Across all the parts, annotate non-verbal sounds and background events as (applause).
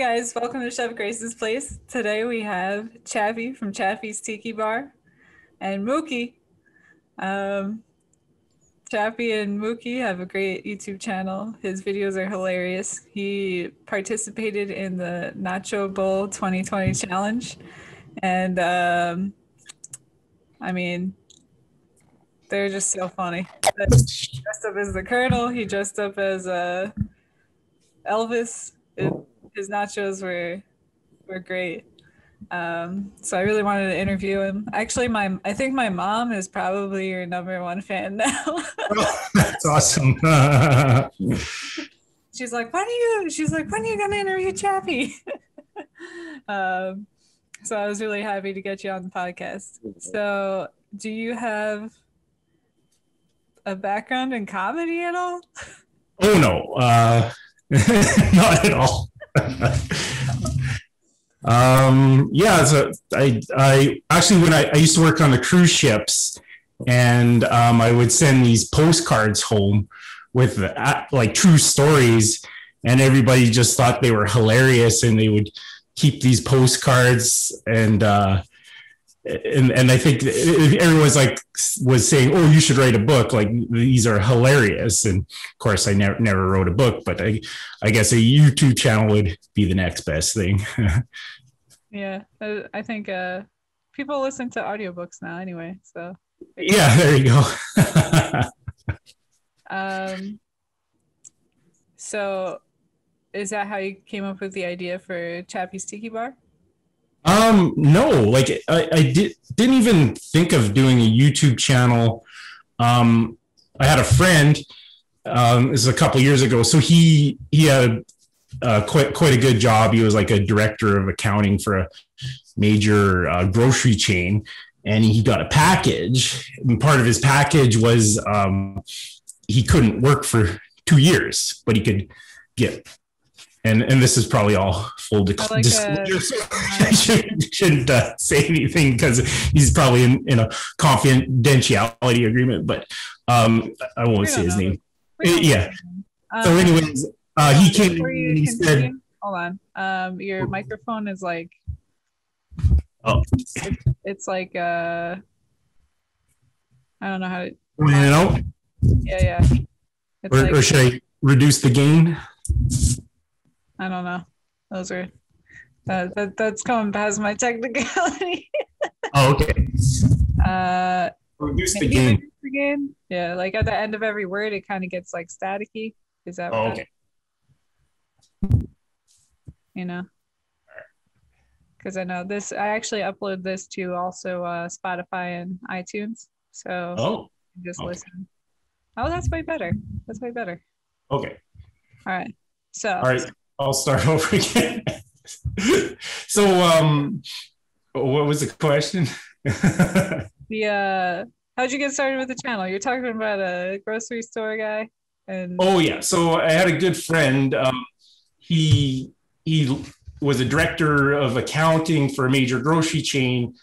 guys, welcome to Chef Grace's Place. Today we have Chappy from Chappy's Tiki Bar and Mookie. Um, and Mookie have a great YouTube channel. His videos are hilarious. He participated in the Nacho Bowl 2020 challenge. And um, I mean, they're just so funny. He dressed up as the Colonel. He dressed up as uh, Elvis. It, his nachos were were great. Um, so I really wanted to interview him. Actually, my I think my mom is probably your number one fan now. (laughs) (laughs) That's awesome. (laughs) she's like, when are you? She's like, when are you gonna interview Chappy? um, so I was really happy to get you on the podcast. So, do you have a background in comedy at all? Oh no, uh, not at all. (laughs) um, yeah, so I, I actually when I, I used to work on the cruise ships, and um, I would send these postcards home with like true stories, and everybody just thought they were hilarious, and they would keep these postcards and uh, and and I think everyone's like was saying, "Oh, you should write a book. Like these are hilarious." And of course, I never never wrote a book, but I I guess a YouTube channel would be the next best thing. (laughs) yeah, uh, I think uh, people listen to audiobooks now anyway. So yeah, there you go. (laughs) um, so is that how you came up with the idea for Chappy's Tiki Bar? Um, no, like I, I did, didn't even think of doing a YouTube channel. Um, I had a friend, um, this is a couple years ago. So he, he had uh, quite, quite a good job. He was like a director of accounting for a major uh, grocery chain and he got a package. And part of his package was um, he couldn't work for two years, but he could get and and this is probably all full like disclosure. (laughs) I shouldn't, shouldn't uh, say anything because he's probably in, in a confidentiality agreement, but um, I won't say his know. name. Yeah. Um, so, anyways, uh, he came and he said, "Hold on, um, your microphone is like, oh, it's, it's like uh, I don't know how to." You know? Yeah, yeah. Or, like, or should I reduce the gain? I don't know. Those are that, that that's coming past my technicality. (laughs) oh, okay. Uh, reduce the gain. gain. Yeah, like at the end of every word, it kind of gets like staticky. Is that? Oh, okay. You know. Because I know this, I actually upload this to also uh, Spotify and iTunes. So oh, just okay. listen. Oh, that's way better. That's way better. Okay. All right. So. All right. I'll start (laughs) over again. so, um, what was the question? yeah, uh, how'd you get started with the channel? You're talking about a grocery store guy, and oh yeah. So I had a good friend. Um, he he was a director of accounting for a major grocery chain.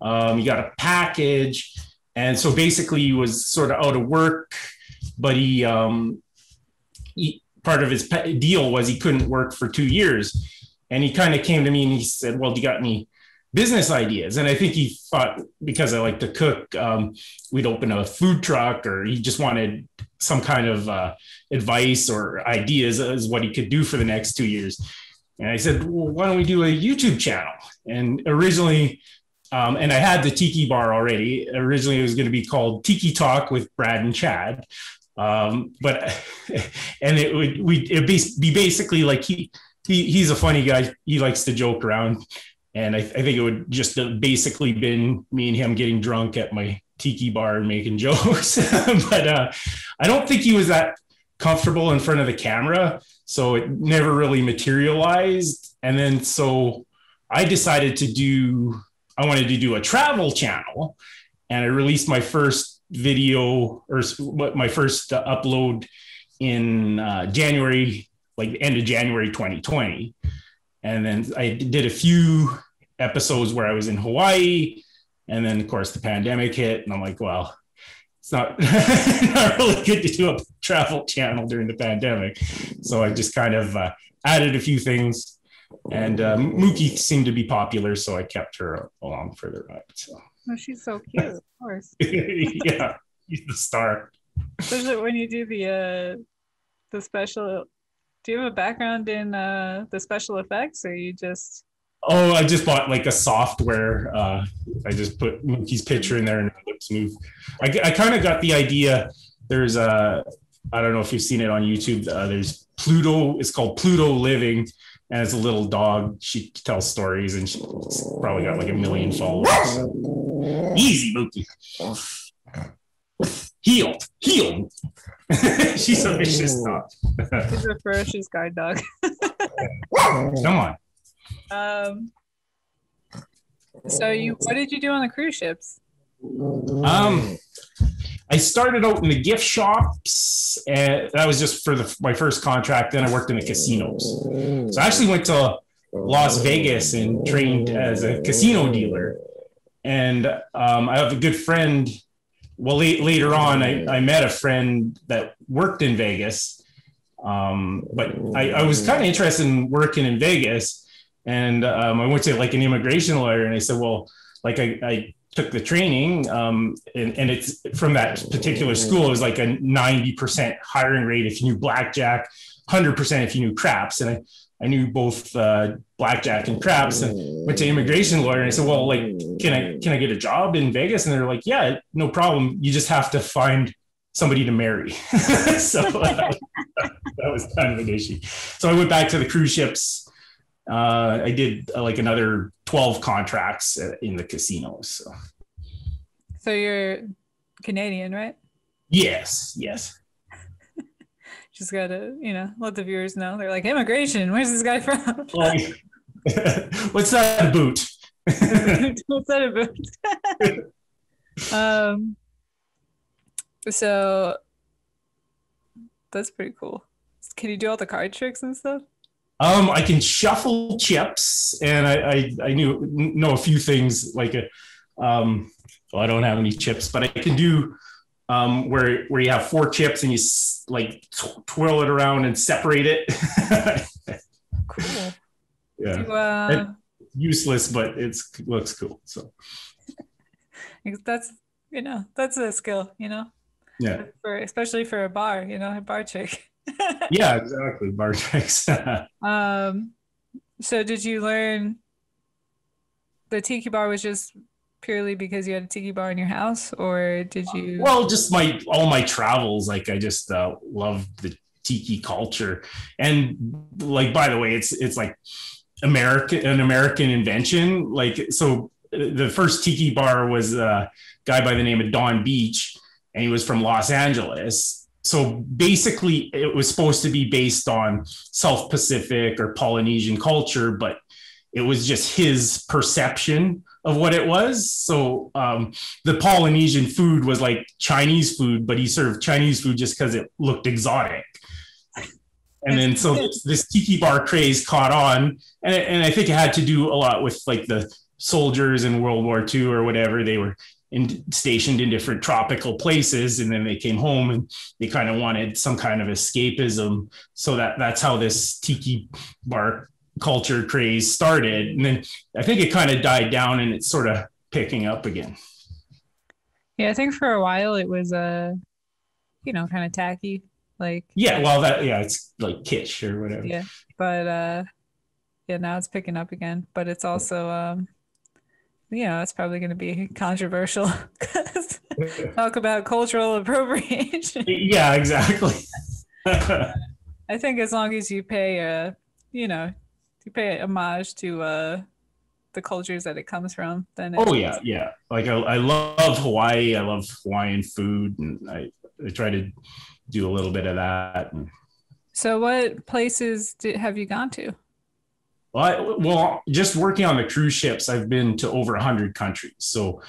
Um, he got a package, and so basically he was sort of out of work, but he um, he part of his deal was he couldn't work for two years. And he kind of came to me and he said, Well, do you got any business ideas? And I think he thought because I like to cook, um, we'd open a food truck or he just wanted some kind of uh, advice or ideas as what he could do for the next two years. And I said, Well, why don't we do a YouTube channel? And originally, um, and I had the Tiki bar already. Originally, it was going to be called Tiki Talk with Brad and Chad. Um, but (laughs) and it would we it be, be basically like he he he's a funny guy. He likes to joke around, and I, I think it would just basically been me and him getting drunk at my tiki bar and making (laughs) jokes. (laughs) but uh, I don't think he was that comfortable in front of the camera, so it never really materialized. And then so I decided to do I wanted to do a travel channel, and I released my first video or what my first uh, upload in uh, January, like end of January 2020. And then I did a few episodes where I was in Hawaii. And then, of course, the pandemic hit. And I'm like, well, it's not, (laughs) not really good to do a travel channel during the pandemic. So I just kind of uh, added a few things. and uh, Mookie seemed to be popular, so I kept her along for the ride. So. Oh, she's so cute, of course. (laughs) yeah, he's the star. Especially when you do the uh, the special. Do you have a background in uh, the special effects, or you just? Oh, I just bought like a software. Uh, I just put Mookie's picture in there and it looks smooth. I, I kind of got the idea. There's a, I don't know if you've seen it on YouTube. Uh, there's Pluto. It's called Pluto Living, and it's a little dog. She tells stories, and she's probably got like a million followers. Easy, Mookie. Healed, healed. (laughs) she's a vicious dog. She's a ferocious guide dog. (laughs) Come on. Um. So you, what did you do on the cruise ships? Um, I started out in the gift shops, and that was just for the, my first contract. Then I worked in the casinos. So I actually went to Las Vegas and trained as a casino dealer. And um, I have a good friend. Well, late, later on, I, I met a friend that worked in Vegas. Um, but I, I was kind of interested in working in Vegas. And um, I went to like an immigration lawyer, and I said, well, like I, I took the training um, and, and it's from that particular school it was like a 90% hiring rate if you knew blackjack 100% if you knew craps. And i, I knew both uh, blackjack and craps and went to immigration lawyer and i said well like can i can i get a job in vegas? And they're like yeah no problem. You just have to find somebody to marry. (laughs) So uh, (laughs) that was kind of an issue. So i went back to the cruise ships uh, I did uh, like another 12 contracts uh, in the casinos. So. so you're Canadian, right? Yes, yes. (laughs) Just gotta, you know, let the viewers know. They're like, immigration, where's this guy from? (laughs) (laughs) what's that boot? what's that boot? um, so that's pretty cool. Can you do all the card tricks and stuff? Um, I can shuffle chips, and I I, I knew know a few things like a, um, well, I don't have any chips, but I can do um, where where you have four chips and you like twirl it around and separate it. (laughs) cool. Yeah. uh... Useless, but it's looks cool. So (laughs) that's you know that's a skill, you know. Yeah. For especially for a bar, you know, a bar trick yeah, exactly. Bar tricks. (laughs) um, so did you learn the tiki bar was just purely because you had a tiki bar in your house, or did you? Well, just my all my travels. Like I just uh, love the tiki culture, and like by the way, it's it's like American an American invention. Like so, the first tiki bar was a guy by the name of Donn Beach, and he was from Los Angeles so basically it was supposed to be based on south pacific or polynesian culture but it was just his perception of what it was. So um, the polynesian food was like chinese food but he served chinese food just because it looked exotic. And then so this, (laughs) this, tiki bar craze caught on and, and i think it had to do a lot with like the soldiers in world war ii or whatever. They were in, stationed in different tropical places and then they came home and they kind of wanted some kind of escapism. So that that's how this tiki bar culture craze started. And then i think it kind of died down and it's sort of picking up again. Yeah i think for a while it was uh you know kind of tacky like yeah well that yeah it's like kitsch or whatever. Yeah but uh yeah now it's picking up again but it's also um you know, it's probably going to be controversial. (laughs) Talk about cultural (laughs) appropriation. yeah, exactly. (laughs) I think as long as you pay a, you know, you pay homage to uh, the cultures that it comes from, then. Oh yeah, yeah. Like I, I love Hawaii. I love Hawaiian food, and I, I try to do a little bit of that. So, what places have you gone to? Well, just working on the cruise ships, I've been to over 100 countries. So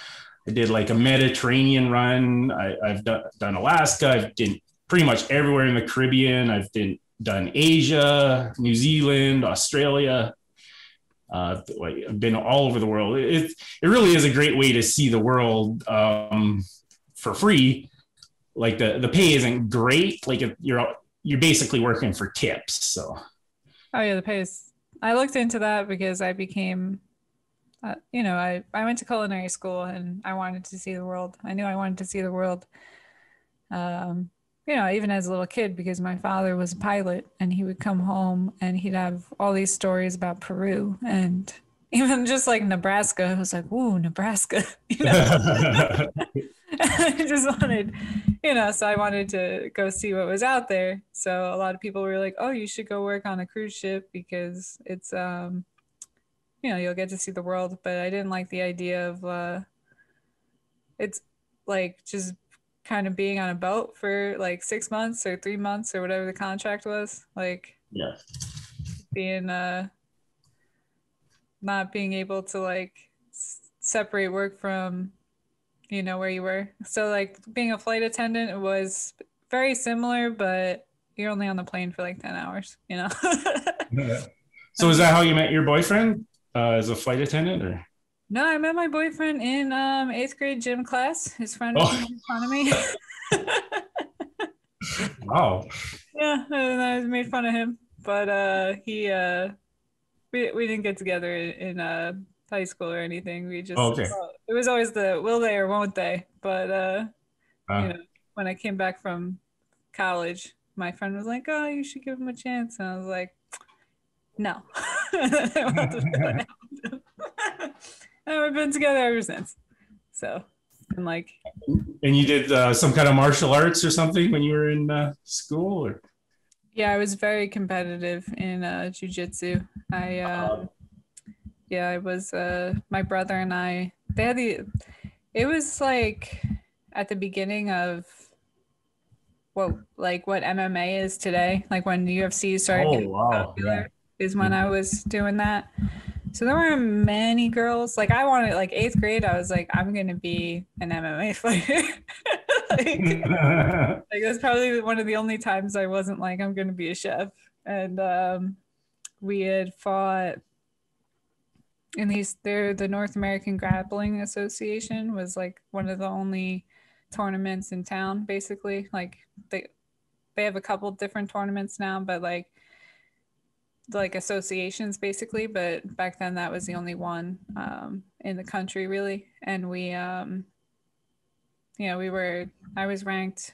I did like a Mediterranean run. I, have done, done, Alaska. I've done pretty much everywhere in the Caribbean. I've been, done Asia, New Zealand, Australia. Uh, I've been all over the world. It, it really is a great way to see the world um, for free. Like the, the pay isn't great. Like you're, you're basically working for tips. So. Oh yeah. The pay is I looked into that because I became, uh, you know, I, I went to culinary school and I wanted to see the world. I knew I wanted to see the world. Um, you know, even as a little kid, because my father was a pilot and he would come home and he'd have all these stories about Peru and (laughs) even just like Nebraska. I was like, "Ooh, Nebraska!" (laughs) You know, (laughs) (laughs) I just wanted, you know, so I wanted to go see what was out there. So a lot of people were like, "Oh, you should go work on a cruise ship because it's, um, you know, you'll get to see the world." But I didn't like the idea of, uh, it's like just kind of being on a boat for like six months or three months or whatever the contract was. Like, yeah, being uh not being able to like s- separate work from you know where you were. So like being a flight attendant was very similar but you're only on the plane for like 10 hours you know? (laughs) (laughs) So is that how you met your boyfriend uh, as a flight attendant or? No i met my boyfriend in um eighth grade gym class. His friend was Oh. of me. (laughs) Wow. Yeah and i made fun of him but uh he uh we, we didn't get together in, in uh high school or anything we just Oh, okay. it was always the will they or won't they but uh Uh, you know, when I came back from college, my friend was like, "Oh, you should give him a chance," and I was like, "No." (laughs) (laughs) (laughs) and we've been together ever since. So, and like, and you did uh, some kind of martial arts or something when you were in uh, school or yeah, I was very competitive in uh, jujitsu. I, um, yeah, it was. Uh, my brother and I. They had the. It was like at the beginning of what like what MMA is today. Like when UFC started Oh, getting wow, popular is when I was doing that. So there weren't many girls. Like I wanted like eighth grade, I was like, I'm gonna be an MMA (laughs) fighter. like, (laughs) like that's probably one of the only times I wasn't like I'm gonna be a chef. And um, we had fought in these they're the North American Grappling Association was like one of the only tournaments in town basically. Like they they have a couple different tournaments now, but like like associations basically, but back then that was the only one um, in the country really. And we um you know, we were I was ranked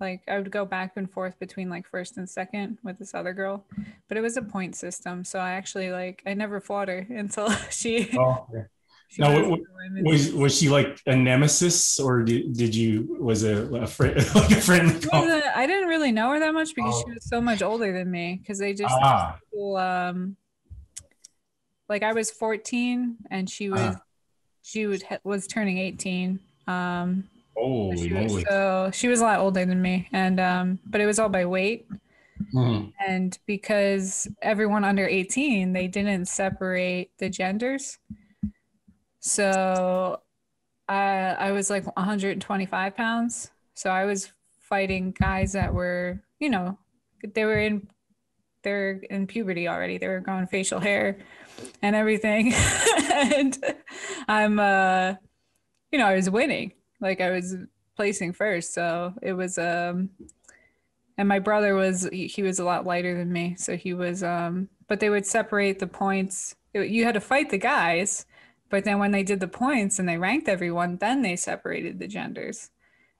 like I would go back and forth between like first and second with this other girl, but it was a point system. So I actually like I never fought her (laughs) until she. oh, okay. (laughs) she Now, was what- the women's- was was she like a nemesis or did, did you was a, a friend (laughs) like a friend She wasn't- I didn't really know her that much because she Oh. was so much older than me. Because they just ah um, like I was 14 and she was Ah. she would was turning 18. Um, holy she was, so she was a lot older than me, and um, but it was all by weight. Mhm. and because everyone under 18 they didn't separate the genders. So i i was like 125 pounds. So i was fighting guys that were you know they were in they're in puberty already. They were growing facial hair and everything. (laughs) And i'm uh you know i was winning like i was placing first so it was um and my brother was he was a lot lighter than me so he was um but they would separate the points. It- you had to fight the guys but then when they did the points and they ranked everyone then they separated the genders.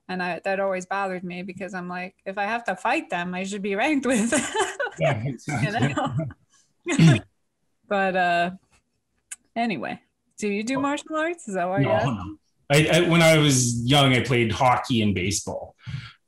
And I, that always bothered me because i'm like if i have to fight them i should be ranked with (laughs) yeah, you know? (laughs) But uh anyway do you do martial arts? Is that why you No, asked? no. I, I, when I was young, I played hockey and baseball.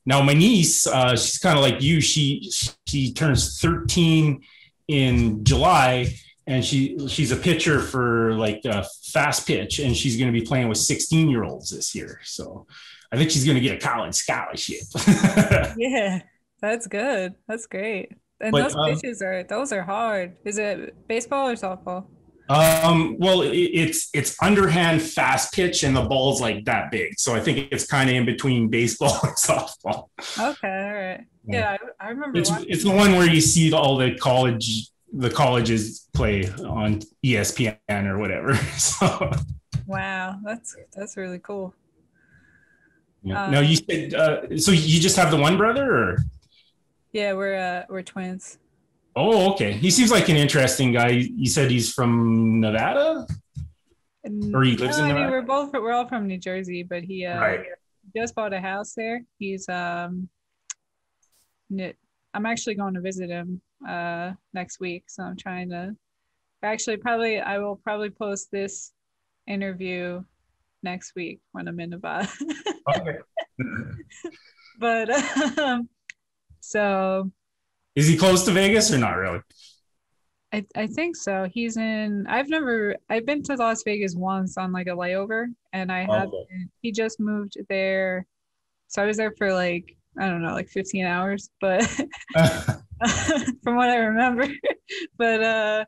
Now my niece, uh, she's kind of like you. She she turns 13 in July, and she she's a pitcher for like uh, fast pitch, and she's going to be playing with 16 year olds this year. So I think she's going to get a college scholarship. (laughs) Yeah, that's good. That's great. And But, those um, pitches are those are hard. Is it baseball or softball? Um, well, it, it's it's underhand fast pitch, and the ball's like that big. So I think it's kind of in between baseball (laughs) and softball. Okay, all right. Yeah, I, I remember. It's it's the one where you see all the college the colleges play on ESPN or whatever. (laughs) So Wow, that's that's really cool. yeah. Um, now you said uh, so you just have the one brother or Yeah, we're uh we're twins. Oh, okay. He seems like an interesting guy. You said he's from Nevada, or he lives no, in I mean, Nevada. we're both we're all from New Jersey, but he uh, Right. just bought a house there. He's um, I'm actually going to visit him uh next week, so I'm trying to. Actually, probably I will probably post this interview next week when I'm in Nevada. Okay. (laughs) but (laughs) um, so Is he close to Vegas or not really? I, I think so. He's in. I've never. I've been to Las Vegas once on like a layover, and I have. Okay. He just moved there, so I was there for like I don't know, like 15 hours, but (laughs) (laughs) from what I remember. but uh,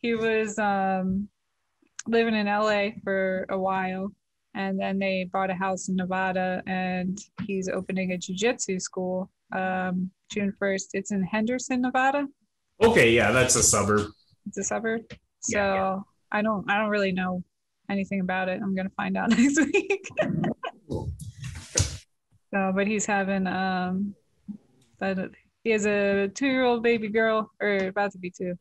he was um living in LA for a while, and then they bought a house in Nevada, and he's opening a jujitsu school um June 1st. It's in Henderson, Nevada okay, yeah, that's a suburb. it's a suburb. So Yeah, I don't I don't really know anything about it. I'm gonna find out (laughs) next week. so but he's having um but he has a two year old baby girl or about to be two.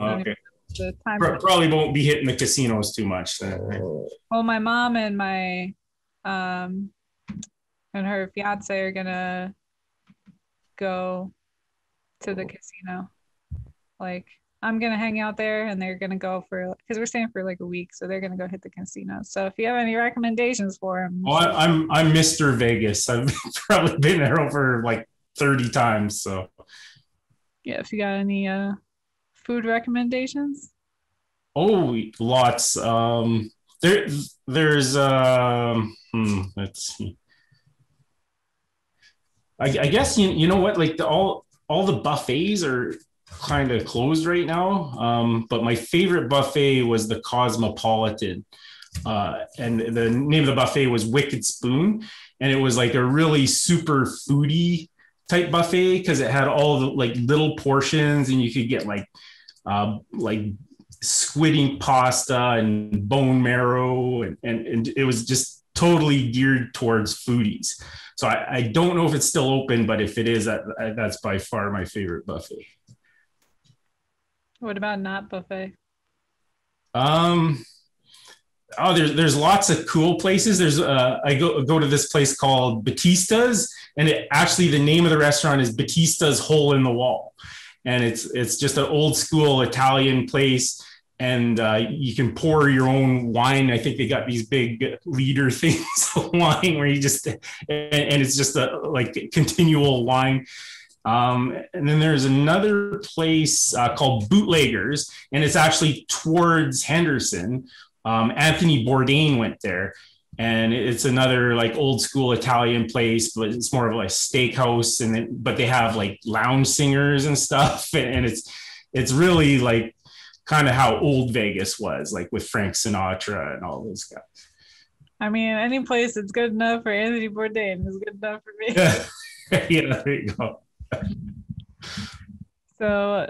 Okay. The time Pro- Probably won't be hitting the casinos too much. Then. well my mom and my um and her fiance are gonna go to the casino. Like I'm gonna hang out there and they're gonna go for because we're staying for like a week, so they're gonna go hit the casino. So if you have any recommendations for them, Well, I, I'm I'm Mr. Vegas. (laughs) I've probably been there over like 30 times. So yeah, if you got any uh food recommendations. oh, lots. Um, there there's um, hmm, let's see. I, I guess you you know what like the, all all the buffets are kind of closed right now. Um, but my favorite buffet was the Cosmopolitan. Uh, and the name of the buffet was Wicked Spoon. And it was like a really super foodie type buffet because it had all the like little portions and you could get like uh, like squid ink pasta and bone marrow and, and, and it was just totally geared towards foodies. So I, I don't know if it's still open, but if it is, that, that's by far my favorite buffet. What about not buffet? Um, oh, there's there's lots of cool places. There's uh, I go go to this place called Battista's, and it actually the name of the restaurant is Battista's Hole in the Wall, and it's it's just an old school Italian place. And uh, you can pour your own wine. I think they got these big leader (laughs) things of wine where you just and, and it's just a like continual wine. Um, and then there's another place uh, called Bootleggers, and it's actually towards Henderson. Um, Anthony Bourdain went there, and it's another like old school Italian place, but it's more of like steakhouse, and it, but they have like lounge singers and stuff, (laughs) and it's it's really like kind of how old Vegas was, like with Frank Sinatra and all those guys. I mean, any place that's good enough for Anthony Bourdain is good enough for me. Yeah, (laughs) yeah there you go. So,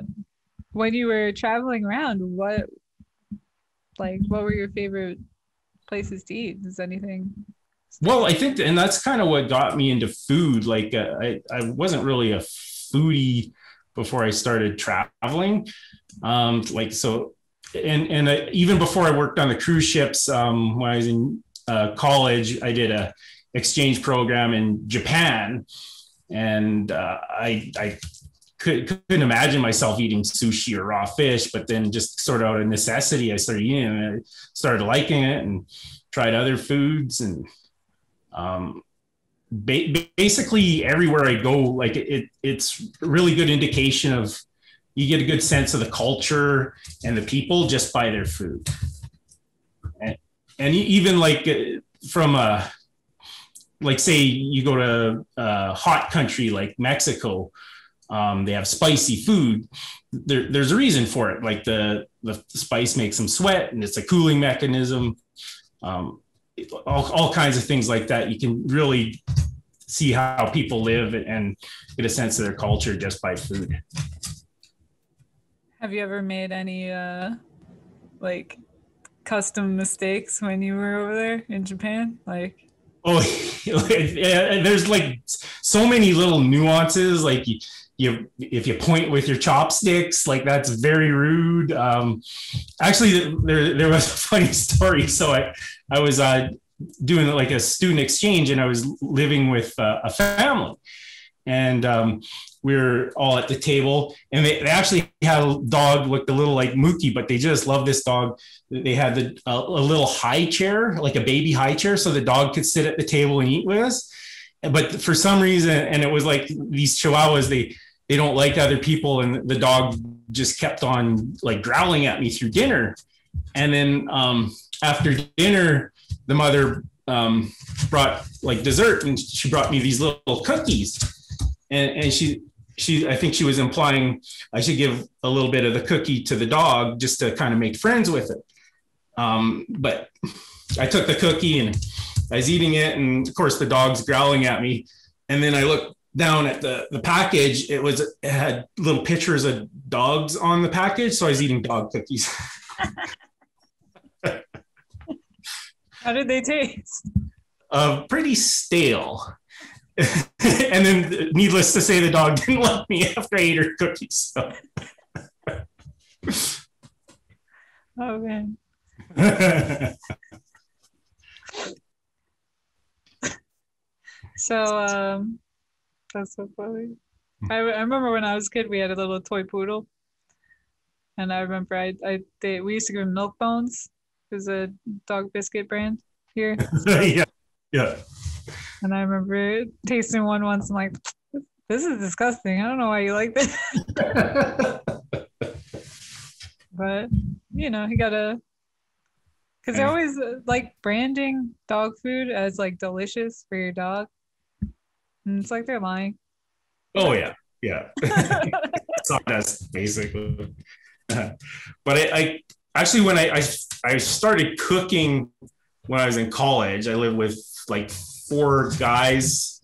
when you were traveling around, what, like, what were your favorite places to eat? Is anything? Well, I think, and that's kind of what got me into food. Like, uh, I, I wasn't really a foodie before I started traveling. Um, like, so, and and uh, even before I worked on the cruise ships, um, when I was in uh, college, I did a exchange program in Japan, and uh, I I could, couldn't imagine myself eating sushi or raw fish, but then just sort of out of necessity, I started eating it. I started liking it and tried other foods and um, ba- basically everywhere I go, like it, it's really good indication of you get a good sense of the culture and the people just by their food. And, and even like uh, from a, like say you go to a hot country like Mexico, um, they have spicy food. There, there's a reason for it. Like the, the spice makes them sweat and it's a cooling mechanism. Um, all, all kinds of things like that. You can really see how people live and get a sense of their culture just by food. Have you ever made any uh, like custom mistakes when you were over there in Japan? Like, Oh, (laughs) there's like so many little nuances. Like you, you if you point with your chopsticks, like that's very rude. Um, actually, there there was (laughs) a funny story. So I I was uh, doing like a student exchange, and I was living with uh, a family, and um, we were all at the table, and they, they actually had a dog looked a little like Mookie, but they just love this dog. They had the, a, a little high chair, like a baby high chair, so the dog could sit at the table and eat with us. But for some reason, and it was like these Chihuahuas, they they don't like other people, and the dog just kept on like growling at me through dinner. And then um, after dinner, the mother um, brought like dessert, and she brought me these little cookies and and she she I think she was implying I should give a little bit of the cookie to the dog just to kind of make friends with it. Um, but I took the cookie and I was eating it, and of course the dog's growling at me. And then I looked down at the the package. It was it had little pictures of dogs on the package, so I was eating dog cookies. (laughs) How did they taste? Uh, pretty stale. (laughs) and then, needless to say, the dog (laughs) didn't love me after I ate her cookies. So. oh man. so um, that's so funny. I, I remember when I was a kid, we had a little toy poodle, and I remember I I they, we used to give him milk bones. It was a dog biscuit brand here. (laughs) yeah, yeah. And I remember tasting one once. I'm like, this is disgusting. I don't know why you like this. (laughs) but you know, you gotta, because they always uh, like branding dog food as like delicious for your dog. And it's like they're lying. Oh yeah, yeah. (laughs) That's basically. but I, I actually when I, I I started cooking when I was in college, I lived with like four guys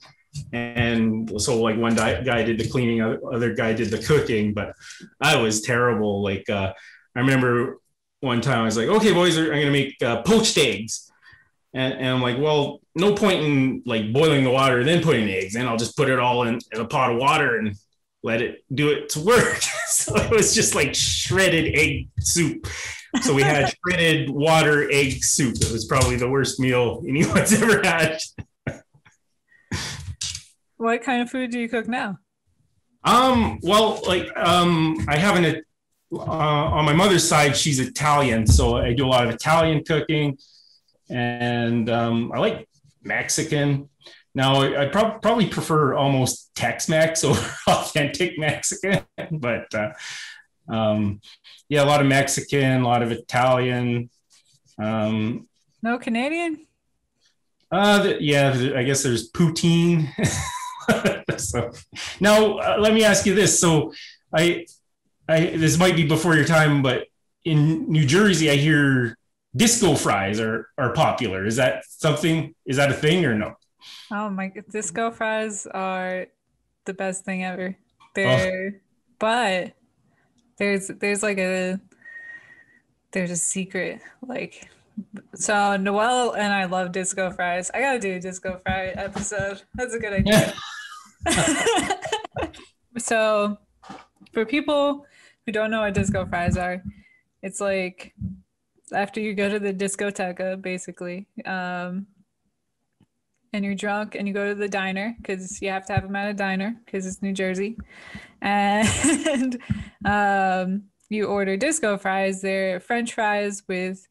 and so like one guy did the cleaning other guy did the cooking but i was terrible like uh, i remember one time i was like okay boys i'm gonna make uh, poached eggs. And, and, i'm like well no point in like boiling the water and then putting the eggs in i'll just put it all in, in a pot of water and let it do it to work. (laughs) So it was just like shredded egg soup. So we had (laughs) shredded water egg soup. It was probably the worst meal anyone's (laughs) ever had what kind of food do you cook now? Um, well, like um, I have an uh, on my mother's side, she's Italian, so I do a lot of Italian cooking, and um, I like Mexican. Now, I, I pro- probably prefer almost Tex-Mex (laughs) or authentic Mexican, but uh, um, yeah, a lot of Mexican, a lot of Italian. Um, no Canadian. Uh, the, yeah, I guess there's poutine. (laughs) (laughs) so now uh, let me ask you this. So I, I this might be before your time, but in New Jersey, I hear disco fries are are popular. Is that something? Is that a thing or no? Oh my! Disco fries are the best thing ever. They're, oh. but there's there's like a there's a secret like so Noel and I love disco fries. I gotta do a disco fry episode. That's a good idea. (laughs) so for people who don't know what disco fries are, it's like after you go to the discoteca, basically, um, and you're drunk and you go to the diner because you have to have them at a diner because it's New Jersey, and (laughs) um, you order disco fries. They're French fries with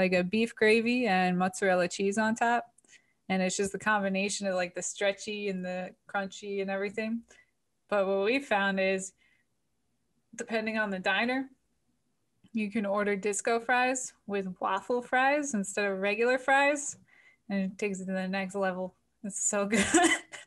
like a beef gravy and mozzarella cheese on top. And it's just the combination of like the stretchy and the crunchy and everything. But what we found is depending on the diner, you can order disco fries with waffle fries instead of regular fries. And it takes it to the next level. It's so (laughs) good.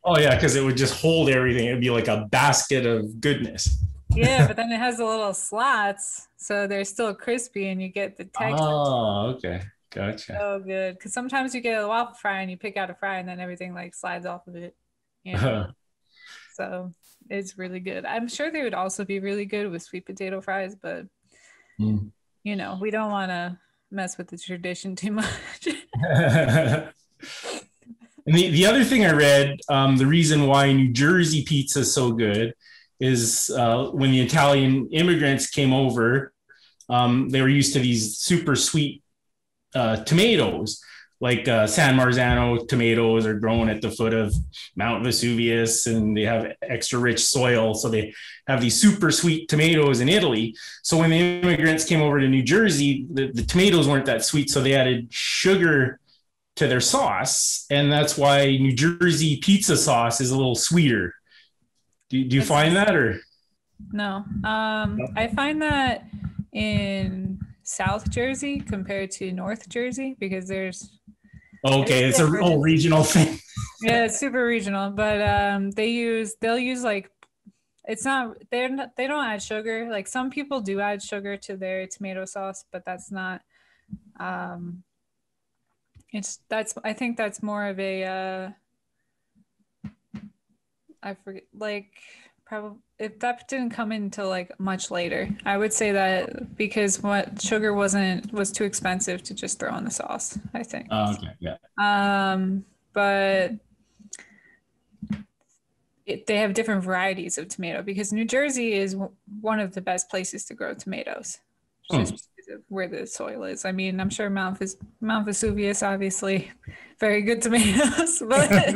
oh, yeah, because it would just hold everything. It'd be like a basket of goodness yeah, but then it has the little slots, so they're still crispy, and you get the texture. Oh, okay, gotcha. So good, because sometimes you get a waffle fry and you pick out a fry, and then everything like slides off of it. You know? (laughs) so it's really good. I'm sure they would also be really good with sweet potato fries, but mm. you know, we don't want to mess with the tradition too (laughs) much. (laughs) and the, the other thing I read, um, the reason why New Jersey pizza is so good is uh, when the Italian immigrants came over, um, they were used to these super sweet uh, tomatoes like uh, San Marzano tomatoes are grown at the foot of Mount Vesuvius and they have extra rich soil. So they have these super sweet tomatoes in Italy. So when the immigrants came over to New Jersey, the, the tomatoes weren't that sweet. So they added sugar to their sauce. And that's why New Jersey pizza sauce is a little sweeter. Do, do you find that or? No. Um, I find that in South Jersey compared to North Jersey because there's Okay, it's a whole regional thing. (laughs) yeah, it's super regional, but um, they use they'll use like it's not they're not they don't add sugar. Like some people do add sugar to their tomato sauce, but that's not. Um, it's that's I think that's more of a. Uh, I forget like probably if that didn't come until like much later. I would say that because what sugar wasn't was too expensive to just throw in the sauce. I think. Oh, okay. Yeah. Um, but it, they have different varieties of tomato because New Jersey is w- one of the best places to grow tomatoes. Hmm. Just because of where the soil is. I mean, I'm sure Mount, Ves- Mount Vesuvius, obviously, very good tomatoes, (laughs) but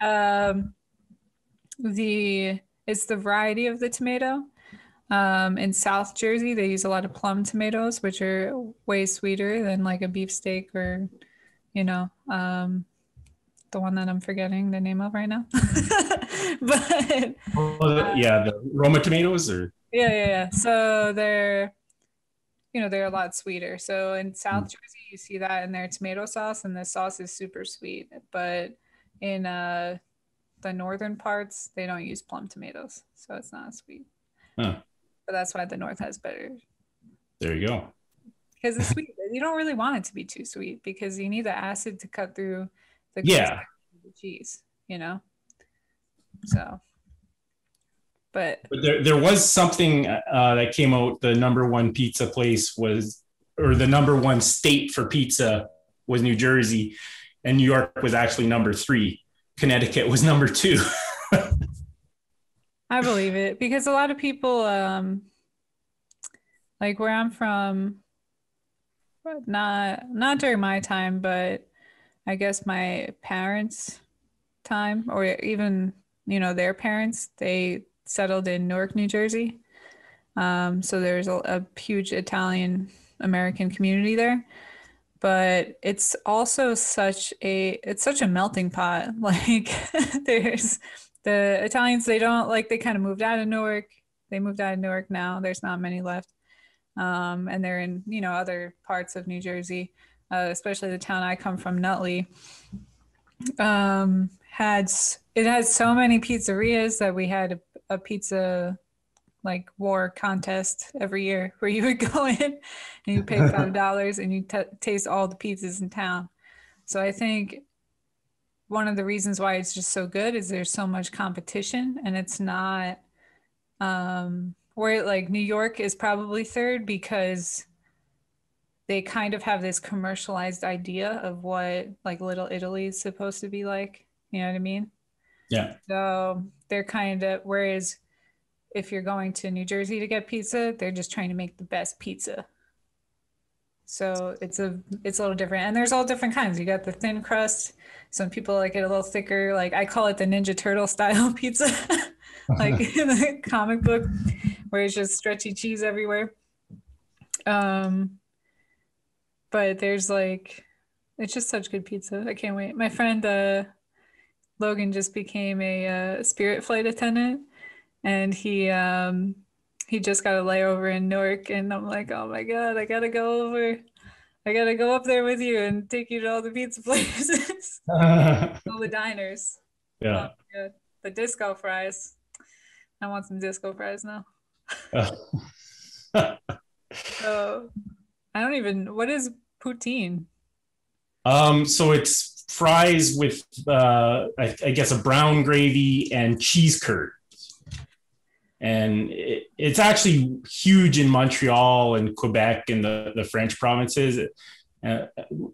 (laughs) um, the it's the variety of the tomato. Um, in South Jersey, they use a lot of plum tomatoes, which are way sweeter than like a beefsteak or, you know, um, the one that I'm forgetting the name of right now. (laughs) but Well, yeah, the Roma tomatoes or yeah, yeah, yeah. So they're, you know, they're a lot sweeter. So in South Jersey, you see that in their tomato sauce, and the sauce is super sweet. But in uh, the northern parts, they don't use plum tomatoes, so it's not sweet. Huh. But that's why the north has better there you go. because it's sweet. (laughs) you don't really want it to be too sweet because you need the acid to cut through the Yeah. the cheese. You know. So. But But there, there was something uh, that came out. The number one pizza place was, or the number one state for pizza was New Jersey, and New York was actually number three. Connecticut was number two. (laughs) I believe it because a lot of people, um, like where I'm from, not not during my time, but I guess my parents' time, or even you know their parents, they settled in Newark, New Jersey. Um, so there's a, a huge Italian American community there, but it's also such a it's such a melting pot. (laughs) Like there's the Italians, they don't like they kind of moved out of Newark. They moved out of Newark now. There's not many left. Um, and they're in, you know, other parts of New Jersey, uh, especially the town I come from, Nutley. Um, had it has so many pizzerias that we had a, a pizza like war contest every year (laughs) where you would go in and you pay five (laughs) dollars and you t- taste all the pizzas in town. So I think one of the reasons why it's just so good is there's so much competition and it's not um where like New York is probably third because they kind of have this commercialized idea of what like Little Italy is supposed to be like. You know what I mean? yeah. So they're kind of whereas if you're going to New Jersey to get pizza, they're just trying to make the best pizza. So it's a it's a little different. And there's all different kinds. You got the thin crust. Some people like it a little thicker. Like I call it the Ninja Turtle style (laughs) pizza. (laughs) like (laughs) in the comic book where it's just stretchy cheese everywhere. Um but there's like it's just such good pizza. I can't wait. My friend uh Logan just became a uh, spirit flight attendant and he um he just got a layover in Newark and I'm like, oh my god, I gotta go over. I gotta go up there with you and take you to all the pizza (laughs) places, (laughs) all the diners. yeah. Oh. The disco fries. I want some disco fries now. (laughs) So I don't even what is poutine? Um, so it's fries with, uh, I, I guess, a brown gravy and cheese curd. And it, it's actually huge in Montreal and Quebec and the, the French provinces. Uh,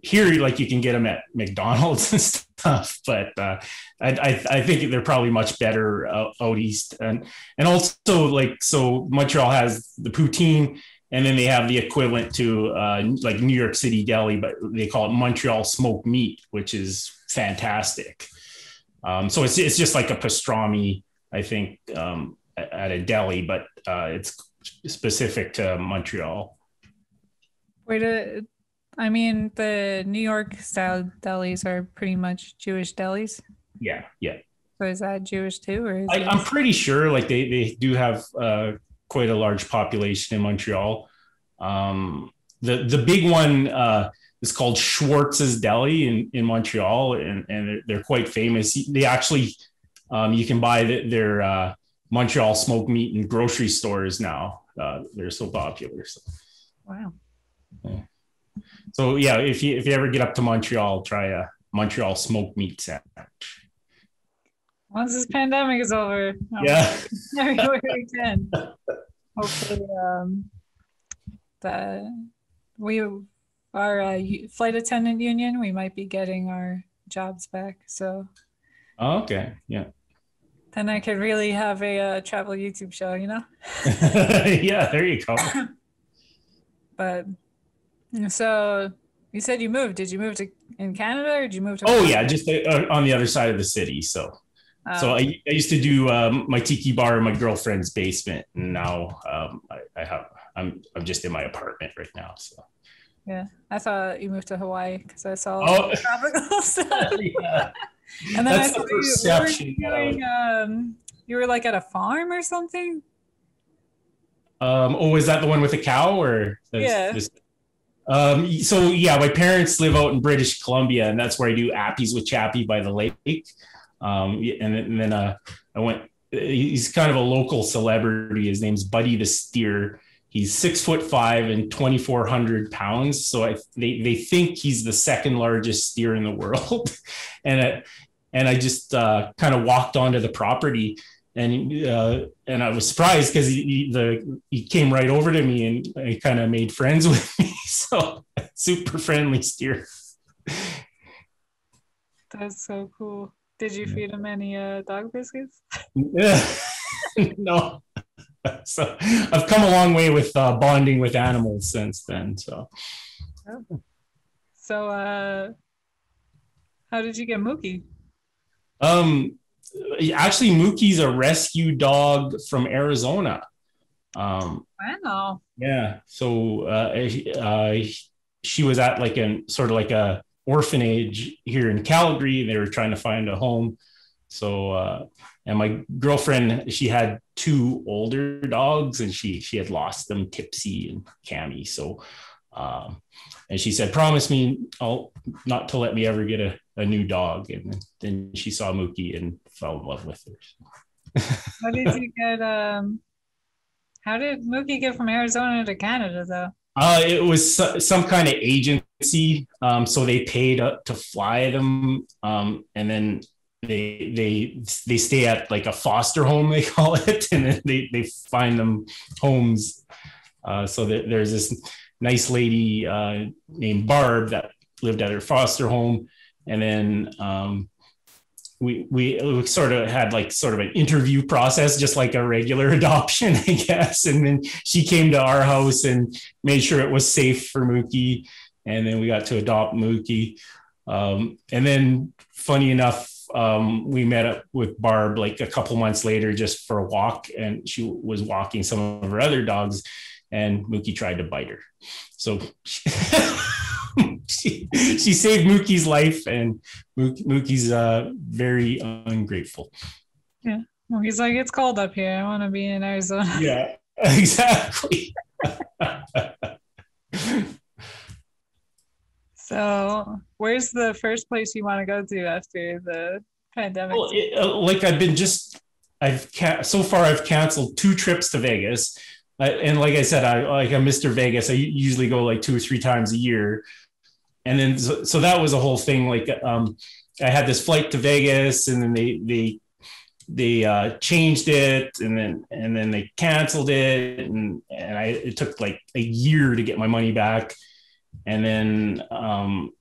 here, like you can get them at McDonald's (laughs) and stuff. But uh, I, I, I think they're probably much better uh, out east, and and also like so Montreal has the poutine, and then they have the equivalent to uh, like New York City deli, but they call it Montreal smoked meat, which is fantastic. Um, so it's it's just like a pastrami, I think, um, at a deli, but uh, it's specific to Montreal. Wait, uh, I mean, the New York style delis are pretty much Jewish delis. Yeah, yeah. So is that Jewish too, or I, am pretty sure like they they do have uh, quite a large population in Montreal. Um, the the big one uh, is called Schwartz's Deli in, in Montreal, and, and they're, they're quite famous. They actually um, you can buy the, their uh, Montreal smoked meat in grocery stores now. Uh, they're so popular. So. Wow. Yeah. So yeah, if you if you ever get up to Montreal, try a Montreal smoked meat sandwich. Once this pandemic is over, I'll yeah, everywhere we can. Hopefully, um, the we our uh, flight attendant union, we might be getting our jobs back. So. Oh, okay. Yeah. Then I could really have a uh, travel YouTube show, you know? (laughs) yeah, there you go. (laughs) but so you said you moved. Did you move to in Canada or did you move to? Oh yeah, just uh, on the other side of the city. So, um, so I, I used to do um, my tiki bar in my girlfriend's basement, and now um, I, I have I'm I'm just in my apartment right now. So. Yeah, I thought you moved to Hawaii because I saw oh. tropical (laughs) stuff. yeah. And then That's I saw the perception. You, were doing, um, you were like at a farm or something. Um. Oh, is that the one with the cow or? Yeah. This, um, so yeah, my parents live out in British Columbia, and that's where I do appies with Chappy by the lake. Um, and, then, and then uh, I went. He's kind of a local celebrity. His name's Buddy the Steer. He's six foot five and twenty four hundred pounds. So I, they they think he's the second largest steer in the world, (laughs) and I, and I just uh, kind of walked onto the property and uh, and I was surprised because he, he, the he came right over to me and he kind of made friends (laughs) with me. So super friendly steer. That's so cool. Did you feed him any uh, dog biscuits? (laughs) No. So I've come a long way with uh, bonding with animals since then. So. So, uh, how did you get Mookie? Um, actually Mookie's a rescue dog from Arizona. Um, wow. Yeah. So uh, uh, she was at like a sort of like a orphanage here in Calgary. They were trying to find a home. So uh, and my girlfriend, she had two older dogs, and she she had lost them, Tipsy and Cammy. So um, and she said, "Promise me, I'll not to let me ever get a, a new dog." And then she saw Mookie and fell in love with her. how did you get? Um, how did Mookie get from Arizona to Canada, though? Uh, it was some kind of agency, um, so they paid up to fly them, um, and then they they they stay at like a foster home (laughs) they call it, and then they they find them homes. Uh, so that there's this nice lady uh, named Barb that lived at her foster home, and then um, we, we sort of had like sort of an interview process, just like a regular (laughs) adoption, I guess. And then she came to our house and made sure it was safe for Mookie, and then we got to adopt Mookie. Um, and then, funny enough, um, we met up with Barb like a couple months later just for a walk, and she was walking some of her other dogs, and Mookie tried to bite her. So (laughs) she, she saved Mookie's life, and Mookie's uh, very ungrateful. Yeah. Well, he's like, it's cold up here. I want to be in Arizona. Yeah, (laughs) exactly. (laughs) so, where's the first place you want to go to after the pandemic? Well, it, uh, like I've been just, I've ca- so far I've canceled two trips to Vegas and like I said, I like I'm Mr. Vegas. I usually go like two or three times a year, and then so, so that was a whole thing. Like um, I had this flight to Vegas, and then they they they uh, changed it, and then and then they canceled it, and and I it took like a year to get my money back, and then um,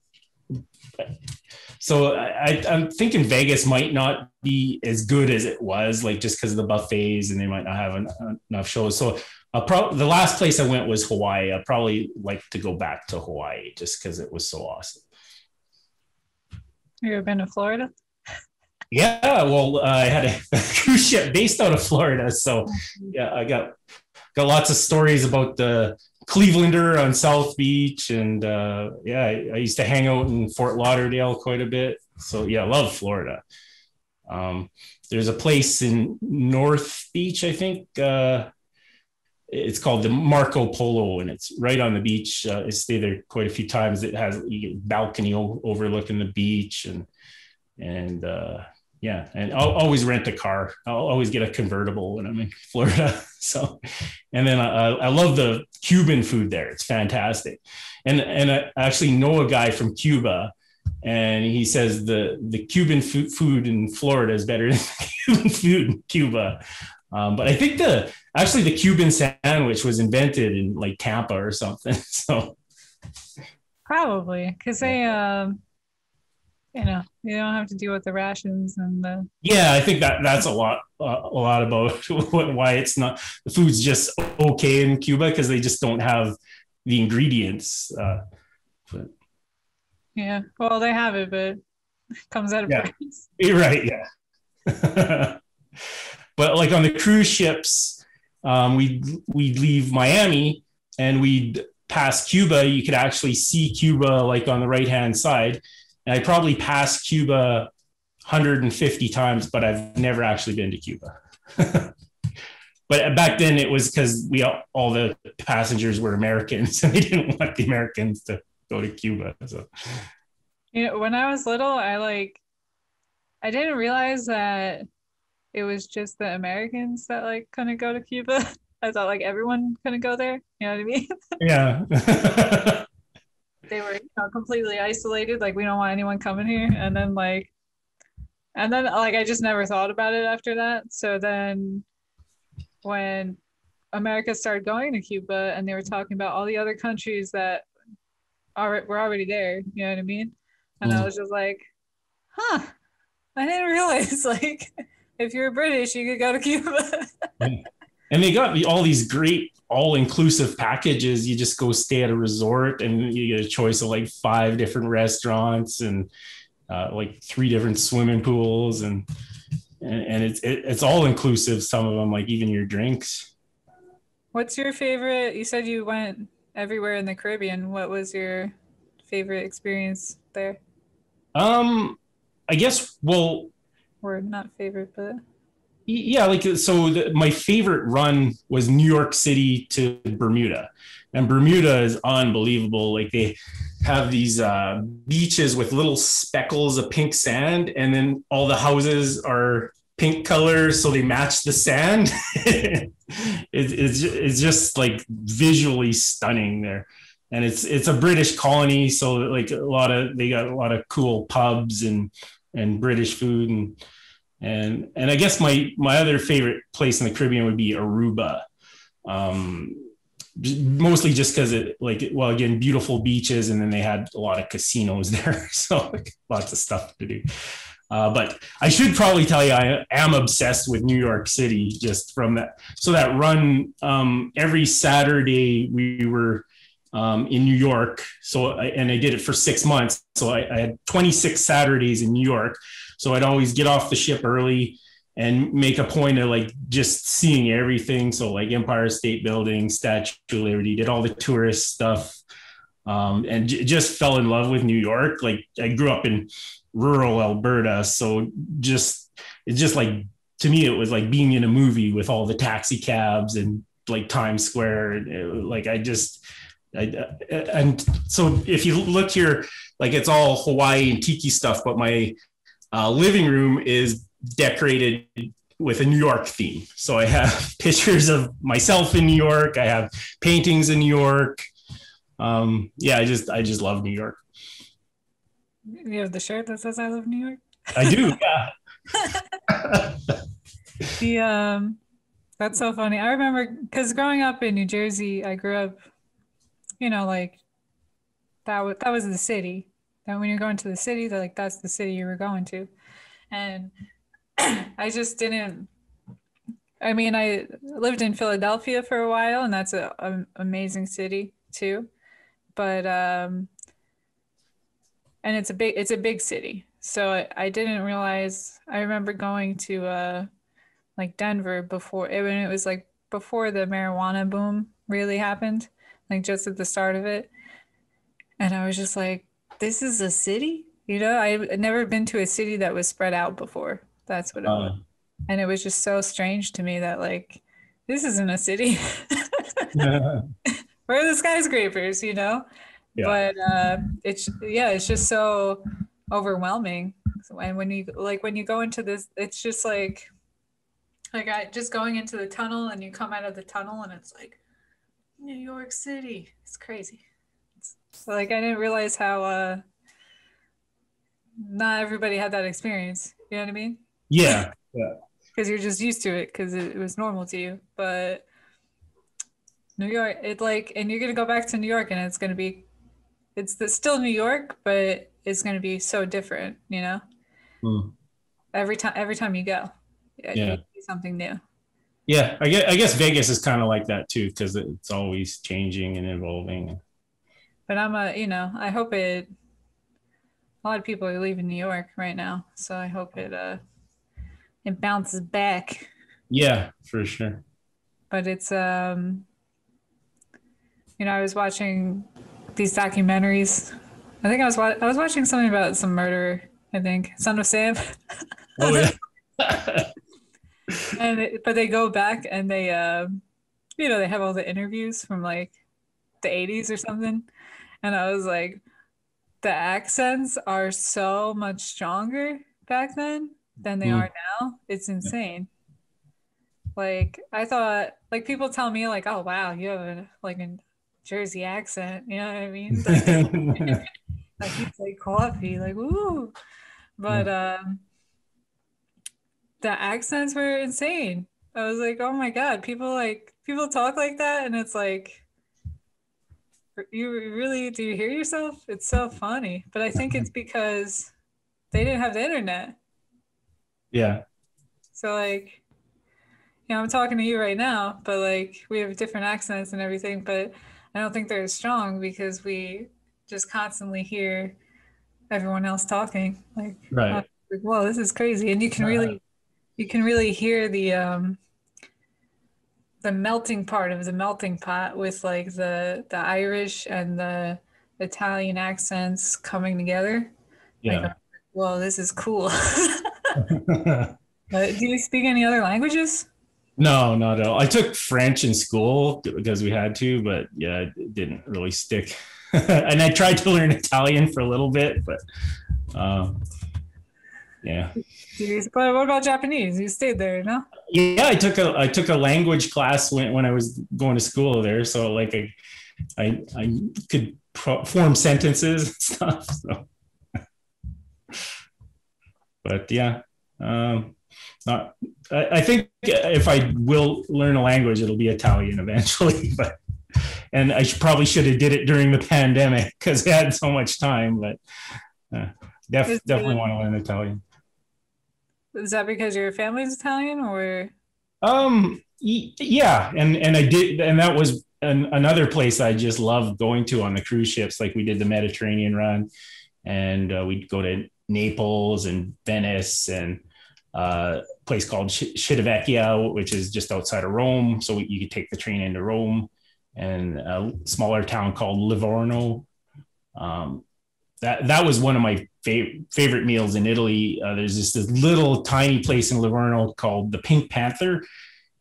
so I, I'm thinking Vegas might not be as good as it was, like just because of the buffets and they might not have en- enough shows. So I'll the last place I went was Hawaii. I'd probably like to go back to Hawaii just because it was so awesome. You ever been to Florida? Yeah, well, uh, I had a (laughs) cruise ship based out of Florida, so yeah, I got got lots of stories about the Clevelander on South Beach, and uh, yeah, I, I, used to hang out in Fort Lauderdale quite a bit. So yeah, I love Florida. Um, there's a place in North Beach, I think. Uh, it's called the Marco Polo, and it's right on the beach. Uh, I stayed there quite a few times. It has a balcony overlooking the beach, and and uh, yeah, and I'll always rent a car. I'll always get a convertible when I'm in (laughs) Florida. So, and then I, I love the Cuban food there. It's fantastic. And and I actually know a guy from Cuba, and he says the the Cuban food in Florida is better than (laughs) Cuban food in Cuba. Um, but I think the actually the Cuban sandwich was invented in like Tampa or something. (laughs) So probably because they um you know you don't have to deal with the rations and the yeah i think that that's a lot uh, a lot about (laughs) why it's not the food's just okay in cuba because they just don't have the ingredients uh, but yeah well they have it but it comes out of yeah. price you're (laughs) right yeah but like on the cruise ships um, we we'd leave miami and we'd pass cuba you could actually see cuba like on the right hand side and I probably passed Cuba 150 times, but I've never actually been to Cuba. (laughs) but back then it was because we all, all, the passengers were Americans (laughs) and they didn't want the Americans to go to Cuba. So, you know, when I was little, I like, I didn't realize that it was just the Americans that like couldn't go to Cuba. (laughs) I thought like everyone couldn't go there. You know what I mean? (laughs) Yeah. they were you know, completely isolated like we don't want anyone coming here and then like and then like i just never thought about it after that so then when america started going to cuba and they were talking about all the other countries that are were already there you know what i mean and mm. i was just like huh i didn't realize (laughs) like if you're british you could go to cuba. (laughs) And they got all these great all-inclusive packages. You just go stay at a resort and you get a choice of like five different restaurants and uh, like three different swimming pools and and, and it's it, it's all inclusive some of them like even your drinks. What's your favorite? You said you went everywhere in the caribbean. What was your favorite experience there? Um i guess well or not favorite but yeah like so the, my favorite run was new york city to bermuda. And bermuda is unbelievable. Like they have these uh, beaches with little speckles of pink sand and then all the houses are pink color so they match the sand. (laughs) It, it's, it's just like visually stunning there. And it's it's a british colony so like a lot of they got a lot of cool pubs and and british food and and and I guess my my other favorite place in the Caribbean would be Aruba. Um, mostly just because it like well again beautiful beaches and then they had a lot of casinos (laughs) there so like, lots of stuff to do uh, but i should probably tell you i am obsessed with new york city just from that so that run um, every saturday we were um, in new york so I, and i did it for six months so I, I had 26 saturdays in new york so I'd always get off the ship early and make a point of like just seeing everything. So like Empire State Building, Statue of Liberty, did all the tourist stuff, um, and j- just fell in love with New York. Like I grew up in rural Alberta, so just it's just like to me it was like being in a movie with all the taxi cabs and like Times Square. It, like I just. I, and so if you look here, like it's all Hawaii and tiki stuff, but my uh, living room is decorated with a New York theme. So I have (laughs) pictures of myself in New York. I have paintings in New York. Um, yeah, I just I just love New York. You have the shirt that says "I love New York." I do. (laughs) Yeah. the um, that's so funny. I remember because growing up in New Jersey, I grew up, you know, like that was that was the city, Then when you're going to the city, they're like, that's the city you were going to. And (clears throat) I just didn't. I mean, I lived in Philadelphia for a while, and that's an amazing city too. But um, and it's a big it's a big city, so I, I didn't realize. I remember going to uh, like Denver before it when it was like before the marijuana boom really happened, like just at the start of it, and I was just like, "This is a city." You know, I'd never been to a city that was spread out before. That's what it uh, was. And it was just so strange to me that like this isn't a city. (laughs) (laughs) Where are the skyscrapers, you know? Yeah. But uh it's yeah, it's just so overwhelming. And when you like when you go into this, it's just like like I just going into the tunnel and you come out of the tunnel and it's like New York City. It's crazy. It's, like I didn't realize how uh not everybody had that experience. You know what I mean? Yeah. Yeah. Because you're just used to it because it, it was normal to you. But New York, it like, and you're gonna go back to New York, and it's gonna be, it's the, still New York, but it's gonna be so different. You know. Mm. Every time, every time you go, yeah, something new. Yeah, I guess, I guess Vegas is kind of like that too because it's always changing and evolving. But I'm a, you know, I hope it a lot of people are leaving New York right now, so I hope it uh it bounces back. Yeah, for sure. But it's um you know, I was watching these documentaries. I think I was wa- I was watching something about some murderer, I think, Son of Sam. Oh yeah. (laughs) (laughs) and it, but they go back and they um you know, they have all the interviews from like the 80s or something. And I was like, the accents are so much stronger back then than they mm. are now. It's insane. Like I thought, like people tell me, like, "Oh wow, you have a, like a Jersey accent." You know what I mean? Like, (laughs) (laughs) like coffee, like ooh, but um, the accents were insane. I was like, "Oh my god, people like people talk like that," and it's like you really do you hear yourself? It's so funny, but I think it's because they didn't have the internet. Yeah. So like, you know, I'm talking to you right now, but like we have different accents and everything, but I don't think they're as strong because we just constantly hear everyone else talking. Like, right. Like, Whoa, this is crazy, and you can really, uh-huh. You can really hear the um the melting part of the melting pot with like the the Irish and the Italian accents coming together. Yeah. Like, well, this is cool. (laughs) do you speak any other languages? No, not at all. I took French in school because we had to, but yeah, it didn't really stick. (laughs) and I tried to learn Italian for a little bit, but um, yeah. But what about Japanese? You stayed there, no? Yeah, I took a I took a language class when, when I was going to school there. So like I I, I could pro- form sentences and (laughs) stuff. So, but yeah, um, not. I, I think if I will learn a language, it'll be Italian eventually. (laughs) But and I should, probably should have did it during the pandemic because I had so much time. But uh, def, definitely want to learn Italian. Is that because your family's Italian or? Um, yeah. And, and I did, and that was an, another place I just loved going to on the cruise ships. Like we did the Mediterranean run and uh, we'd go to Naples and Venice and uh, a place called Civitavecchia, which is just outside of Rome. So you could take the train into Rome and a smaller town called Livorno. Um, that that was one of my favorite favorite meals in Italy. Uh, there's just this little tiny place in Livorno called the Pink Panther,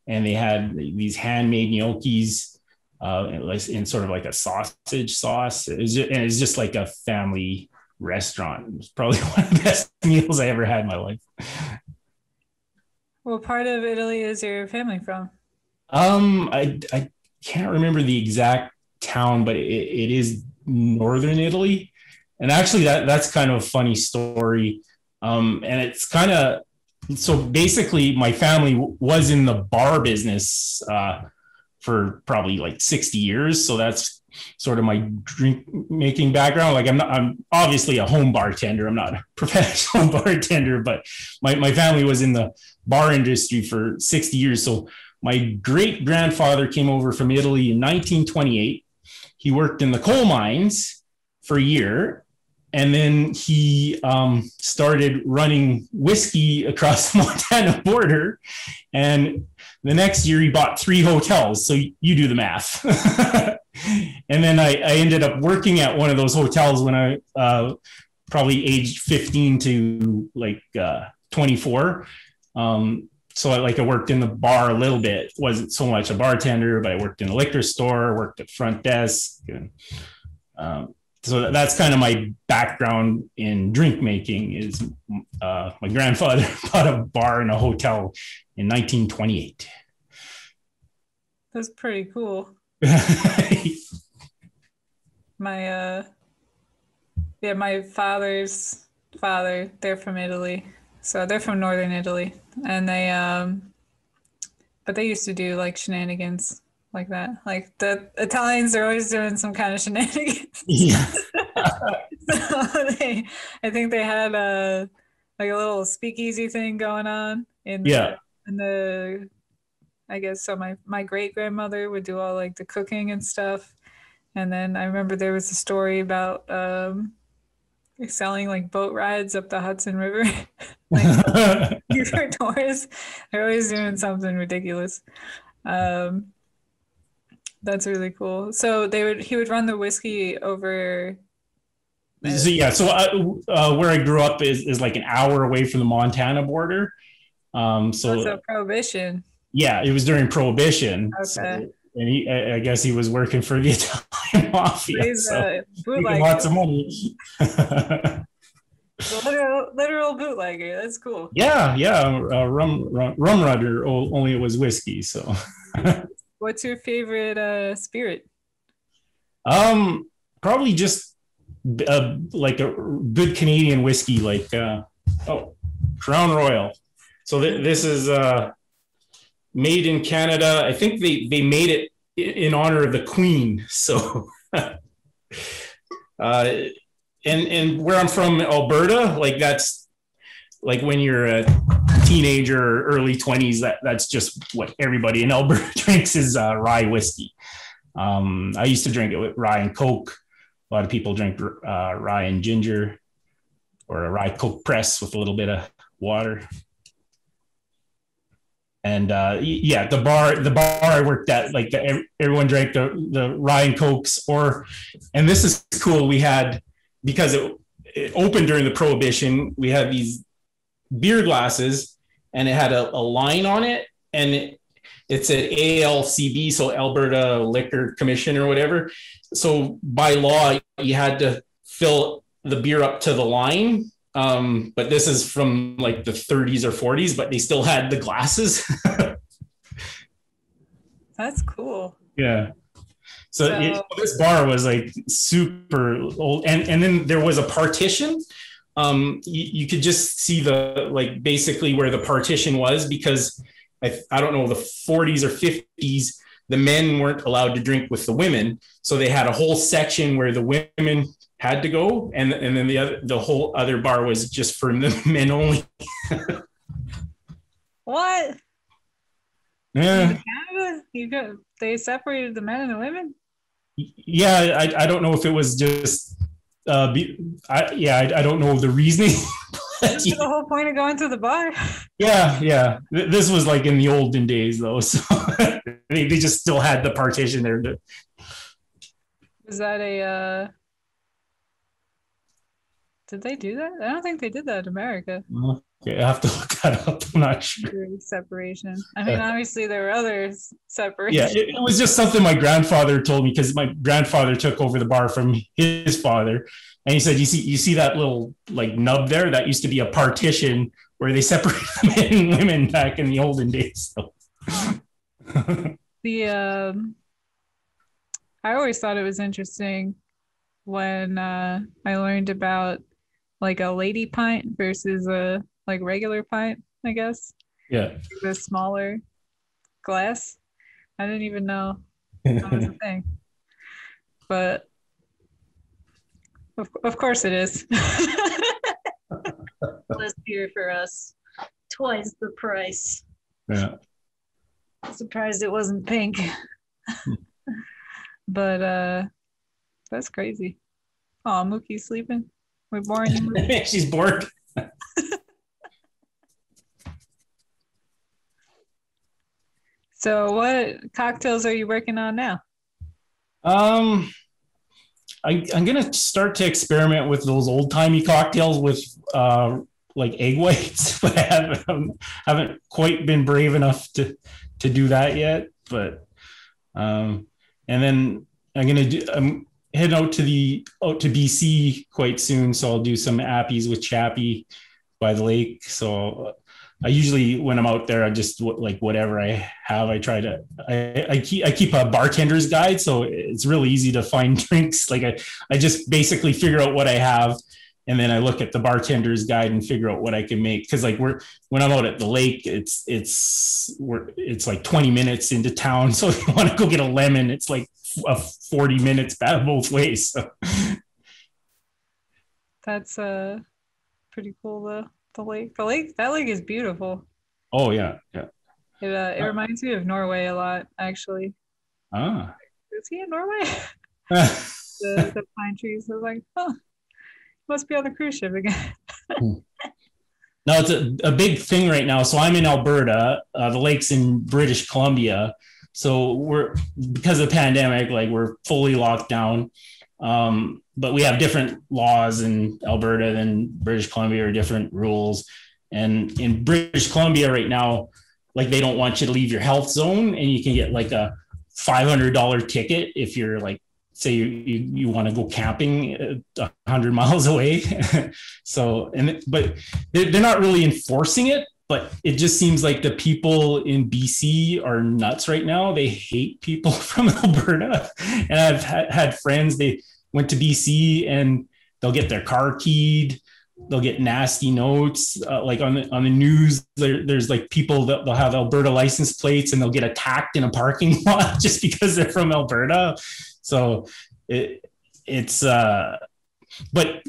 and they had these handmade gnocchis uh, in sort of like a sausage sauce. It just, and it's just like a family restaurant. It was probably (laughs) one of the best (laughs) meals I ever had in my life. What part of Italy is your family from? Um, I I can't remember the exact town, but it, it is northern Italy and actually that that's kind of a funny story um, and it's kind of so basically my family was in the bar business uh, for probably like 60 years. So that's sort of my drink making background. Like I'm not, I'm obviously a home bartender. I'm not a (laughs) professional (laughs) bartender, but my, my family was in the bar industry for 60 years. So my great grandfather came over from Italy in 1928. He worked in the coal mines for a year. And then he um, started running whiskey across the (laughs) Montana border. And the next year, he bought three hotels. So you do the math. (laughs) and then I, I, ended up working at one of those hotels when I uh, probably aged 15 to like uh, 24. Um, so I like I worked in the bar a little bit. wasn't so much a bartender, but I worked in a liquor store, worked at front desk. And, um, so that's kind of my background in drink making. Is uh, my grandfather (laughs) bought a bar in a hotel in 1928. That's pretty cool. (laughs) my uh yeah, my father's father, they're from Italy. So they're from northern Italy. And they um but they used to do like shenanigans like that. Like the Italians are always doing some kind of shenanigans. (laughs) Yeah. (laughs) so they I think they had a like a little speakeasy thing going on in yeah. The, in the I guess so. My my great grandmother would do all like the cooking and stuff, and then I remember there was a story about um, selling like boat rides up the Hudson River. (laughs) like, for tourists, they're always doing something ridiculous. Um, that's really cool. So they would he would run the whiskey over. So yeah, so I, uh, uh, where I grew up is is like an hour away from the Montana border. Um, so, so prohibition. Yeah, it was during Prohibition. Okay. So, and he, I guess he was working for the (laughs) Italian mafia. He's so making lots of money. (laughs) literal, literal bootlegger. That's cool. Yeah, yeah. Uh, rum, rum, rum runner. Only it was whiskey. So. (laughs) What's your favorite uh, spirit? Um, probably just uh, like a good Canadian whiskey, like uh, oh, Crown Royal. So th- this is uh made in Canada. I think they they made it in honor of the Queen. (laughs) So, (laughs) uh, and and where I'm from, Alberta, like that's like when you're a teenager early 20s, that that's just what everybody in Alberta (laughs) drinks is uh, rye whiskey. Um, I used to drink it with rye and Coke. A lot of people drink uh, rye and ginger or a rye Coke press with a little bit of water and uh, yeah, the bar, the bar I worked at, like the, everyone drank the the rye and Cokes, or, and this is cool. We had because it, it opened during the Prohibition. We had these beer glasses, and it had a, a line on it, and it, it said ALCB, so Alberta Liquor Commission or whatever. So by law, you had to fill the beer up to the line um, but this is from like the 30s or 40s, but they still had the glasses. (laughs) That's cool. Yeah. So, so it, this bar was like super old, and and then there was a partition. Um, you, you could just see the like basically where the partition was because I, I don't know the 40s or 50s the men weren't allowed to drink with the women so they had a whole section where the women had to go, and and then the other the whole other bar was just for the (laughs) men only. what? Yeah. You got they separated the men and the women. Yeah, I, I don't know if it was just uh be, I, yeah I, I don't know the reasoning. (laughs) That's the whole point of going to the bar. (laughs) Yeah, yeah. This was like in the olden days though, (laughs) so they, they just still had the partition there. To... Was that a uh did they do that? I don't think they did that in America. Okay, I have to (laughs) look that up. I'm not sure. Separation. I mean, obviously there were others separation. Yeah, it, it was just something my grandfather told me because my grandfather took over the bar from his father, and he said, "You see, you see that little like nub there? That used to be a partition where they (laughs) separated men and women back in the olden days." So. (laughs) the um, I always thought it was interesting when uh, I learned about like a lady pint versus a like regular pint, I guess. Yeah. The smaller glass. I didn't even know that was a (laughs) thing. But of, of course it is. (laughs) Last year for us, twice the price. Yeah. Surprised it wasn't pink. (laughs) but uh that's crazy. Oh, Mookie's sleeping. We're boring you. Mookie? She's bored. So what cocktails are you working on now? Um, I, I'm gonna start to experiment with those old timey cocktails with uh, like egg whites, (laughs) but I haven't, um, haven't quite been brave enough to to do that yet. But um, and then I'm gonna do. I'm heading out to the out to BC quite soon, so I'll do some appies with Chappy by the lake. So I usually when I'm out there, I just like whatever I have, I try to I, I keep I keep a bartender's guide, so it's really easy to find (laughs) drinks. Like I I just basically figure out what I have, and then I look at the bartender's guide and figure out what I can make. Because like we're when I'm out at the lake, it's it's we're it's like 20 minutes into town, (laughs) so if you want to go get a lemon, it's like a 40 minutes both ways. So. (laughs) That's uh pretty cool though. The lake. The lake that lake is beautiful. Oh yeah, yeah. It uh, it reminds me of Norway a lot, actually. Ah. Is he in Norway? (laughs) (laughs) the, the pine trees. I was like, oh, must be on the cruise ship again. (laughs) No, it's a, a big thing right now. So I'm in Alberta. Uh, the lake's in British Columbia. So we're because of the pandemic, like we're fully locked down. Um, but we have different laws in Alberta than British Columbia or different rules. And in British Columbia right now, like they don't want you to leave your health zone, and you can get like a five hundred dollar ticket if you're like say you you, you want to go camping a hundred (laughs) miles away. (laughs) so and but they're, not really enforcing it, but it just seems like the people in BC are nuts right now. They hate people (laughs) from Alberta, and I've ha- had friends they went to BC and they'll get their car keyed. They'll get nasty notes, uh, like on the on the news. There, there's like people that they'll have Alberta license plates and they'll get attacked in a parking (laughs) lot just because they're from Alberta. So it, it's uh, but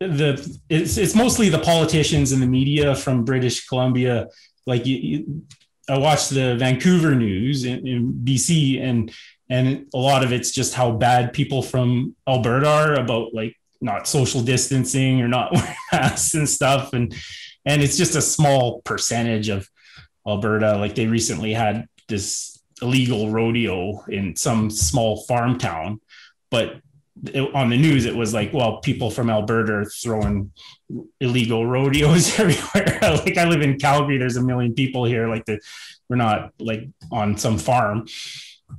the it's it's mostly the politicians and the media from British Columbia. Like you, you I watched the Vancouver news in, in BC and and a lot of it's just how bad people from Alberta are about like not social distancing or not wearing (laughs) masks and stuff. And and it's just a small percentage of Alberta. Like they recently had this illegal rodeo in some small farm town. But it, on the news it was like well people from Alberta are throwing illegal rodeos (laughs) everywhere. (laughs) Like I live in Calgary. There's a million people here. Like the we're not like on some farm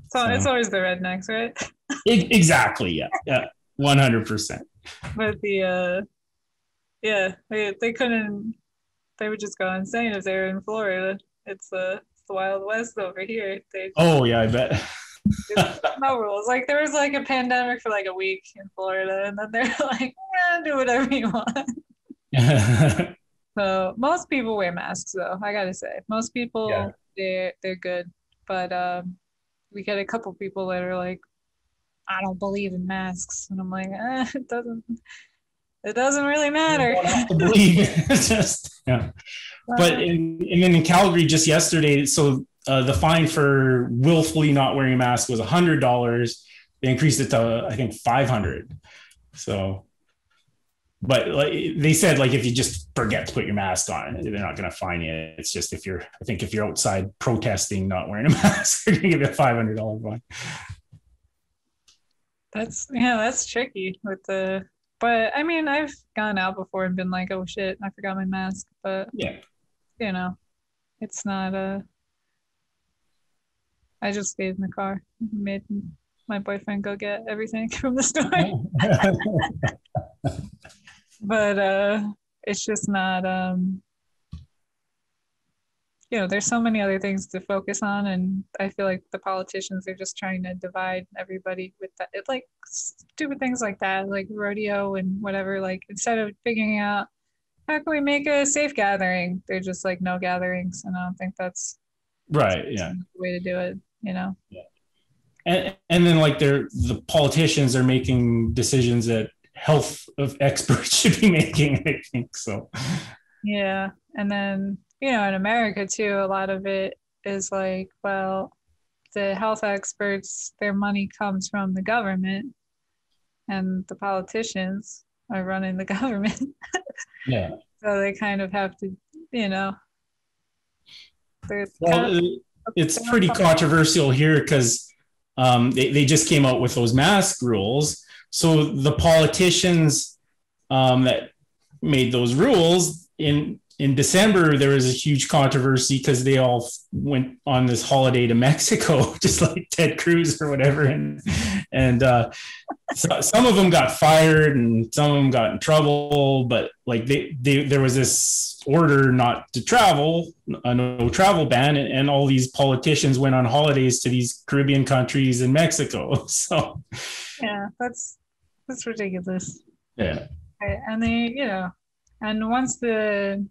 so, so it's always the rednecks right? exactly yeah yeah 100% but the uh yeah they, they couldn't they would just go insane if they were in florida. It's uh it's the wild west over here. They oh yeah i bet. No rules. Like there was like a pandemic for like a week in florida and then they're (laughs) like yeah, do whatever you want. (laughs) So most people wear masks though i gotta say. Most people yeah. they're they're good. But um we get a couple people that are like I don't believe in masks. And I'm like, eh, (laughs) it doesn't it doesn't really matter. (laughs) believe (laughs) just yeah. But in, and then in Calgary just yesterday, so uh, the fine for willfully not wearing a mask was hundred dollars. They increased it to I think five hundred. So, but like they said, like if you just forget to put your mask on, they're not going to fine you. It's just if you're, I think if you're outside protesting not wearing a (laughs) mask, they're going to give you a five hundred dollar fine. That's yeah, that's tricky with the but I mean I've gone out before and been like, oh shit, I forgot my mask. But yeah, you know, it's not a I just stayed in the car, made my boyfriend go get everything (laughs) from the store. (laughs) but uh it's just not um you know, there's so many other things to focus on, and I feel like the politicians are just trying to divide everybody with that. It's like stupid things like that, like rodeo and whatever. Like instead of figuring out how can we make a safe gathering, they're just like no gatherings, and I don't think that's right. Yeah, the way to do it. you know. Yeah. and and then like they're the politicians are making decisions that health of (laughs) experts should be making i think so Yeah. And then, you know, in America too, a lot of it is like, well, the health experts, their money comes from the government and the politicians are running the (laughs) government. yeah so they kind of have to, you know, well it's pretty controversial here because um, they, they just came out with those mask rules so the politicians um, that made those rules in in December there was a huge controversy because they all went on this holiday to Mexico, (laughs) just like Ted Cruz or whatever, and and uh, so, some of them got fired and some of them got in trouble. But like they, they there was this order not to travel, a no travel ban, and, and all these politicians went on holidays to these Caribbean countries and Mexico. (laughs) So yeah, that's that's ridiculous. yeah, And they, you know, and once the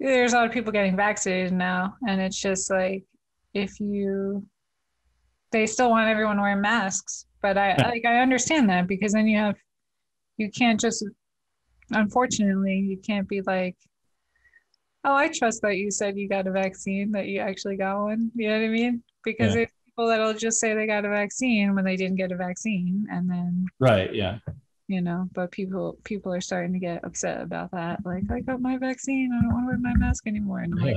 there's a lot of people getting vaccinated now, and it's just like if you, they still want everyone wearing masks, but I like I understand that because then you have, you can't just, unfortunately, you can't be like, oh, I trust that you said you got a vaccine, that you actually got one. You know what I mean? Because Yeah. there's people that'll just say they got a vaccine when they didn't get a vaccine, and then right, yeah. you know but people people are starting to get upset about that like i got my vaccine i don't want to wear my mask anymore and i'm like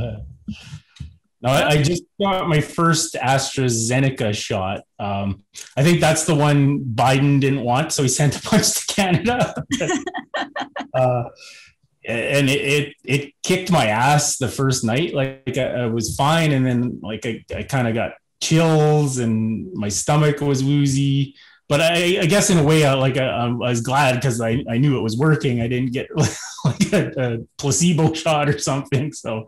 No, I, I just got my first AstraZeneca shot. Um, I think that's the one Biden didn't want, so he (laughs) sent a bunch to Canada. (laughs) uh, and it, it it kicked my ass the first night. Like I, I was fine, and then like I, I kind of got chills, and my stomach was woozy. But I, I guess in a way, I, like I, I was glad because I, I knew it was working. I didn't get (laughs) like a, a placebo shot or something. So,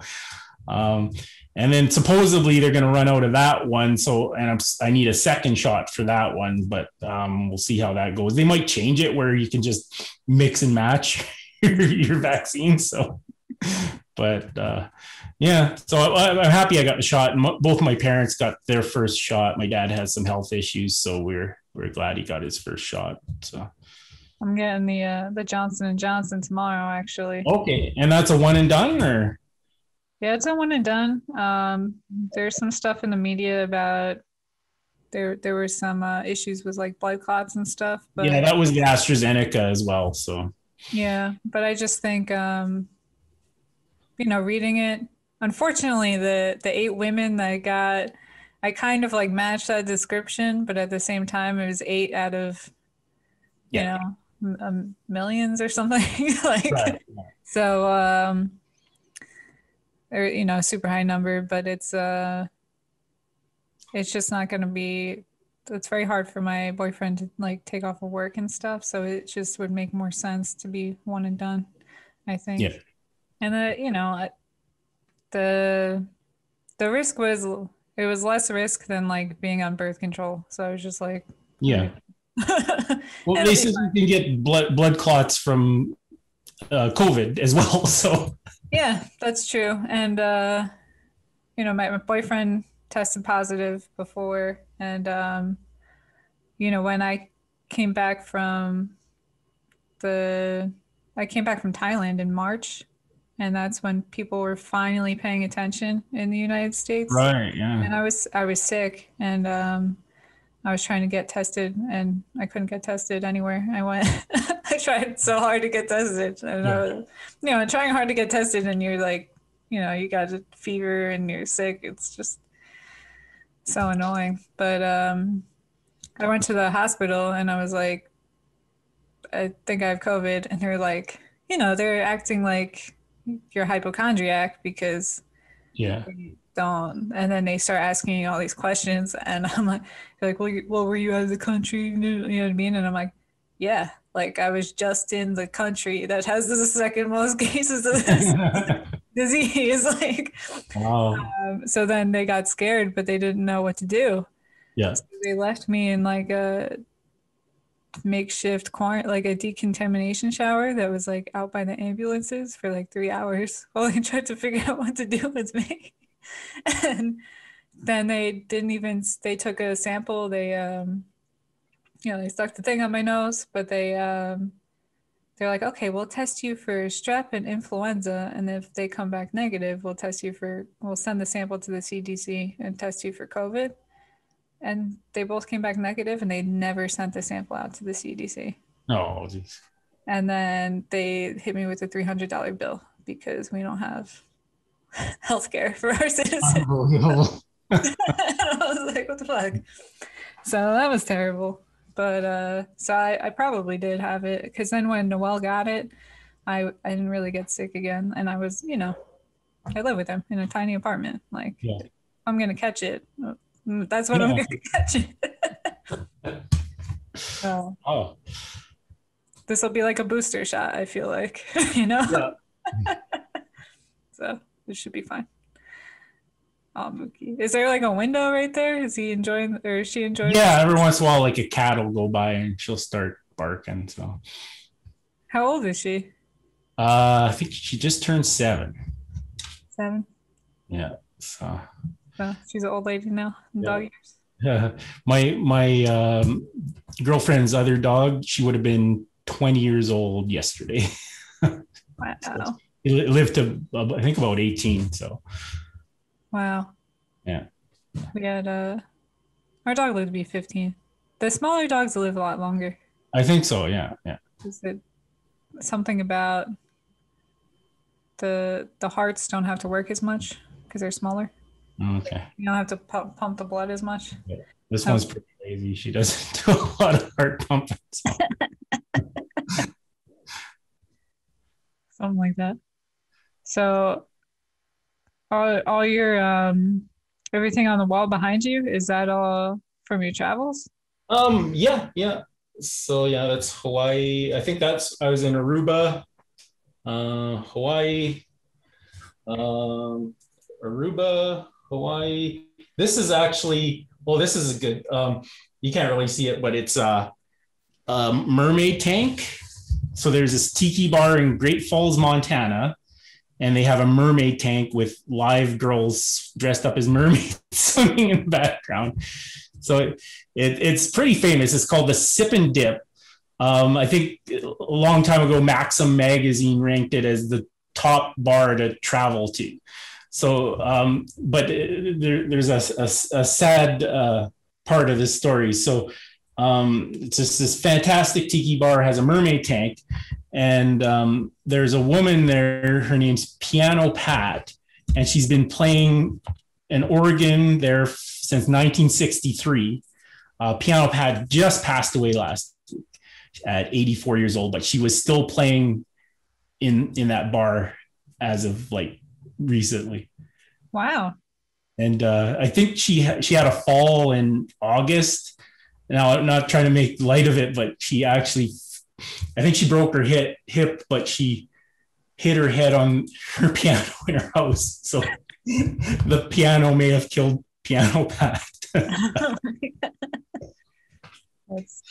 um, and then supposedly they're going to run out of that one. So, and I'm, I need a second shot for that one, but um, we'll see how that goes. They might change it where you can just mix and match (laughs) your, your vaccine. So, (laughs) but uh, yeah, so I, I'm happy I got the shot. And both my parents got their first shot. My dad has some health issues, so we're we're glad he got his first shot. So i'm getting the uh the johnson and johnson tomorrow actually okay, and that's a one and done, or yeah it's a one and done um there's some stuff in the media about there there were some uh, issues with like blood clots and stuff but yeah, that was the AstraZeneca as well. So Yeah, but I just think um you know, reading it, unfortunately the the eight women that I got I kind of like matched that description, but at the same time it was eight out of you Yeah. know, m- um, millions or something (laughs) like right. so um or you know, super high number, but it's uh it's just not going to be it's very hard for my boyfriend to like take off of work and stuff, so it just would make more sense to be one and done, I think. Yeah. And the you know, uh, the the risk was it was less risk than like being on birth control. So I was just like yeah. (laughs) Well, be said you can get blood blood clots from uh, COVID as well. (laughs) So Yeah, that's true. And uh, you know, my, my boyfriend tested positive before, and um, you know, when I came back from the, I came back from Thailand in March, and that's when people were finally paying attention in the United States. right, yeah, And I was I was sick, and um, I was trying to get tested, and I couldn't get tested anywhere. I went. (laughs) I tried so hard to get tested, and I Yeah. was, you know, trying hard to get tested, and you're like, you know, you got a fever and you're sick. It's just so annoying. But um, I went to the hospital, and I was like, I think I have COVID, and they're like, you know, they're acting like you're hypochondriac because yeah, don't. And then they start asking you all these questions and (laughs) i'm like like well, you, well were you out of the country? You know what i mean? And i'm like yeah like i was just in the country that has the second most (laughs) cases of this (laughs) disease. Like wow, um, so then they got scared but they didn't know what to do. Yeah, so they left me in like a makeshift quarant like a decontamination shower that was like out by the ambulances for like three hours (laughs) while they tried to figure out what to do with me (laughs) and then they didn't even they took a sample. They um, you know, they stuck the thing on my nose, but they um, they're like, okay, we'll test you for strep and influenza, and if they come back negative, we'll test you for we'll send the sample to the CDC and test you for COVID. And they both came back negative, and they never sent the sample out to the CDC. Oh, geez. And then they hit me with a $300 bill because we don't have (laughs) health care for our citizens. Unbelievable. (laughs) (laughs) I was like, what the fuck? So that was terrible. But uh, so I, I probably did have it because then when Noel got it, I, I didn't really get sick again. And I was, you know, I live with him in a tiny apartment. Like, Yeah. I'm going to catch it. Mm, That's what I'm going (laughs) to catch (laughs) so Oh, this will be like a booster shot, I feel like, (laughs) you know? Yeah. so this should be fine. Oh, Mookie. Is there like a window right there? Is he enjoying or is she enjoying? yeah. Every once in a while, like a cat will go by and she'll start barking. So, How old is she? uh, I think she just turned seven. Seven. Yeah. So, So she's an old lady now. Yeah. Dog years. uh, (laughs) my my um, girlfriend's other dog, she would have been 20 years old yesterday. (laughs) Wow. He li- lived to I think about 18. So, Wow. Yeah. We had uh our dog lived to be 15. The smaller dogs live a lot longer. I think so. Yeah. Yeah. Is it something about the the hearts don't have to work as much because they're smaller? Okay. You don't have to pump, pump the blood as much. This Oh. one's pretty lazy. She doesn't (laughs) do a lot of heart pumping. so. (laughs) something like that. So all all your um everything on the wall behind you is that all from your travels? Um, yeah, yeah. So yeah, that's Hawaii. I think that's I was in Aruba, uh, Hawaii, um, Aruba, Hawaii. This is actually well, this is a good. Um, you can't really see it, but it's a, a mermaid tank. So there's this tiki bar in Great Falls, Montana, and they have a mermaid tank with live girls dressed up as mermaids (laughs) swimming in the background. So it, it, it's pretty famous. It's called the Sip and Dip. Um, I think a long time ago, Maxim magazine ranked it as the top bar to travel to. So, um, but uh, there, there's a, a, a sad uh, part of this story. So, um, it's just this fantastic tiki bar has a mermaid tank, and um, there's a woman there. Her name's Piano Pat, and she's been playing an organ there since 1963. Uh, Piano Pat just passed away last week at 84 years old, but she was still playing in in that bar as of like recently. Wow. And uh, I think she ha- she had a fall in August. Now I'm not trying to make light of it, but she actually, I think she broke her hip hip, but she hit her head on (laughs) her piano in her house. So the piano may have killed Piano Pat. (laughs) (laughs) That's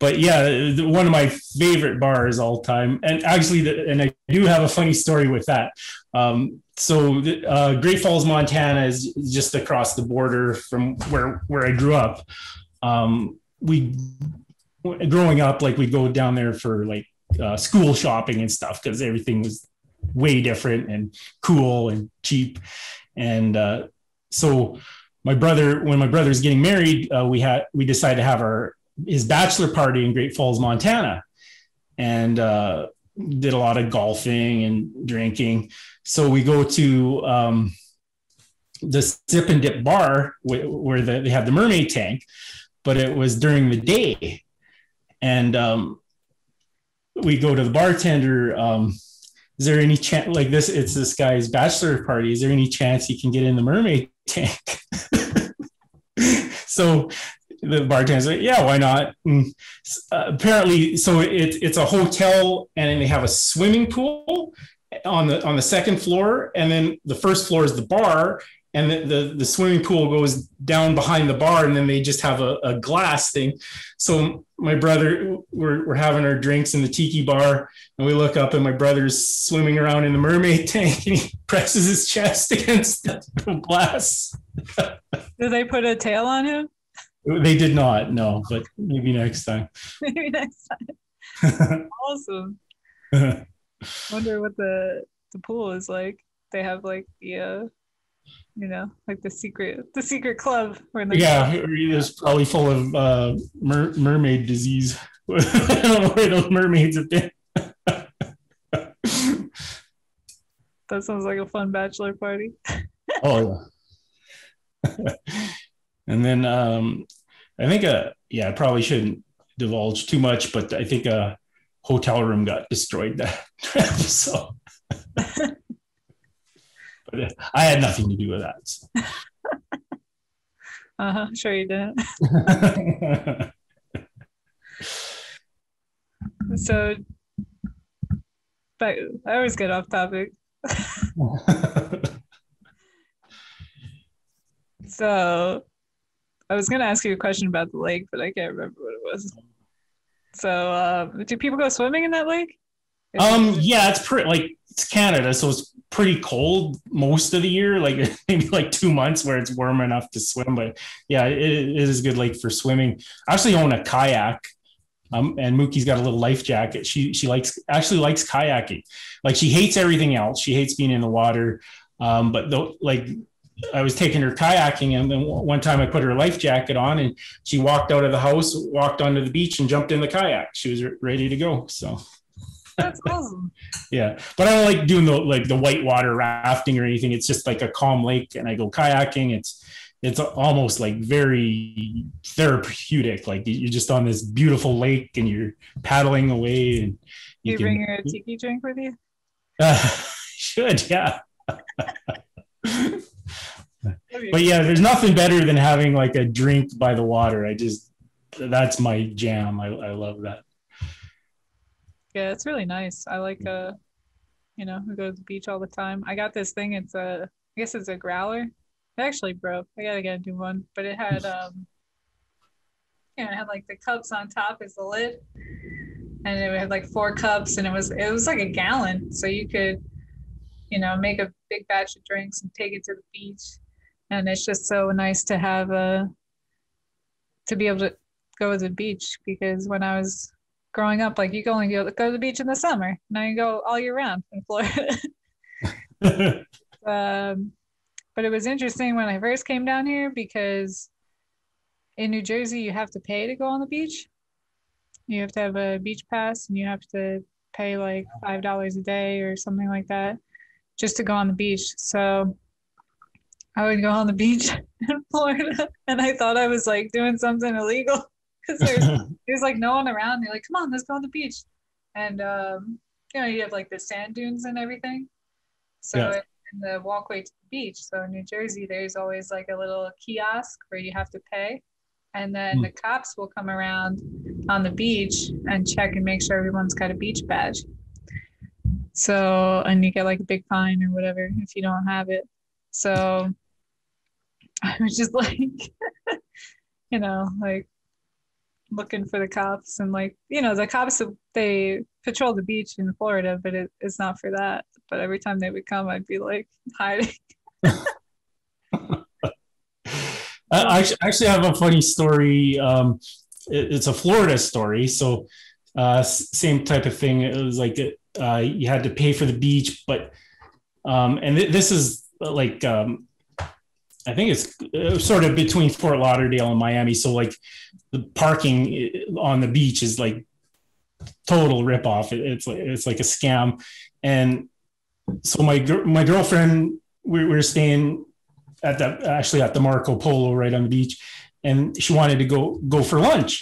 but yeah, one of my favorite bars all time, and actually, the, and I do have a funny story with that. Um, so, uh, Great Falls, Montana, is just across the border from where where I grew up. Um, we growing up, like we'd go down there for like uh, school shopping and stuff because everything was way different and cool and cheap, and uh, so my brother when my brother's getting married uh, we had we decided to have our his bachelor party in great falls montana and uh, did a lot of golfing and drinking. So we go to um, the sip and dip bar wh- where the, they have the mermaid tank but it was during the day. And um, we go to the bartender um, is there any chance like this it's this guy's bachelor party. Is there any chance he can get in the mermaid tank? (laughs) So the bartender's yeah why not? And, uh, apparently so it, it's a hotel and they have a swimming pool on the on the second floor and then the first floor is the bar and the, the, the swimming pool goes down behind the bar and then they just have a, a glass thing. So my brother we're, we're having our drinks in the tiki bar and we look up and my brother's swimming around in the mermaid tank and he (laughs) presses his chest (laughs) against the glass. Did they put a tail on him? They did not no but maybe next time (laughs) (laughs) Maybe next time. Awesome. (laughs) Wonder what the the pool is like. They have like the uh you know, like the secret the secret club where they yeah it's probably full of uh, mer- mermaid disease i don't know where those mermaids have been that sounds like a fun bachelor party. Oh yeah. and then um I think uh yeah, I probably shouldn't divulge too much, but I think a hotel room got destroyed that. (laughs) So (laughs) but uh, I had nothing to do with that. so. (laughs) Uh-huh. Sure you didn't. So but I always get off topic. So I was gonna ask you a question about the lake, but I can't remember what it was. So uh, do people go swimming in that lake? um yeah, it's pretty like it's Canada, so it's pretty cold most of the year, like (laughs) maybe like two months where it's warm enough to swim. But yeah, it, it is a good lake for swimming. I actually own a kayak. Um, and Mookie's got a little life jacket. She she likes actually likes kayaking. Like she hates everything else. She hates being in the water. Um, but though, like I was taking her kayaking, and then one time I put her life jacket on, and she walked out of the house, walked onto the beach, and jumped in the kayak. She was ready to go. So That's awesome. (laughs) yeah, but I don't like doing the like the whitewater rafting or anything. It's just like a calm lake, and I go kayaking. It's it's almost like very therapeutic. Like you're just on this beautiful lake, and you're paddling away, and Do you can- bring your tiki drink with you? (laughs) Uh, should yeah. (laughs) But yeah, there's nothing better than having like a drink by the water. I just that's my jam. I, I love that. Yeah, it's really nice. I like uh you know, we go to the beach all the time. I got this thing, it's a I guess it's a growler. It actually broke. I gotta get a new one. But it had (laughs) um yeah, it had like the cups on top as the lid. And it had like four cups and it was it was like a gallon. So you could, you know, make a big batch of drinks and take it to the beach. And it's just so nice to have a to be able to go to the beach because when I was growing up, like you can only go, go to the beach in the summer. Now you go all year round in Florida. (laughs) um, but it was interesting when I first came down here because in New Jersey you have to pay to go on the beach. You have to have a beach pass and you have to pay like five dollars a day or something like that just to go on the beach. So I would go on the beach (laughs) in Florida and I thought I was like doing something illegal (laughs) because there's (laughs) there's like no one around. You're like, come on, let's go on the beach. And um, you know, you have like the sand dunes and everything. So Yeah. the walkway to the beach. So in New Jersey, there's always like a little kiosk where you have to pay. And then Hmm. the cops will come around on the beach and check and make sure everyone's got a beach badge. So, and you get like a big fine or whatever if you don't have it. So I was just like, (laughs) you know, like looking for the cops and like, you know, the cops, they patrol the beach in Florida, but it, it's not for that. But every time they would come, I'd be like (laughs) hiding. (laughs) I actually, have a funny story. Um, it- it's a Florida story. So, uh, same type of thing. It was like uh, you had to pay for the beach, but um, and th- this is like um, I think it's uh, sort of between Fort Lauderdale and Miami. So, like the parking on the beach is like total ripoff. It, it's like it's like a scam, and so my my girlfriend we we were staying at the actually at the Marco Polo right on the beach, and she wanted to go go for lunch,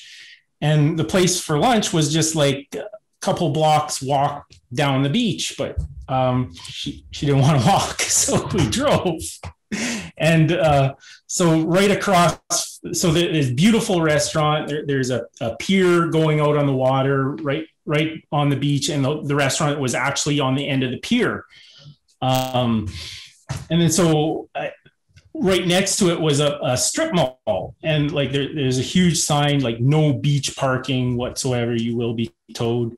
and the place for lunch was just like a couple blocks walk down the beach, but um, she she didn't want to (laughs) walk, so we drove, and uh, so right across, so there's beautiful restaurant. There, there's a, a pier going out on the water right right on the beach, and the, the restaurant was actually on the end of the pier. Um, and then so I, right next to it was a, a strip mall, and like there, there's a huge sign like no beach parking whatsoever. You will be towed.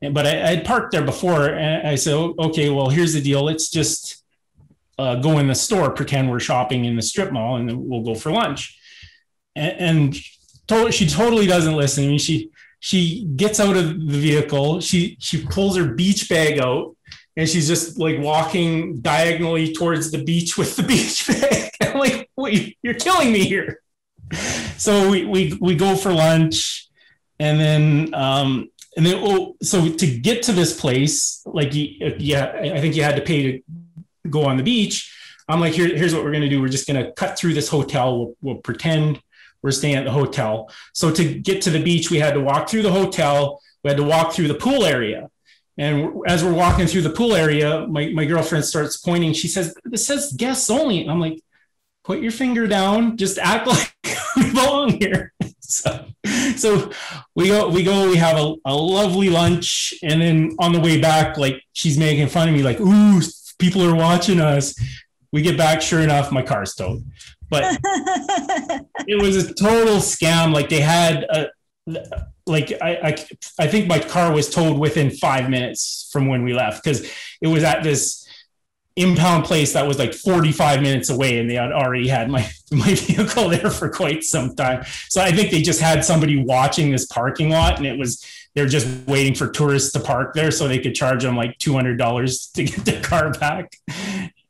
But I had parked there before, and I said, okay, well, here's the deal. Let's just uh, go in the store, pretend we're shopping in the strip mall, and then we'll go for lunch. And, and to- she totally doesn't listen. I mean, she she gets out of the vehicle. She she pulls her beach bag out, and she's just like walking diagonally towards the beach with the (laughs) beach bag. I'm like, wait, you're killing me here. So we we we go for lunch, and then um, and then oh, so to get to this place, like yeah, I think you had to pay to go on the beach. I'm like, here, here's what we're gonna do. We're just gonna cut through this hotel. We'll, we'll pretend we're staying at the hotel. So to get to the beach, we had to walk through the hotel. We had to walk through the pool area. And as we're walking through the pool area, my, my girlfriend starts pointing. She says, This says guests only. And I'm like, Put your finger down, just act (laughs) like we belong here. (laughs) So, so we go, we go, we have a, a lovely lunch. And then on the way back, like she's making fun of me, like, Ooh, people are watching us. We get back, sure enough, my car's towed but (laughs) it was a total scam. Like they had a, like I, I I think my car was towed within five minutes from when we left because it was at this impound place that was like 45 minutes away and they had already had my (laughs) my vehicle there for quite some time so i think they just had somebody watching this parking lot and it was they're just waiting for tourists to park there so they could charge them like $200 to get the car back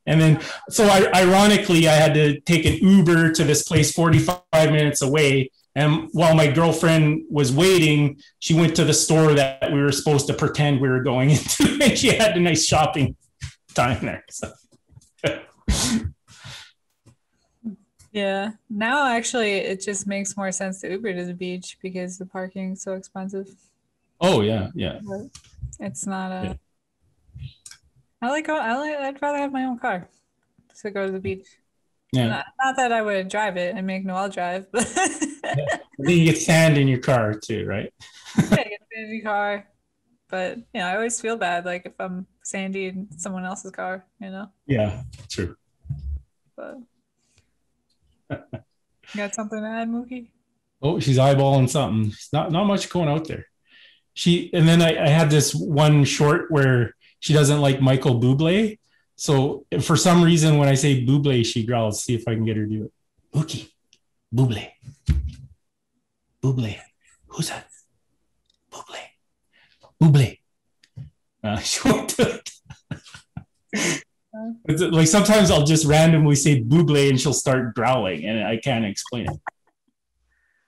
and then, so I, ironically, I had to take an Uber to this place 45 minutes away. And while my girlfriend was waiting, she went to the store that we were supposed to pretend we were going (laughs) into, and she had a nice shopping time there. So. yeah. Now, actually, it just makes more sense to Uber to the beach because the parking's so expensive. Oh yeah, yeah. It's not a. Yeah. I like. I like. I'd rather have my own car to go to the beach. Yeah. Not, not that I would drive it and make Noel drive, but yeah. you get sand in your car too, right? yeah, get sand in your car. But you know, I always feel bad like if I'm sandy in someone else's car, you know. Yeah, true. But you got something to add, Mookie? Oh, she's eyeballing something. not not much going out there. She and then I, I had this one short where she doesn't like Michael Bublé. So for some reason, when I say Bublé, she growls. See if I can get her to do it. Mookie, Bublé, Bublé. Who's that? Bublé, Bublé. Uh, (laughs) she won't do it. (laughs) like sometimes I'll just randomly say Bublé and she'll start growling, and I can't explain it.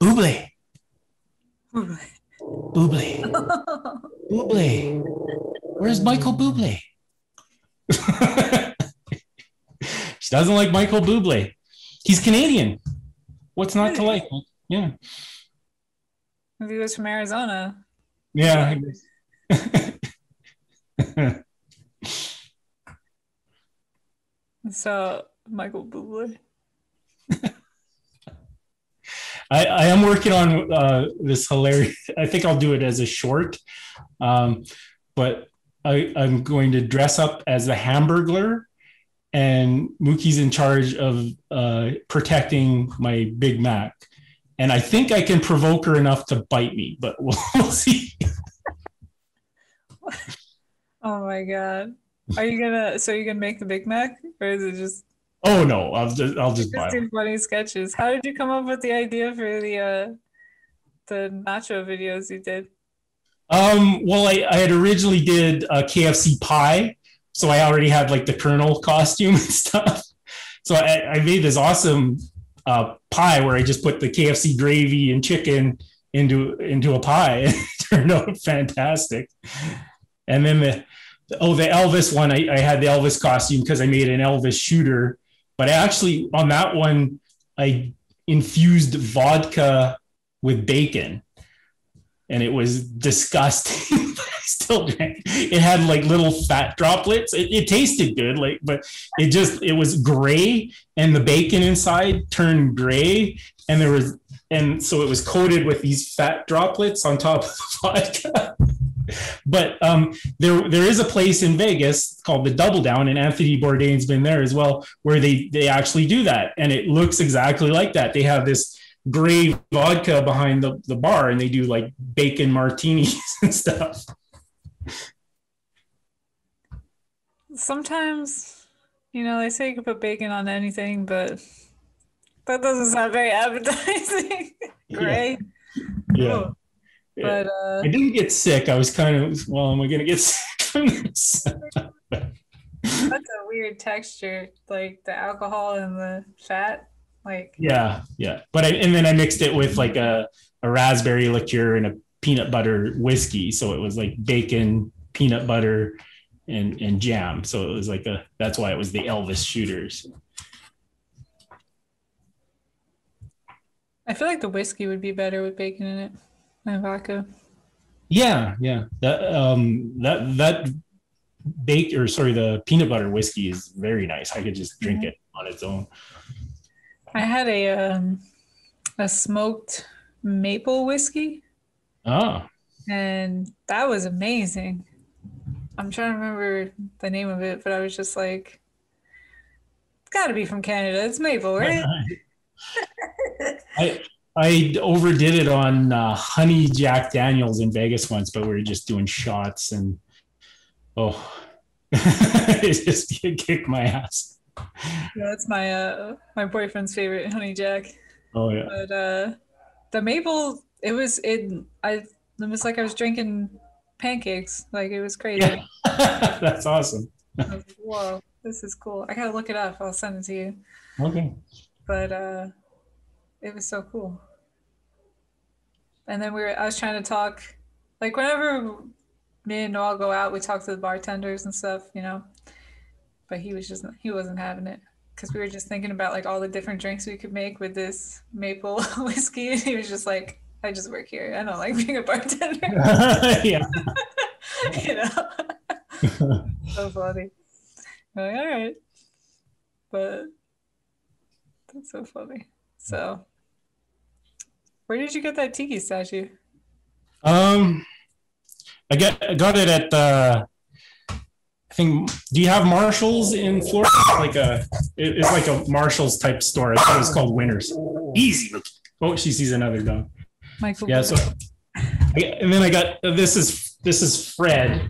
Bublé. Bublé. Bublé. Bublé. Where's Michael Bublé? (laughs) she doesn't like Michael Bublé. He's Canadian. What's not to like? Yeah. If he was from Arizona. Yeah. (laughs) so Michael Bublé. (laughs) I, I am working on uh, this hilarious. (laughs) I think I'll do it as a short, um, but I, am going to dress up as a Hamburglar, and Mookie's in charge of uh, protecting my Big Mac. And I think I can provoke her enough to bite me, but (laughs) we'll, we'll see. (laughs) oh my god! Are you gonna? So you gonna make the Big Mac, or is it just? Oh no! I'll just I'll just, just do funny sketches. How did you come up with the idea for the uh, the nacho videos you did? Um, well, I, I had originally did a KFC pie, so I already had like the Colonel costume (laughs) and stuff. So I, I made this awesome uh, pie where I just put the KFC gravy and chicken into into a pie. (laughs) it turned out fantastic. And then the oh the Elvis one, I, I had the Elvis costume because I made an Elvis shooter. But I actually on that one I infused vodka with bacon and it was disgusting. (laughs) I still drank. It had like little fat droplets. It, it, tasted good, like, but it just it was gray, and the bacon inside turned gray, and there was and so it was coated with these fat droplets on top of the (laughs) vodka. But um, there there is a place in Vegas called the Double Down, and Anthony Bourdain's been there as well, where they they actually do that, and it looks exactly like that. They have this gray vodka behind the, the bar, and they do like bacon martinis (laughs) and stuff. Sometimes, you know, they say you can put bacon on anything, but that doesn't sound very appetizing. (laughs) Gray. Yeah. But uh, I didn't get sick. I was kind of, well, am I going to get (laughs) sick from this? (laughs) that's a weird texture, like the alcohol and the fat. Like yeah, yeah. But I, and then I mixed it with like a, a raspberry liqueur and a peanut butter whiskey. So it was like bacon, peanut butter, and, and jam. So it was like a, that's why it was the Elvis shooters. I feel like the whiskey would be better with bacon in it vodka. Yeah, yeah. That um that that baked or sorry, the peanut butter whiskey is very nice. I could just drink Mhm. it on its own. I had a um, a smoked maple whiskey, Oh, and that was amazing. I'm trying to remember the name of it, but I was just like, "It's got to be from Canada. It's maple, (laughs) right?" I I overdid it on uh, honey Jack Daniels in Vegas once, but we were just doing shots and oh, (laughs) it just (laughs) kicked my ass. Yeah, that's my uh my boyfriend's favorite honey jack. Oh yeah, But uh the maple it was it I it was like I was drinking pancakes. Like it was crazy. yeah. (laughs) that's awesome. Like, Whoa, this is cool. I gotta look it up. I'll send it to you. Okay. But uh it was so cool. And then we were I was trying to talk like whenever me and Noel go out, we talk to the bartenders and stuff, you know. But he was just he wasn't having it. Because we were just thinking about like all the different drinks we could make with this maple (laughs) whiskey. And he was just like, I just work here. I don't like being a bartender. (laughs) yeah. (laughs) you know? so funny. I'm like, all right. But that's so funny. So, where did you get that tiki statue? Um, I got I got it at uh, I think. Do you have Marshalls in Florida? Like a, it- it's like a Marshalls type store. I thought it was called Winners. Easy. Oh, she sees another dog. Michael. Yeah. So, I- and then I got this is this is Fred.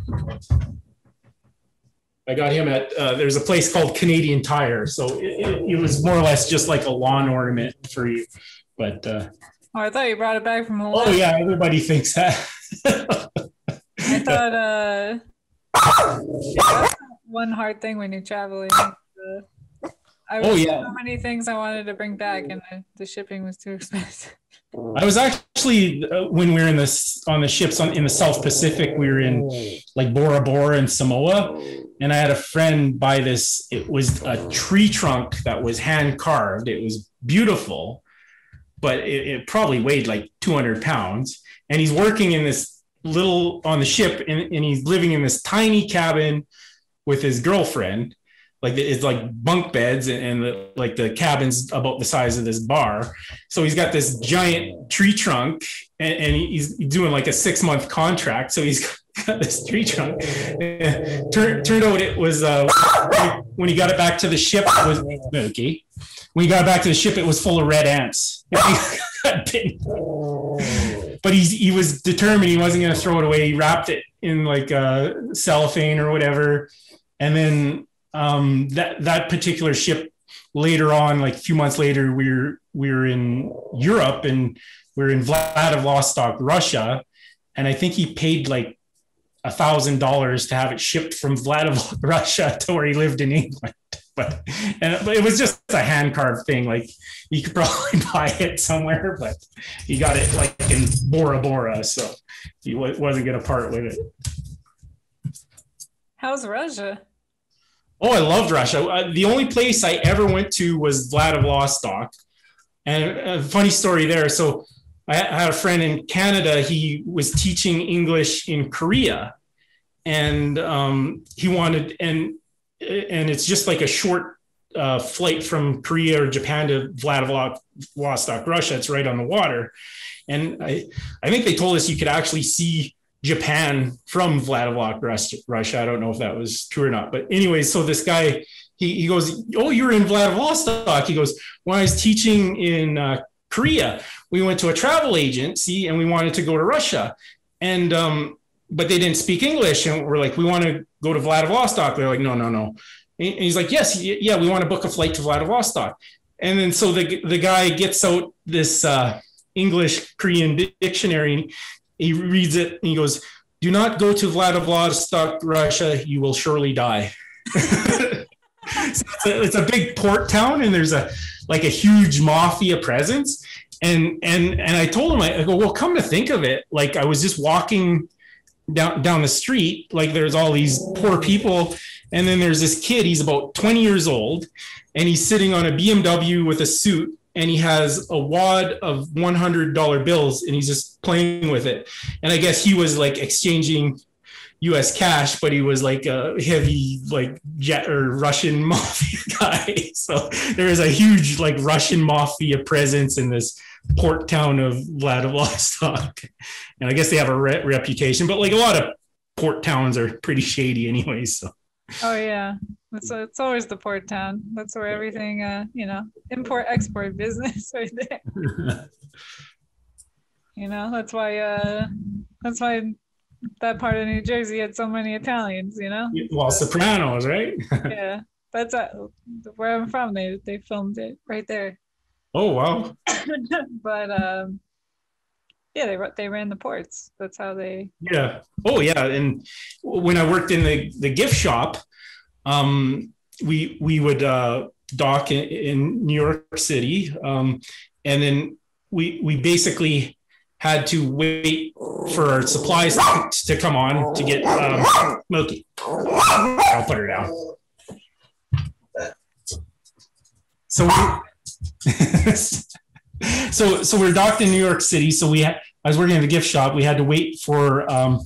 I got him at uh, there's a place called Canadian Tire. So it, it, it was more or less just like a lawn ornament for you. But uh, Oh, I thought you brought it back from oh yeah, everybody thinks that. I thought, uh, yeah, one hard thing when you're traveling. Uh, I Oh, was yeah. so many things I wanted to bring back, and the, the shipping was too expensive. I was actually uh, when we were in this on the ships on in the South Pacific, we were in like Bora Bora and Samoa, and I had a friend buy this. It was a tree trunk that was hand carved. It was beautiful, but it, it probably weighed like 200 pounds. And he's working in this little on the ship, and, and he's living in this tiny cabin with his girlfriend. Like it's like bunk beds, and, and the, like the cabin's about the size of this bar. So he's got this giant tree trunk, and, and he's doing like a six month contract. So he's (laughs) got this tree trunk. Turned, turned out it was uh, when he got it back to the ship. It was okay. When he got back to the ship, it was full of red ants. (laughs) (laughs) But he's he was determined he wasn't going to throw it away. He wrapped it in like uh, cellophane or whatever, and then um, that that particular ship later on, like a few months later, we were we were in Europe and we are in Vladivostok, Russia, and I think he paid like a thousand dollars to have it shipped from Vladivostok, (laughs) Russia, to where he lived in England. But and but it was just a hand carved thing. Like you could (laughs) probably buy it somewhere, but he got it like in Bora Bora, so he wa- wasn't going to part with it. How's Russia? Oh, I loved Russia. Uh, the only place I ever went to was Vladivostok. And a funny story there. So I I had a friend in Canada. He was teaching English in Korea, and um, he wanted and and it's just like a short uh, flight from Korea or Japan to Vladivostok, Russia. It's right on the water, and I I think they told us you could actually see Japan from Vladivostok, Russia. I don't know if that was true or not. But anyway, so this guy, he, he goes, Oh, you're in Vladivostok. He goes, When I was teaching in uh, Korea, we went to a travel agency and we wanted to go to Russia. And, um, but they didn't speak English. And we're like, We want to go to Vladivostok. They're like, No, no, no. And he's like, Yes, yeah, we want to book a flight to Vladivostok. And then so the, the guy gets out this uh, English Korean dictionary he reads it and he goes, "Do not go to Vladivostok, Russia. You will surely die." (laughs) so it's, a, it's, a, big port town, and there's a like a huge mafia presence. And and and I told him, I, I go, "Well, come to think of it, like I was just walking down down the street, like there's all these poor people." And then there's this kid, he's about 20 years old, and he's sitting on a BMW with a suit and he has a wad of $100 bills and he's just playing with it. And I guess he was like exchanging US cash, but he was like a heavy like jet or Russian (laughs) mafia guy. So there is a huge like Russian mafia presence in this port town of Vladivostok. (laughs) And I guess they have a re- reputation, but like a lot of port towns are pretty shady anyway. So. Oh yeah, it's it's always the port town. That's where everything, uh, you know, import export business (laughs) right there. (laughs) you know, that's why uh, that's why that part of New Jersey had so many Italians. You know, well, Sopranos, right? yeah, that's uh, where I'm from. They they filmed it right there. Oh wow! (laughs) but um, yeah, they they ran the ports. That's how they. Yeah. Oh yeah, and when I worked in the the gift shop, um, we we would uh, dock in, in, New York City, um, and then we we basically had to wait for our supplies to come on to get um, Mookie. I'll put her down. So we, (laughs) so so we're docked in New York City. So we had I was working in the gift shop. We had to wait for um,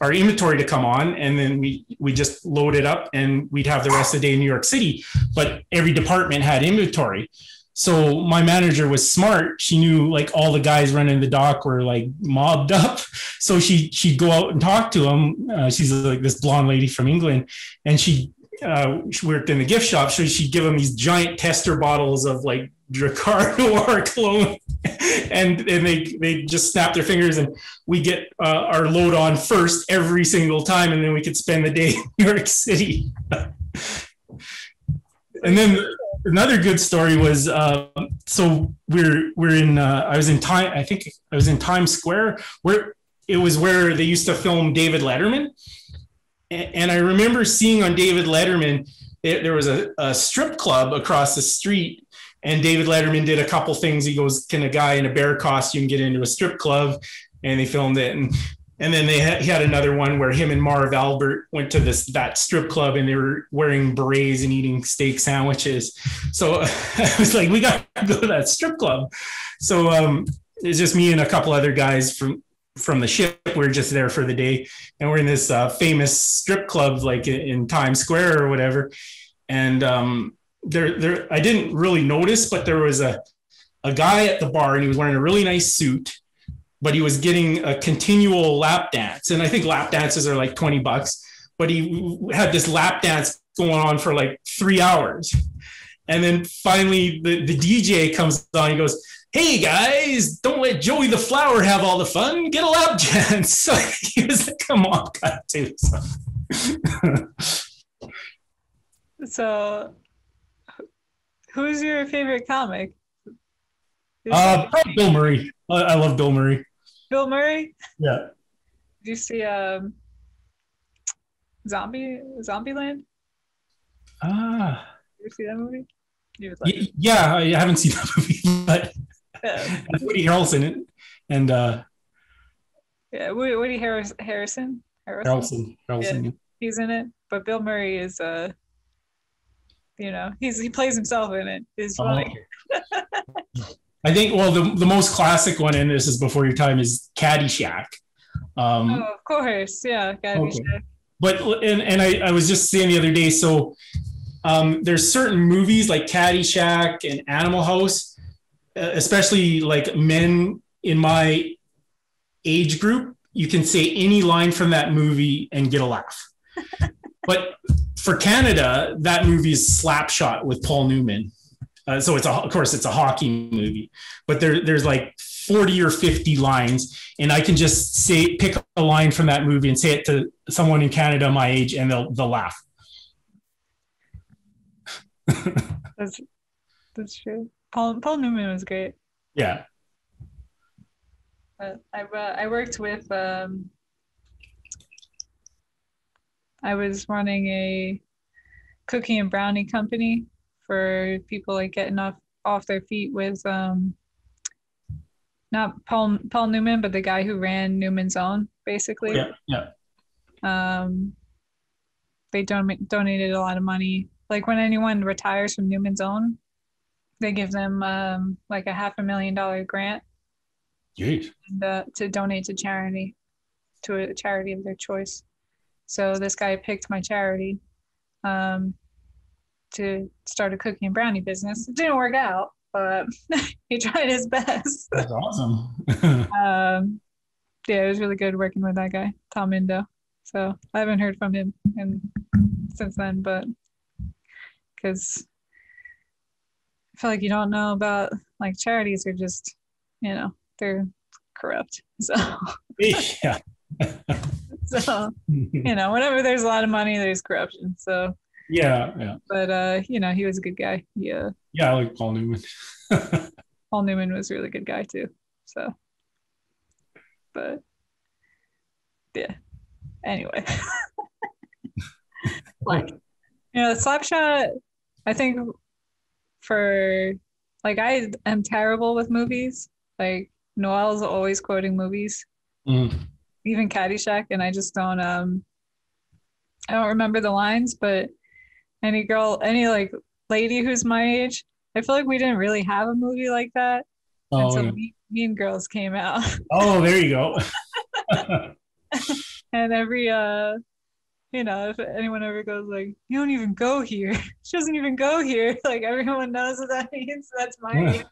our inventory to come on, and then we we just load it up, and we'd have the rest of the day in New York City. But every department had inventory. So my manager was smart. She knew like all the guys running the dock were like mobbed up. (laughs) So she she'd go out and talk to them. Uh, she's like this blonde lady from England, and she uh, she worked in the gift shop, so she'd give them these giant tester bottles of like Drakkar (laughs) Noir clone, and and they they just snap their fingers, and we get uh, our load on first every single time, and then we could spend the day (laughs) in New York City. and then another good story was uh, so we're we're in uh, I was in time I think I was in Times Square where it was where they used to film David Letterman, and, and I remember seeing on David Letterman there was a, a strip club across the street and David Letterman did a couple things. He goes, "Can a guy in a bear costume get into a strip club?" And they filmed it, and and then they had, he had another one where him and Marv Albert went to this that strip club and they were wearing berets and eating steak sandwiches. So (laughs) I was like, we got to go to that strip club. So um, it's just me and a couple other guys from from the ship. We are just there for the day, and we're in this uh, famous strip club like in, in Times Square or whatever. And um, there there I didn't really notice, but there was a a guy at the bar and he was wearing a really nice suit, but he was getting a continual lap dance. And I think lap dances are like 20 bucks, but he had this lap dance going on for like three hours. And then finally the, the DJ comes on, he goes, Hey guys, don't let Joey the flower have all the fun. Get a lap (laughs) dance. (laughs) So he was like, come on, to. (laughs) So. so Who's your favorite comic? Uh, Bill Murray. I, I, love Bill Murray. Bill Murray. Yeah. Did you see um, Zombie Zombieland? Ah. You ever see that movie? Like yeah, I haven't seen (laughs) that movie, but yeah. Woody Harrelson in it, and uh, yeah, Woody, Harris, Harrison. Harrelson. Harrelson. Yeah, he's in it, but Bill Murray is uh you know, he's he plays himself in it. It's funny. Oh. I think well the, the most classic one in this is before your time is Caddyshack. Um, oh, of course, yeah, Caddyshack. Okay. But and, and I, I was just saying the other day, so um, there's certain movies like Caddyshack and Animal House, especially like men in my age group you can say any line from that movie and get a laugh. (laughs) but for Canada, that movie is Slapshot with Paul Newman. Uh, so it's a, of course it's a hockey movie, but there there's like 40 or 50 lines, and I can just say pick a line from that movie and say it to someone in Canada my age, and they'll they'll laugh. (laughs) That's that's true. Paul Paul Newman was great. Yeah. Uh, I uh, I worked with um, I was running a cookie and brownie company for people like getting off off their feet with um not Paul Paul Newman, but the guy who ran Newman's Own, basically. Yeah. Yeah. Um, they don- donated a lot of money. Like when anyone retires from Newman's Own, they give them um, like a half a million dollar grant Jeez. and, uh, to donate to charity, to a charity of their choice. So this guy picked my charity um, to start a cookie and brownie business. It didn't work out, but (laughs) he tried his best. That's awesome. (laughs) um, yeah, it was really good working with that guy, Tom Indo. So I haven't heard from him in, since then, but because I feel like you don't know about like charities are just, you know, they're corrupt. (laughs) So, yeah. (laughs) so you know, whenever there's a lot of money, there's corruption. So, Yeah. Yeah. but uh, you know, he was a good guy. Yeah, Yeah. I like Paul Newman. (laughs) Paul Newman was a really good guy too. So, but yeah. Anyway, (laughs) like you know, Slapshot. I think for like I am terrible with movies. Like Noel's always quoting movies, Mm. Even Caddyshack, and I just don't um I don't remember the lines, but any girl, any like lady who's my age, I feel like we didn't really have a movie like that Oh, until yeah. mean, mean Girls came out. (laughs) oh, there you go. (laughs) and every uh you know, if anyone ever goes like, "You don't even go here," (laughs) she doesn't even go here. Like everyone knows what that means. That's my age.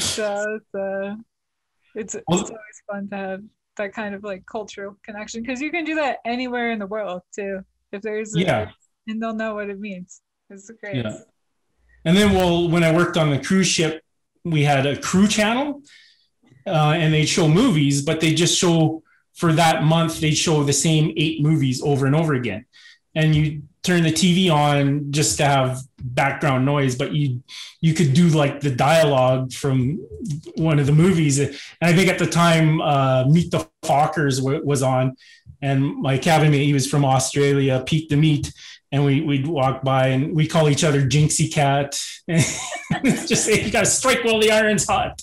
So it's uh, it's, it's always fun to have that kind of like cultural connection because you can do that anywhere in the world too. If there's a, Yeah. and they'll know what it means. It's great. Yeah. And then, well, when I worked on the cruise ship, we had a crew channel, uh, and they'd show movies, but they just show for that month they'd show the same eight movies over and over again, and you turn the TV on just to have background noise, but you you could do like the dialogue from one of the movies, and I think at the time uh, Meet the Fockers was on, and my cabin mate he was from Australia, Pete the Meat and we we'd walk by and we call each other Jinxie Cat, (laughs) just say you gotta strike while the iron's hot.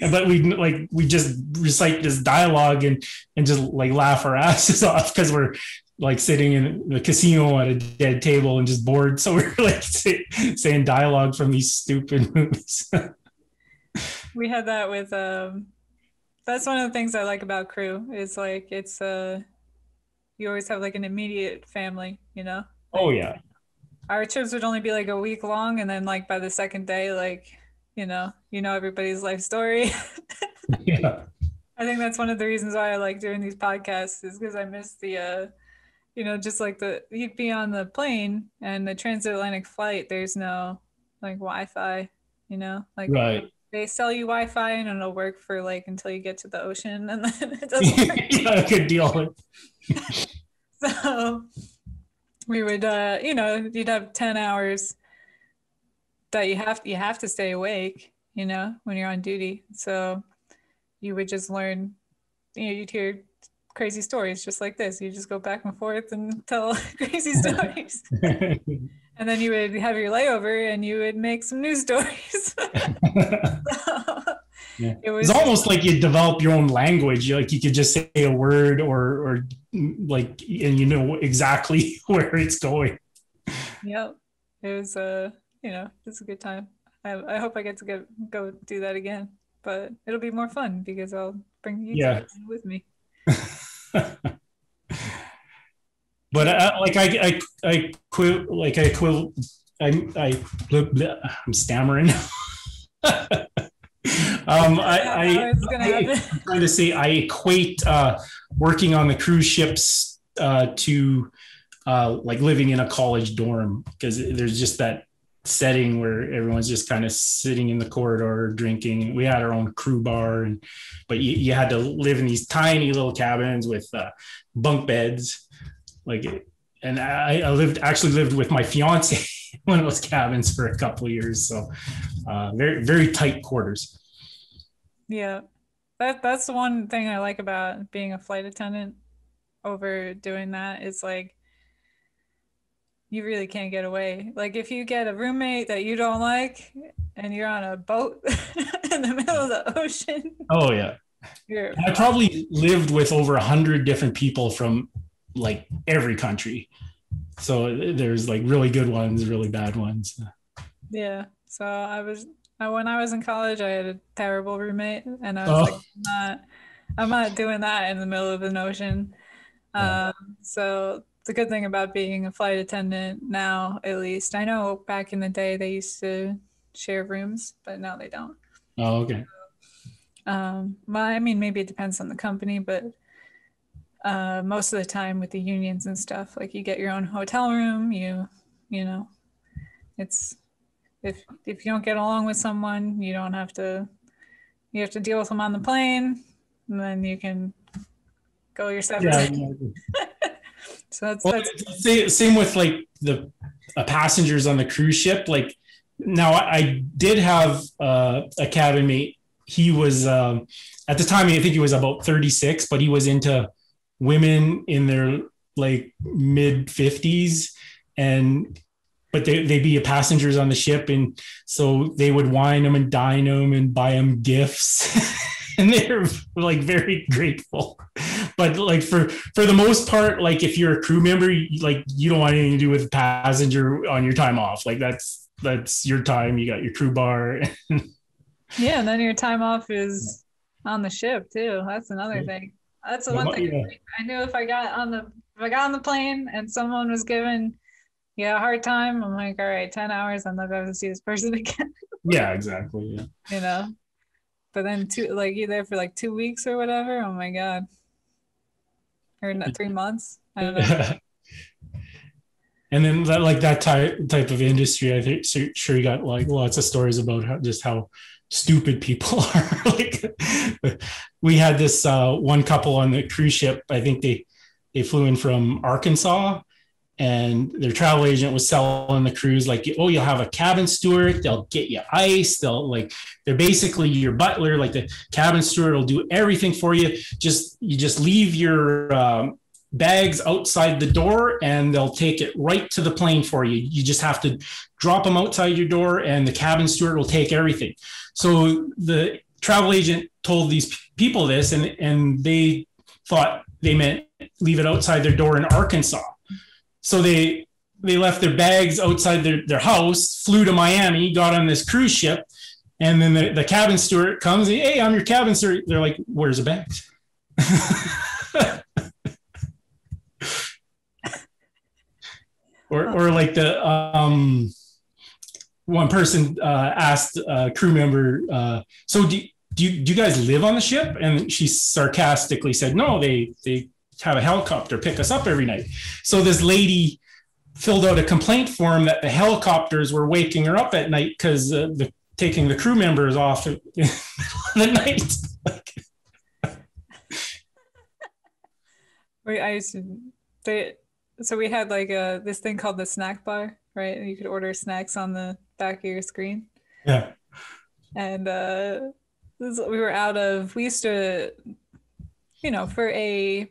But we like we just recite this dialogue and and just like laugh our asses (laughs) off because we're like sitting in the casino at a dead table and just bored. So (laughs) we're like say, saying dialogue from these stupid movies. (laughs) We had that with um that's one of the things I like about crew is like it's uh you always have like an immediate family, you know? oh yeah, Our trips would only be like a week long and then like by the second day, like, you know, you know everybody's life story. (laughs) yeah, I think that's one of the reasons why I like doing these podcasts is because I miss the uh you know, just like the you'd be on the plane and the transatlantic flight, there's no like Wi-Fi, you know, like right. they sell you Wi-Fi and it'll work for like until you get to the ocean and then (laughs) it (laughs) doesn't work. yeah, good deal. (laughs) so we would uh you know you'd have 10 hours that you have you have to stay awake you know when you're on duty so you would just learn you know you'd hear crazy stories just like this you just go back and forth and (laughs) tell (laughs) crazy (laughs) stories and then you would have your layover and you would make some news stories Yeah. it was It's almost like you develop your own language. Like you could just say a word or or like and you know exactly where it's going. Yep. It was uh, you know, it's a good time. I I hope I get to get go do that again. But it'll be more fun because I'll bring you Yeah. with me. (laughs) but I, like I I I quit like I quit I I I'm stammering. (laughs) Um, I, I'm (laughs) trying to say I equate uh, working on the cruise ships uh, to uh, like living in a college dorm because there's just that setting where everyone's just kind of sitting in the corridor drinking. We had our own crew bar, and but you, you had to live in these tiny little cabins with uh, bunk beds, like. And I, I lived actually lived with my fiance (laughs) in one of those cabins for a couple years, so uh, very very tight quarters. Yeah. That that's the one thing I like about being a flight attendant over doing that is like you really can't get away. Like if you get a roommate that you don't like and you're on a boat (laughs) in the middle of the ocean, Oh yeah. you're I probably lived with over a hundred different people from like every country. So there's like really good ones, really bad ones. yeah. So I was I, when I was in college I had a terrible roommate and I was Oh. like I'm not I'm not doing that in the middle of an ocean. Um, so the good thing about being a flight attendant now, at least, I know back in the day they used to share rooms, but now they don't. Oh, okay. Um, well, I mean, maybe it depends on the company, but uh, most of the time with the unions and stuff, like you get your own hotel room, you, you know, it's if if you don't get along with someone, you don't have to, you have to deal with them on the plane, and then you can go your separate. Yeah. (laughs) So that's Well, that's same, same with like the uh, passengers on the cruise ship. Like now, I, I did have uh, a cabin mate. He was um, at the time, I think he was about 36, but he was into women in their like mid 50s, and but they, they'd be passengers on the ship, and so they would wine them and dine them and buy them gifts, (laughs) (laughs) and they're like very grateful but like for for the most part like if you're a crew member like you don't want anything to do with passenger on your time off like that's that's your time you got your crew bar (laughs) yeah, and then your time off is on the ship too. That's another thing. That's the one thing Yeah. I knew if I got on the if I got on the plane and someone was giving yeah a hard time, I'm like, all right, ten hours, I'm not going to see this person (laughs) again, yeah exactly yeah you know. But then two like you there for like two weeks or whatever. Oh my god, or not three months. I don't know. (laughs) and then that, like that type type of industry i think so- sure you got like lots of stories about how, just how stupid people (laughs) are like we had this uh, one couple on the cruise ship i think they they flew in from arkansas and their travel agent was selling the cruise like oh you'll have a cabin steward they'll get you ice they'll like they're basically your butler like the cabin steward will do everything for you just you just leave your um, bags outside the door and they'll take it right to the plane for you. You just have to drop them outside your door and the cabin steward will take everything. So the travel agent told these people this and, and they thought they meant leave it outside their door in Arkansas. So they they left their bags outside their, their house, flew to Miami, got on this cruise ship, and then the, the cabin steward comes, hey, I'm your cabin steward. They're like, where's the bags? (laughs) or or like the um one person uh, asked a crew member uh, so do, do you do you guys live on the ship and she sarcastically said no they they have a helicopter pick us up every night so this lady filled out a complaint form that the helicopters were waking her up at night because uh, the taking the crew members off in (laughs) the night We I used to they so we had like a this thing called the snack bar, right? And you could order snacks on the back of your screen. yeah And uh this, we were out of we used to you know, for a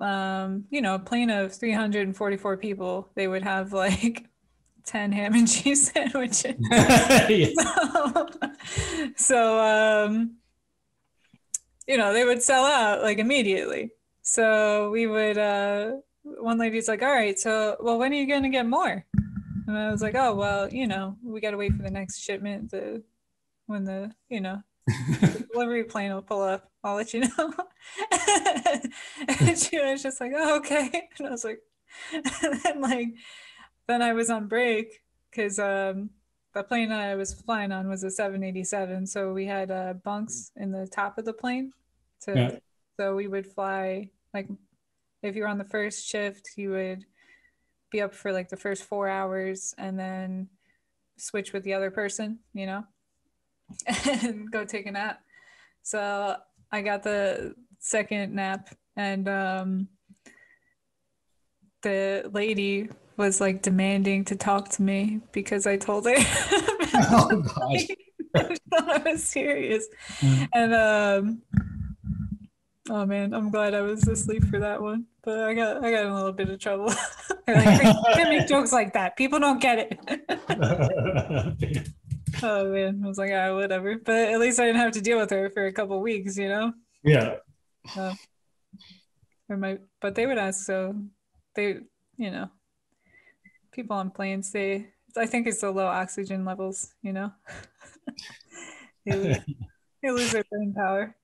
um, you know, a plane of 344 people, they would have like (laughs) 10 ham and cheese sandwiches. (laughs) (laughs) so um you know they would sell out like immediately. So we would uh one lady's like all right so well when are you going to get more? And i was like oh well you know we got to wait for the next shipment the, when the you know (laughs) delivery plane will pull up i'll let you know (laughs) and she was just like oh okay (laughs) and i was like and then like then i was on break because um the plane I was flying on was a 787, so we had uh, bunks in the top of the plane. To, Yeah. So we would fly like if you were on the first shift, you would be up for like the first four hours and then switch with the other person, you know, and (laughs) go take a nap. So I got the second nap and um the lady was like demanding to talk to me because I told her (laughs) Oh, gosh. I thought (laughs) I was serious. Mhm. And um oh man, I'm glad I was asleep for that one. But I got I got in a little bit of trouble. Like, can't make jokes like that. People don't get it. Oh man. I was like, ah, whatever. But at least I didn't have to deal with her for a couple weeks, you know? yeah. Or my but they would ask so they you know people on planes they I think it's the low oxygen levels, you know. (laughs) they, lose, they lose their brain power.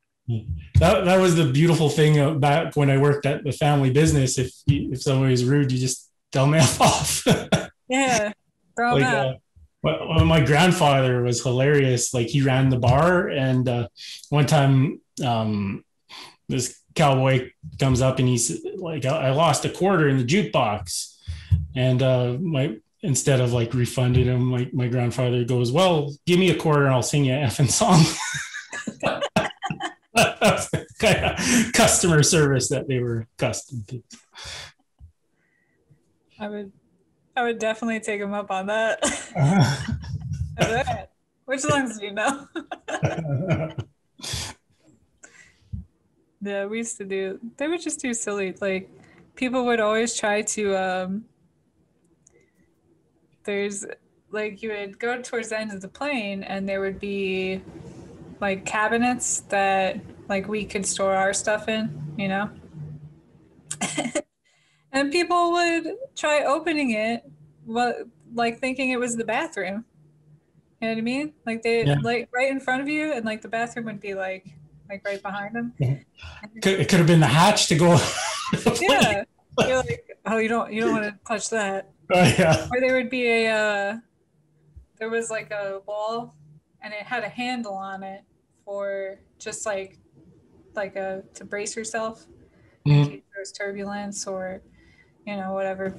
That, that was the beautiful thing about when I worked at the family business. If you, if somebody was rude, you just tell them (laughs) F off. Yeah. Throw like out. uh, well, my grandfather was hilarious. Like he ran the bar and uh, one time um, this cowboy comes up and he's like i lost a quarter in the jukebox. And uh, my instead of like refunding him my, my grandfather goes well give me a quarter and i'll sing you a effing song. (laughs) Kind of customer service that they were accustomed to. I would I would definitely take him up on that. (laughs) Which songs do you know? (laughs) yeah, we used to do they were just too silly like people would always try to um there's like you would go towards the end of the plane and there would be like cabinets that like we could store our stuff in, you know? (laughs) and people would try opening it what like thinking it was the bathroom. You know what I mean? Like they Yeah. like right in front of you and like the bathroom would be like like right behind them. could, it could have been the hatch to go (laughs) Yeah. You're like, oh you don't you don't want to touch that. Oh, yeah Or there would be a uh, there was like a wall and it had a handle on it for just like like a to brace yourself in Mhm. case there's turbulence or you know whatever.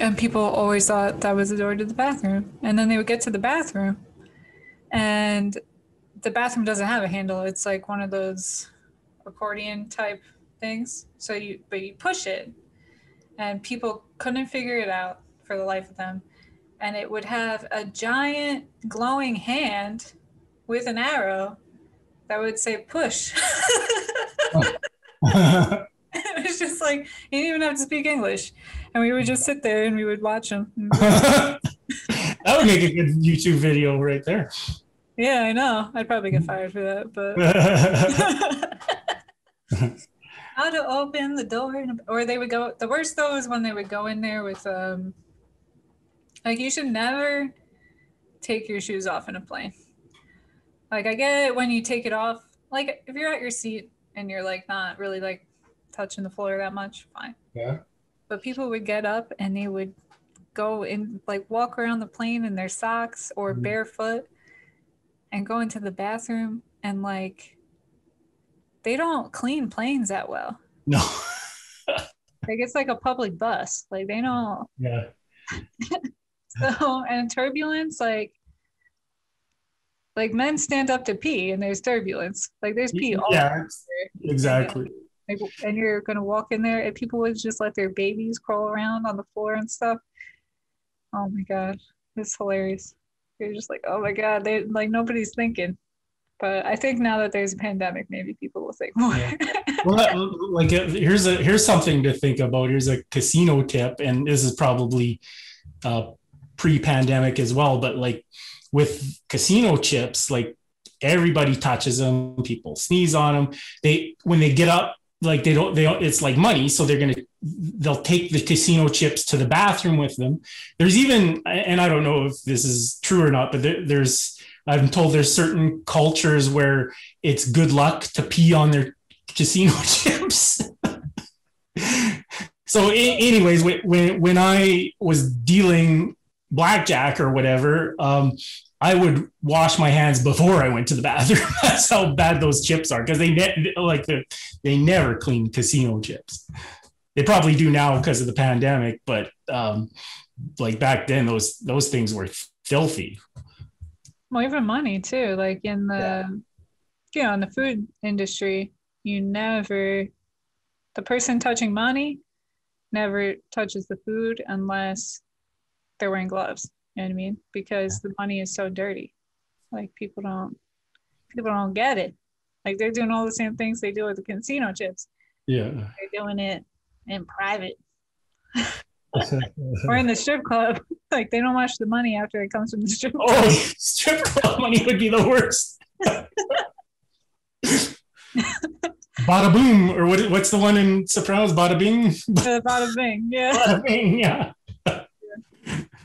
And people always thought that was the door to the bathroom. And then they would get to the bathroom and the bathroom doesn't have a handle. It's like one of those accordion type things. So you but you push it and people couldn't figure it out for the life of them. And it would have a giant glowing hand with an arrow that would say push. (laughs) (laughs) (laughs) it was just like you didn't even have to speak English, and we would just sit there and we would watch him. (laughs) that would make a good YouTube video right there. yeah, I know. I'd probably get fired for that, but (laughs) how to open the door, or they would go. The worst though is when they would go in there with um, like you should never take your shoes off in a plane. Like I get it when you take it off. Like if you're at your seat and you're like not really like touching the floor that much, fine. yeah. but people would get up and they would go in like walk around the plane in their socks or Mhm. barefoot and go into the bathroom and like they don't clean planes that well No. (laughs) like it's like a public bus like they don't Yeah. (laughs) so and turbulence like like men stand up to pee and there's turbulence like there's pee all Yeah, exactly. Like, and you're gonna walk in there and people would just let their babies crawl around on the floor and stuff. Oh my god, it's hilarious. You're just like, oh my god, they like nobody's thinking. But I think now that there's a pandemic, maybe people will think more. Yeah. (laughs) Well, like uh, here's a here's something to think about. Here's a casino tip, and this is probably uh, pre-pandemic as well. But like with casino chips, like everybody touches them. People sneeze on them. They when they get up, like they don't. They don't, it's like money, so they're gonna they'll take the casino chips to the bathroom with them. There's even, and I don't know if this is true or not, but there, there's I'm told there's certain cultures where it's good luck to pee on their casino (laughs) chips. so, anyways, when when I was dealing blackjack or whatever, um, I would wash my hands before I went to the bathroom. (laughs) That's how bad those chips are because they ne- like they never clean casino chips. They probably do now because of the pandemic, but um, like back then, those those things were filthy. Well, even money too. Like in the, yeah. you know, in the food industry, you never, the person touching money never touches the food unless they're wearing gloves. You know what I mean? Because the money is so dirty. Like people don't, people don't get it. Like they're doing all the same things they do with the casino chips. Yeah. They're doing it in private. (laughs) or in the strip club. (laughs) Like they don't watch the money after it comes from the strip club. Oh, (laughs) strip club money would be the worst. Bada boom, or what, what's the one in Sopranos? Bada bing. Uh, bada bing, yeah. Bada bing, yeah.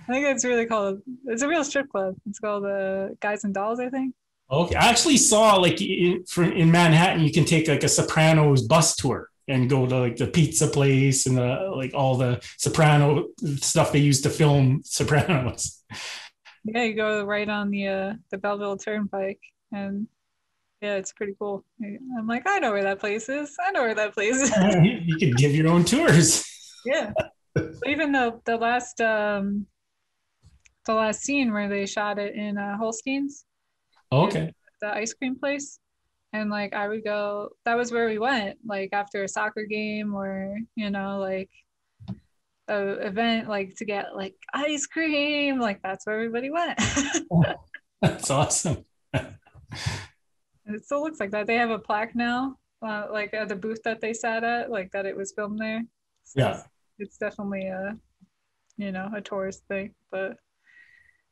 I think it's really called. It's a real strip club. It's called uh, Guys and Dolls, I think. Okay, I actually saw like in, from in Manhattan, you can take like a Sopranos bus tour and go to like the pizza place and the like all the soprano stuff they used to film (laughs) sopranos yeah you go right on the uh the belleville turnpike and yeah it's pretty cool i'm like i know where that place is i know where that place is (laughs) you can give your own tours yeah (laughs) even the the last um the last scene where they shot it in uh Holsten's. Okay. the ice cream place. And like i would go that was where we went like after a soccer game or you know like a event like to get like ice cream. Like that's where everybody went. (laughs) That's awesome. It still looks like that. They have a plaque now uh, like at the booth that they sat at like that it was filmed there. So yeah. It's, it's definitely a you know a tourist thing but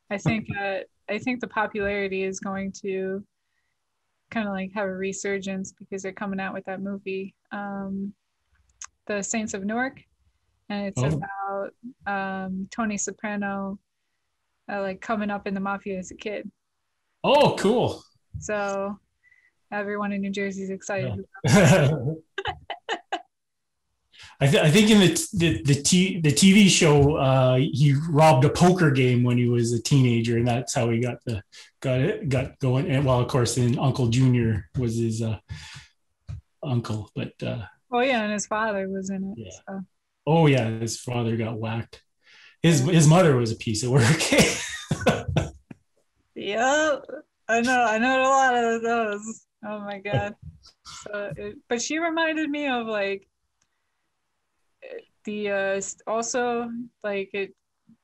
i think that i think the popularity is going to kind of like have a resurgence because they're coming out with that movie, um, The Saints of Newark, and it's oh. about um, Tony Soprano, uh, like coming up in the mafia as a kid. Oh, cool! So everyone in New Jersey is excited. Yeah. (laughs) I, th- I, think in the the the, t- the TV show, uh, he robbed a poker game when he was a teenager, and that's how he got the got it got going. And well, of course, then Uncle Junior was his uh, uncle, but uh, oh yeah, and his father was in it. Yeah. So. Oh yeah, his father got whacked. His his mother was a piece of work. (laughs) yep, I know. I know a lot of those. Oh my god. So, it, but she reminded me of like the uh, also like it,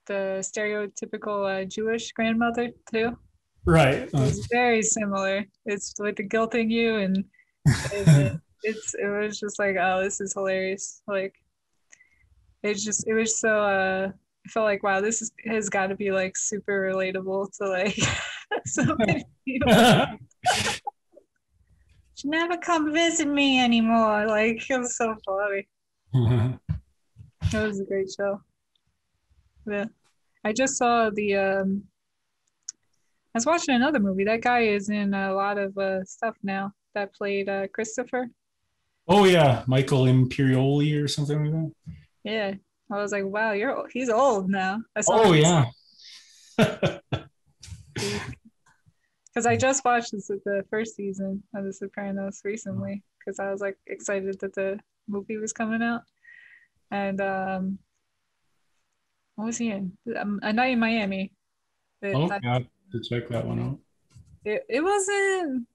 the stereotypical uh, Jewish grandmother too. Right. It's very similar. It's like the guilting you and it, (laughs) it's it was just like oh this is hilarious like it's just it was so uh I felt like wow this is, has got to be like super relatable to like (laughs) so many (laughs) people. she never come visit me anymore like it was so funny It was a great show. Yeah. I just saw the um I was watching another movie. That guy is in a lot of uh, stuff now that played uh, Christopher. Oh yeah, Michael Imperioli or something like that. Yeah. I was like, wow, you're he's old now. oh yeah. (laughs) Because I just watched this, the first season of The Sopranos recently because I was like excited that the movie was coming out and um, what was he in? Um, a night in Miami. oh, that, yeah, to check that one out. It it wasn't.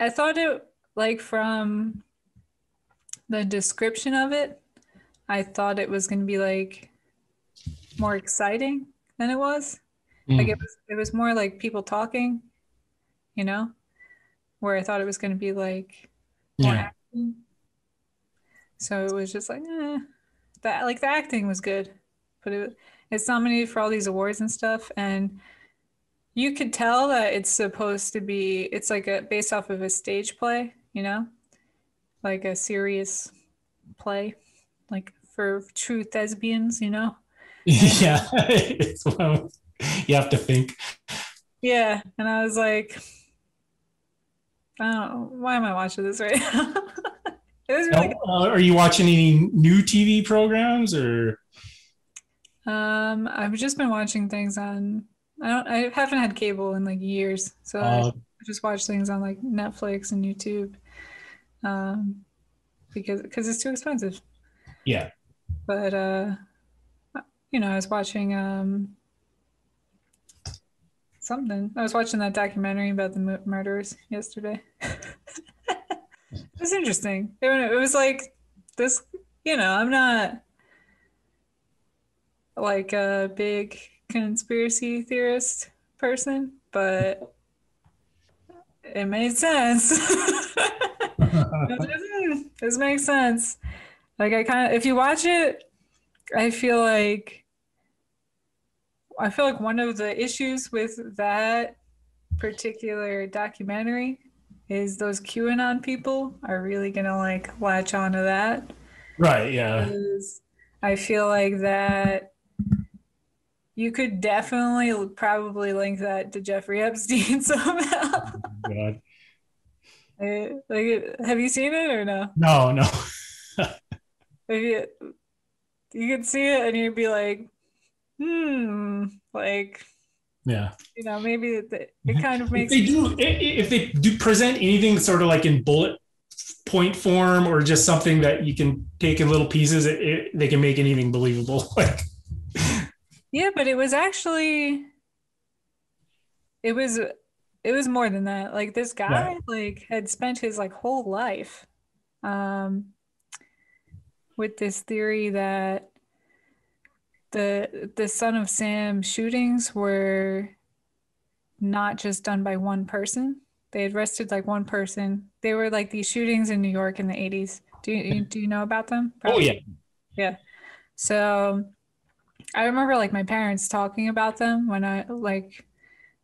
I thought it like from the description of it. I thought it was gonna be like more exciting than it was. Mm. Like it was, it was more like people talking, you know, where I thought it was gonna be like more yeah. action so it was just like, eh. That like the acting was good, but it it's nominated for all these awards and stuff, and you could tell that it's supposed to be. It's like a based off of a stage play, you know, like a serious play, like for true thespians, you know. (laughs) yeah, (laughs) it's well, you have to think. Yeah, and I was like, I don't. why am I watching this right (laughs) now? It was really uh, are you watching any new TV programs or? Um, I've just been watching things on. I don't. I haven't had cable in like years, so I Uh, just watch things on like Netflix and YouTube. Um, because because it's too expensive. yeah. But uh, you know, I was watching um something. I was watching that documentary about the mu- murderers yesterday. (laughs) it was interesting. It, was like this. You know, I'm not like a big conspiracy theorist person, but it made sense. (laughs) this makes sense. Like I kind of, if you watch it, I feel like I feel like one of the issues with that particular documentary is those QAnon people are really gonna like latch onto that. Right. Yeah. I feel like that you could definitely probably link that to Jeffrey Epstein (laughs) somehow. God. Eh, like, have you seen it or no? No. No. (laughs) If you you could see it and you'd be like, hmm, like Yeah. you know, maybe it, it kind of If makes they do, if they do present anything sort of like in bullet point form or just something that you can take in little pieces, it, it, they can make anything believable. (laughs) Like, Yeah, but it was actually it was it was more than that. Like this guy like had spent his like whole life um with this theory that the the Son of Sam shootings were not just done by one person. They arrested like one person. They were like these shootings in New York in the 80s. Do you do you know about them? oh yeah. yeah, So I remember like my parents talking about them when I like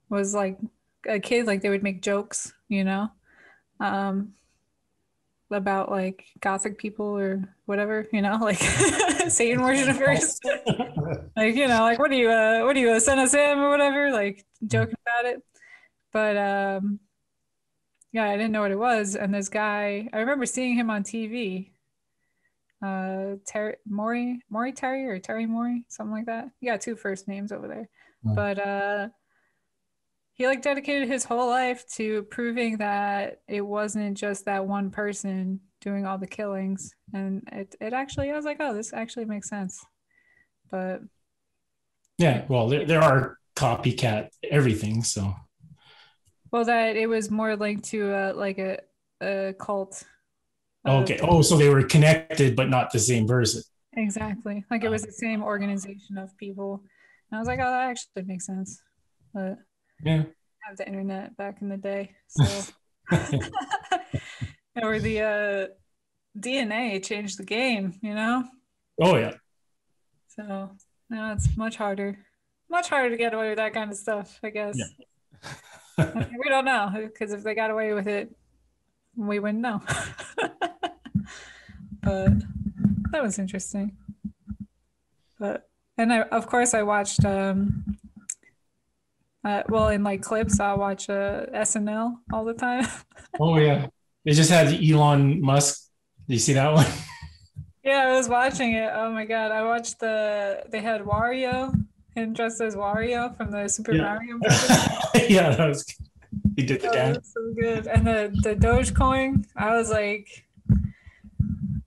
was like a kid, like they would make jokes, you know, um, about like gothic people or whatever, you know, (laughs) like (laughs) Satan worshippers. (laughs) like, you know, like what are you uh what are you a son of Sam or whatever, like joking about it. But um yeah, I didn't know what it was. And this guy, I remember seeing him on TV uh Terry Maury Maury Terry or Terry Maury, something like that. Got two first names over there. Hmm. But uh he like dedicated his whole life to proving that it wasn't just that one person doing all the killings. And it, it actually I was like, oh, this actually makes sense. But yeah. Well, there, there are copycat everything. So well that it was more linked to uh like a a cult. okay. Oh, so they were connected, but not the same person. Exactly. Like it was the same organization of people. And I was like, oh, that actually makes sense. But Yeah. Have the internet back in the day. So (laughs) (laughs) or the uh DNA changed the game, you know? Oh yeah. So now it's much harder. Much harder to get away with that kind of stuff, I guess. Yeah. I (laughs) mean, we don't know because if they got away with it, we wouldn't know. but that was interesting. But and I of course I watched um uh, well in like clips I watch uh, SNL all the time. (laughs) Oh yeah. They just had Elon Musk. Do you see that one? (laughs) yeah, I was watching it. Oh my god, I watched the they had Wario and dressed as Wario from the Super Yeah. Mario (laughs) yeah, that was. He did the Oh, dance. so good. And the the Dogecoin, I was like,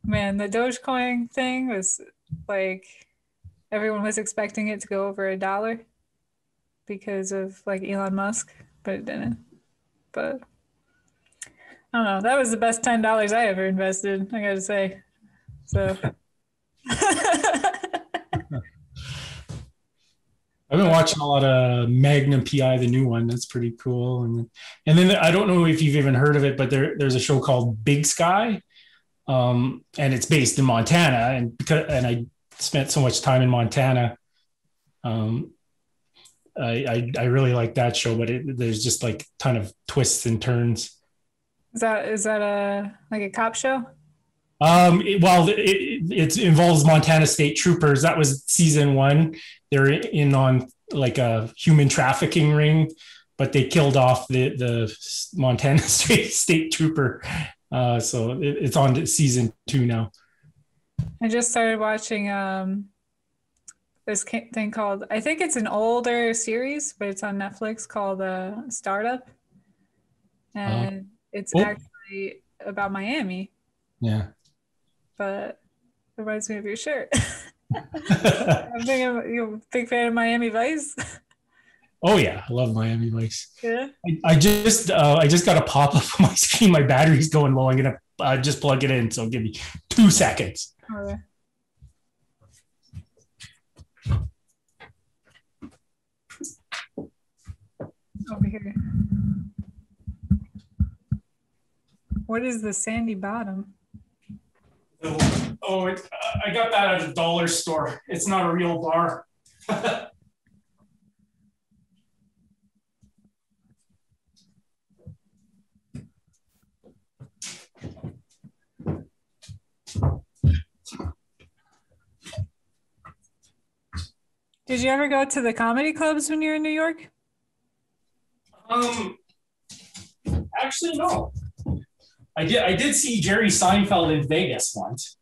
man, the Dogecoin thing was like everyone was expecting it to go over a dollar because of like Elon Musk, but it didn't. But I don't know. That was the best ten dollars I ever invested. I gotta say. So. (laughs) I've been watching a lot of Magnum PI, the new one. That's pretty cool. And and then I don't know if you've even heard of it, but there there's a show called Big Sky, um, and it's based in Montana. And because and I spent so much time in Montana, um, I I, I really like that show. But it, there's just like a ton of twists and turns. Is that is that a like a cop show? Um, it, well, it, it involves Montana State Troopers. That was season one. They're in on like a human trafficking ring, but they killed off the the Montana (laughs) State State Trooper. Uh, so it, it's on to season two now. I just started watching um this thing called I think it's an older series, but it's on Netflix called uh, Startup, and it's Oh. actually about Miami, Yeah. but it reminds me of your shirt. (laughs) I'm thinking you're a big fan of Miami Vice. oh yeah, I love Miami Vice. yeah. I, I just uh, I just got a pop up on my (laughs) screen. My battery's going low. I'm gonna uh, just plug it in. So give me two seconds. Okay. Over here. What is the sandy bottom? Oh, it, uh, I got that at a dollar store. It's not a real bar. (laughs) Did you ever go to the comedy clubs when you were in New York? Um, actually, no. I did. I did see Jerry Seinfeld in Vegas once.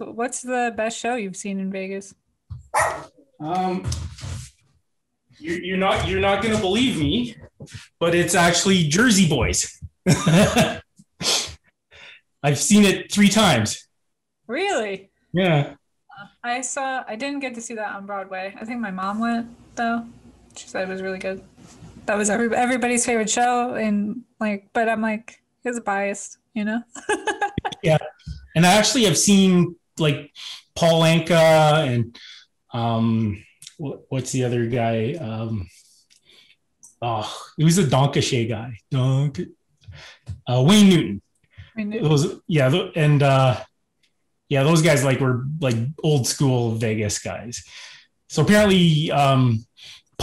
What's, the best show you've seen in Vegas? Um, you're, you're not. You're not gonna believe me, but it's actually Jersey Boys. (laughs) I've seen it three times. Really? Yeah. I saw. I didn't get to see that on Broadway. I think my mom went though. She said it was really good. That was every, everybody's favorite show, and like, but I'm like, it's biased, you know. (laughs) Yeah, and I actually have seen like Paul Anka and um, what's the other guy? Um, oh, he was a Danke Schoen guy. Donk, uh, Wayne Newton. Mean, Those, yeah, and uh, yeah, those guys like were like old school Vegas guys. So apparently, um,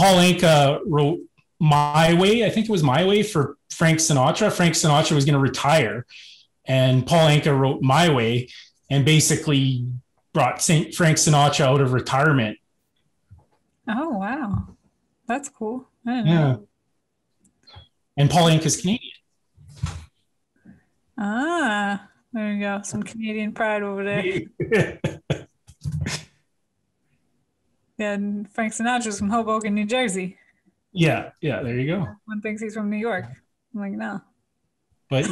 Paul Anka wrote "My Way." I think it was "My Way" for Frank Sinatra. Frank Sinatra was going to retire, and Paul Anka wrote "My Way," and basically brought Saint Frank Sinatra out of retirement. oh wow, that's cool. I know. Yeah. And Paul Anka's Canadian. Ah, there you go. Some Canadian pride over there. (laughs) And Frank Sinatra's from Hoboken, New Jersey. yeah, yeah. There you go. One thinks he's from New York. I'm like, no. But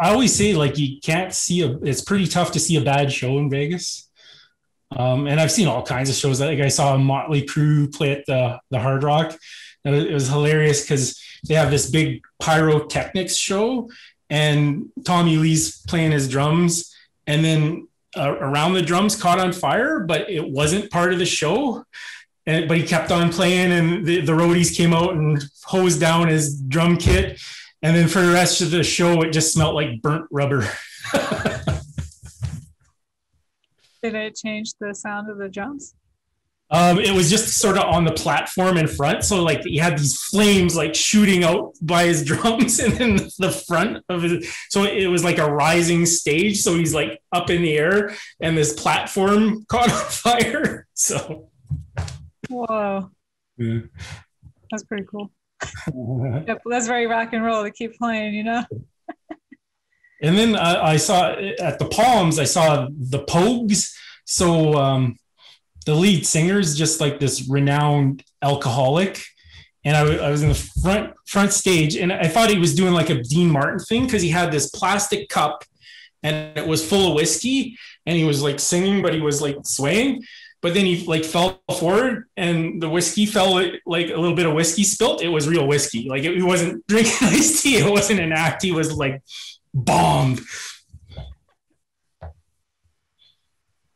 I always say like you can't see a. It's pretty tough to see a bad show in Vegas. Um, and I've seen all kinds of shows. Like I saw a Motley Crue play at the the Hard Rock. And it was hilarious because they have this big pyrotechnics show, and Tommy Lee's playing his drums, and then uh, around the drums caught on fire, but it wasn't part of the show. And, but he kept on playing, and the, the roadies came out and hosed down his drum kit. And then for the rest of the show, it just smelled like burnt rubber. (laughs) Did it change the sound of the drums? Um, it was just sort of on the platform in front. So like he had these flames like shooting out by his (laughs) drums and then the front of his so it was like a rising stage. So he's like up in the air and this platform (laughs) caught on fire. So Whoa, yeah. that's pretty cool. (laughs) Yep, that's very rock and roll to keep playing, you know? And then uh, I saw at the Palms, I saw the Pogues. So um, the lead singer is just like this renowned alcoholic. And I, was in the front front stage, and I thought he was doing like a Dean Martin thing because he had this plastic cup, and it was full of whiskey, and he was like singing, but he was like swaying. But then he like fell forward, and the whiskey fell like a little bit of whiskey spilt. It was real whiskey, like it, he wasn't (laughs) drinking iced tea. It wasn't an act. He was like bombed.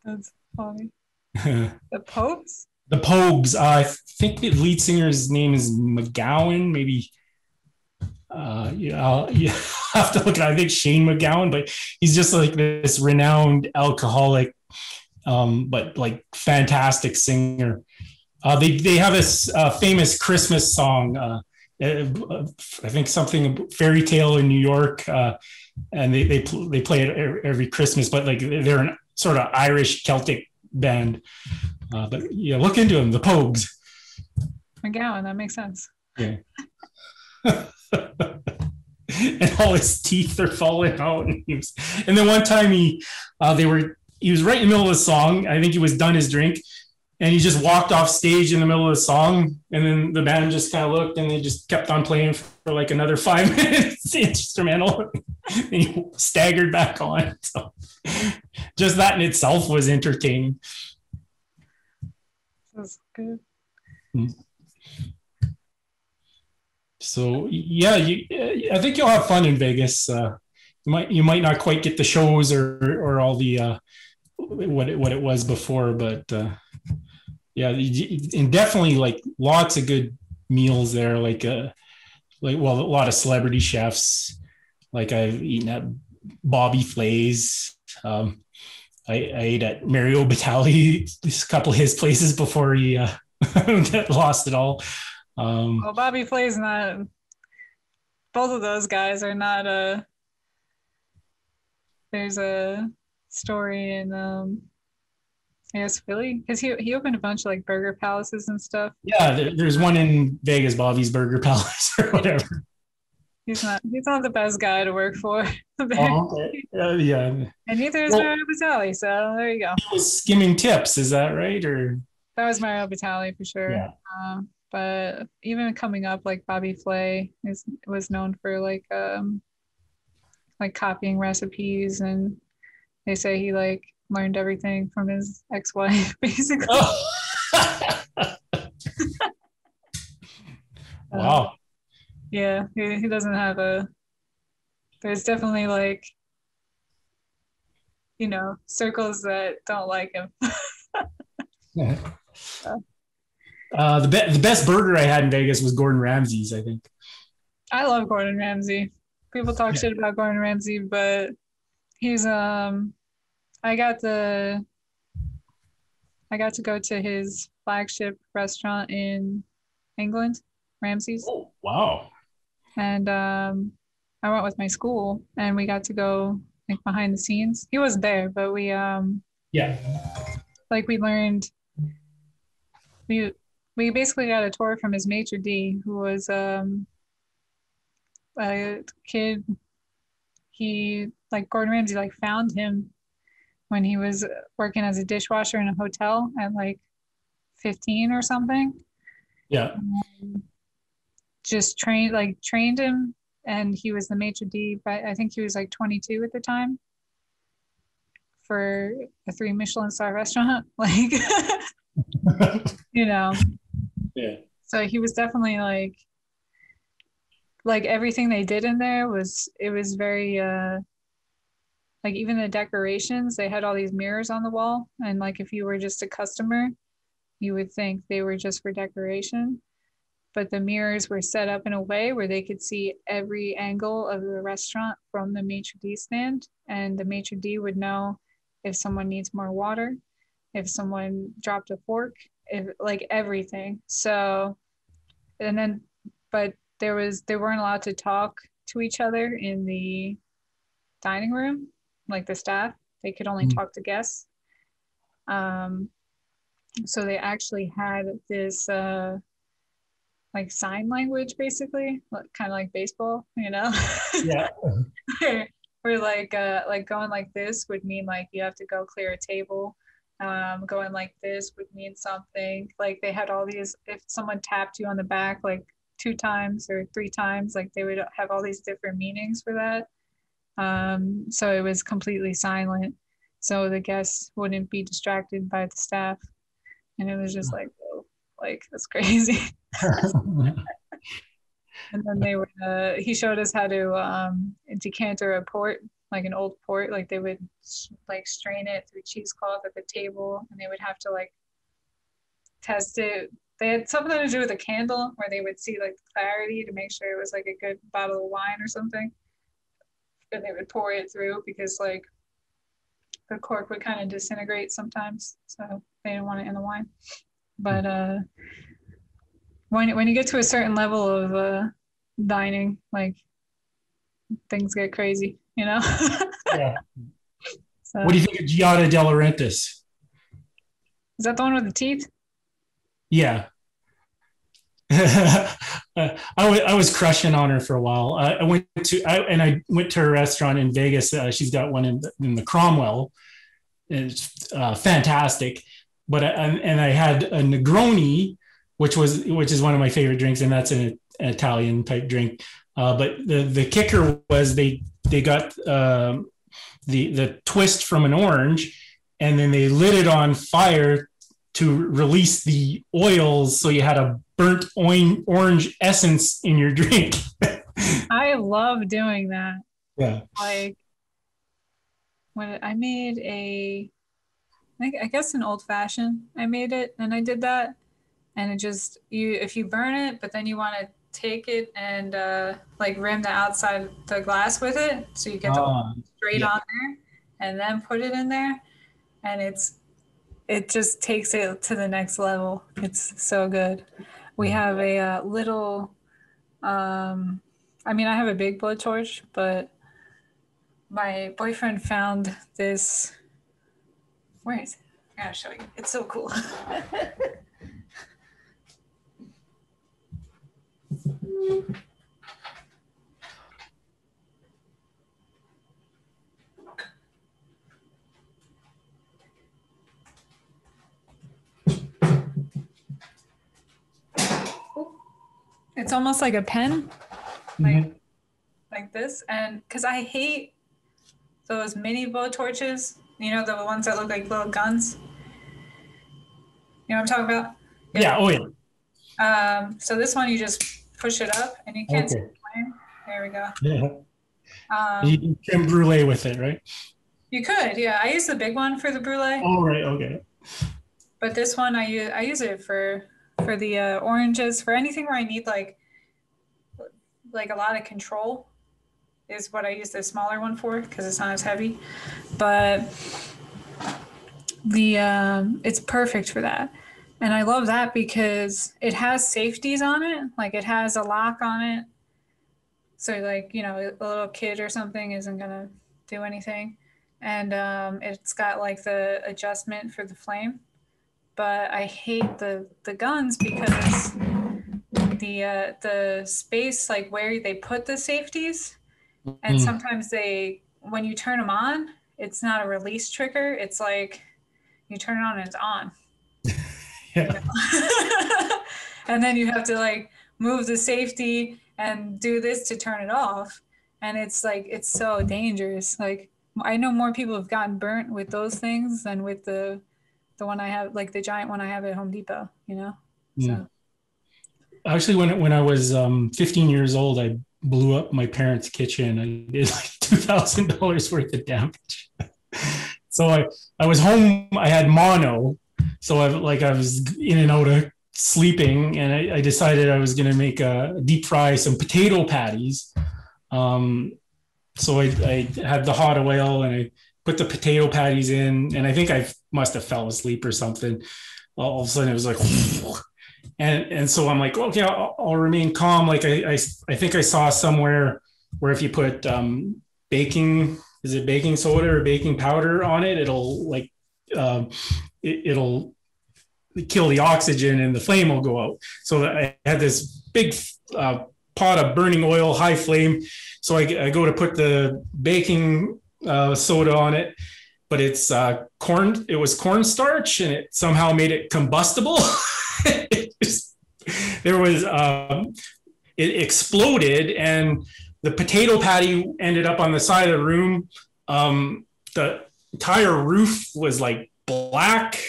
That's funny. (laughs) the Pogues. The Pogues. Uh, I think the lead singer's name is MacGowan. Maybe. Uh, yeah, I'll, (laughs) you have to look at. I think Shane MacGowan, but he's just like this renowned alcoholic, um, but like fantastic singer. Uh, they they have this uh, famous Christmas song. Uh, uh, I think something fairy tale in New York, uh, and they they pl- they play it every- every Christmas. But like they're an sort of Irish Celtic band. Uh, but yeah, look into them, the Pogues. MacGowan, that makes sense. Yeah. (laughs) and all his teeth are falling out. And, was, and then one time he, uh, they were he was right in the middle of the song. I think he was done his drink, and he just walked off stage in the middle of the song. And then the band just kind of looked, and they just kept on playing for like another five (laughs) minutes, instrumental. and (laughs) he staggered back on. (laughs) So just that in itself was entertaining. That's good. So yeah, you, I think you'll have fun in Vegas. Uh, you might you might not quite get the shows or or all the uh, what it, what it was before, but uh, yeah, and definitely like lots of good meals there. Like uh, like well, a lot of celebrity chefs. Like I've eaten at Bobby Flay's. Um, I, I, ate at Mario Batali, a couple of his places before he uh, (laughs) lost it all. Um, well, Bobby Flay's not. Both of those guys are not a. Uh, there's a story in um, Guess Philly because he he opened a bunch of like burger palaces and stuff. Yeah, there, there's one in Vegas, Bobby's Burger Palace or whatever. He's not he's not the best guy to work for. (laughs) oh, okay. uh, yeah. And neither is well, Mario Batali, so there you go. Skimming tips, is that right? Or that was Mario Batali for sure. Yeah. Um, but even coming up, like Bobby Flay is was known for like um like copying recipes, and they say he like learned everything from his ex-wife, (laughs) basically. Oh. (laughs) wow. Um, yeah, he, he doesn't have a. There's definitely like, you know, circles that don't like him. yeah. (laughs) Uh, the, be- the best burger I had in Vegas was Gordon Ramsay's, I think. I love Gordon Ramsay. People talk yeah. shit about Gordon Ramsay, but he's um I got the I got to go to his flagship restaurant in England, Ramsay's. Oh, wow. And um I went with my school and we got to go like behind the scenes. He wasn't there, but we um yeah. Like we learned we we basically got a tour from his maitre d, who was um, a kid. He like Gordon Ramsay like found him when he was working as a dishwasher in a hotel at like 15 or something. Yeah. Um, just trained like trained him and he was the maitre d but I think he was like 22 at the time for a three Michelin star restaurant. (laughs) Like (laughs) you know, yeah. So he was definitely like like everything they did in there was it was very uh like even the decorations, they had all these mirrors on the wall and like if you were just a customer, you would think they were just for decoration. But the mirrors were set up in a way where they could see every angle of the restaurant from the maitre d stand and the maitre d would know if someone needs more water, if someone dropped a fork, if, like everything. So, and then, but there was, they weren't allowed to talk to each other in the dining room, like the staff. They could only mm-hmm. talk to guests. Um, so they actually had this, uh, like sign language basically kind of like baseball you know (laughs) yeah where like uh like going like this would mean like you have to go clear a table um, going like this would mean something. Like they had all these, if someone tapped you on the back like two times or three times, like they would have all these different meanings for that. Um, so it was completely silent. So the guests wouldn't be distracted by the staff. And it was just like, oh, like that's (laughs) crazy. and then they would, uh, he showed us how to um, decanter a port like an old port like they would like strain it through cheesecloth at the table and they would have to like test it they had something to do with a candle where they would see like clarity to make sure it was like a good bottle of wine or something and they would pour it through because like the cork would kind of disintegrate sometimes so they didn't want it in the wine but uh when, when you get to a certain level of uh dining like things get crazy you know? (laughs) yeah. So, what do you think of Giada De Laurentiis? Is that the one with the teeth? Yeah. I, I was crushing on her for a while. Uh, I went to I, and I went to her restaurant in Vegas. Uh, she's got one in the, in the Cromwell, it's uh, fantastic. But I, and I had a Negroni, which was which is one of my favorite drinks, and that's an, an Italian type drink. Uh, but the the kicker was they they got um, the the twist from an orange, and then they lit it on fire to release the oils, so you had a burnt orange essence in your drink. (laughs) I love doing that. Yeah. Like when I made a, I guess an old fashioned. I made it and I did that, and it just you if you burn it, but then you want to take it and uh, like rim the outside the glass with it, so you get the uh, straight yeah. on there, and then put it in there, and it's it just takes it to the next level. It's so good. We have a uh, little, um, I mean, I have a big blowtorch, but my boyfriend found this. Where is it? I gotta show you. It's so cool. (laughs) It's almost like a pen, like mm-hmm. like this, and because I hate those mini blow torches, you know, the ones that look like little guns. You know what I'm talking about? Yeah. yeah. Oh yeah. Um, so this one you just push it up and you can't okay. see the flame. There we go. Yeah. Um, you can brulee with it, right? You could, yeah. I use the big one for the brulee. Oh right, okay. But this one I use I use it for for the uh, oranges for anything where I need like like a lot of control is what I use the smaller one for because it's not as heavy. But the um, it's perfect for that. And I love that because it has safeties on it. Like it has a lock on it. So like, you know, a little kid or something isn't gonna do anything. And um, it's got like the adjustment for the flame but I hate the the guns because the uh, the space like where they put the safeties, and mm. sometimes they when you turn them on, it's not a release trigger. It's like you turn it on and it's on. (laughs) yeah. (laughs) and then you have to like move the safety and do this to turn it off, and it's like it's so dangerous. Like I know more people have gotten burnt with those things than with the the one I have, like the giant one I have at Home Depot, you know? So. Mm. Actually, when, when I was um, 15 years old, I blew up my parents' kitchen. I did like (laughs) $2,000 worth of damage. (laughs) so I, I was home, I had mono. So I like I was in and out of sleeping and I, I decided I was going to make a deep fry some potato patties. Um, so I, I had the hot oil and I put the potato patties in, and I think I must have fell asleep or something. All of a sudden, it was like, (laughs) and and so I'm like, okay, I'll, I'll remain calm. Like I, I, I think I saw somewhere where if you put um, baking, is it baking soda or baking powder on it, it'll like, um, it, will kill the oxygen and the flame will go out. So I had this big uh, pot of burning oil, high flame. So I, I, go to put the baking uh, soda on it, but it's uh, corn. It was cornstarch, and it somehow made it combustible. (laughs) it just, there was um, it exploded, and the potato patty ended up on the side of the room. Um, the entire roof was like black.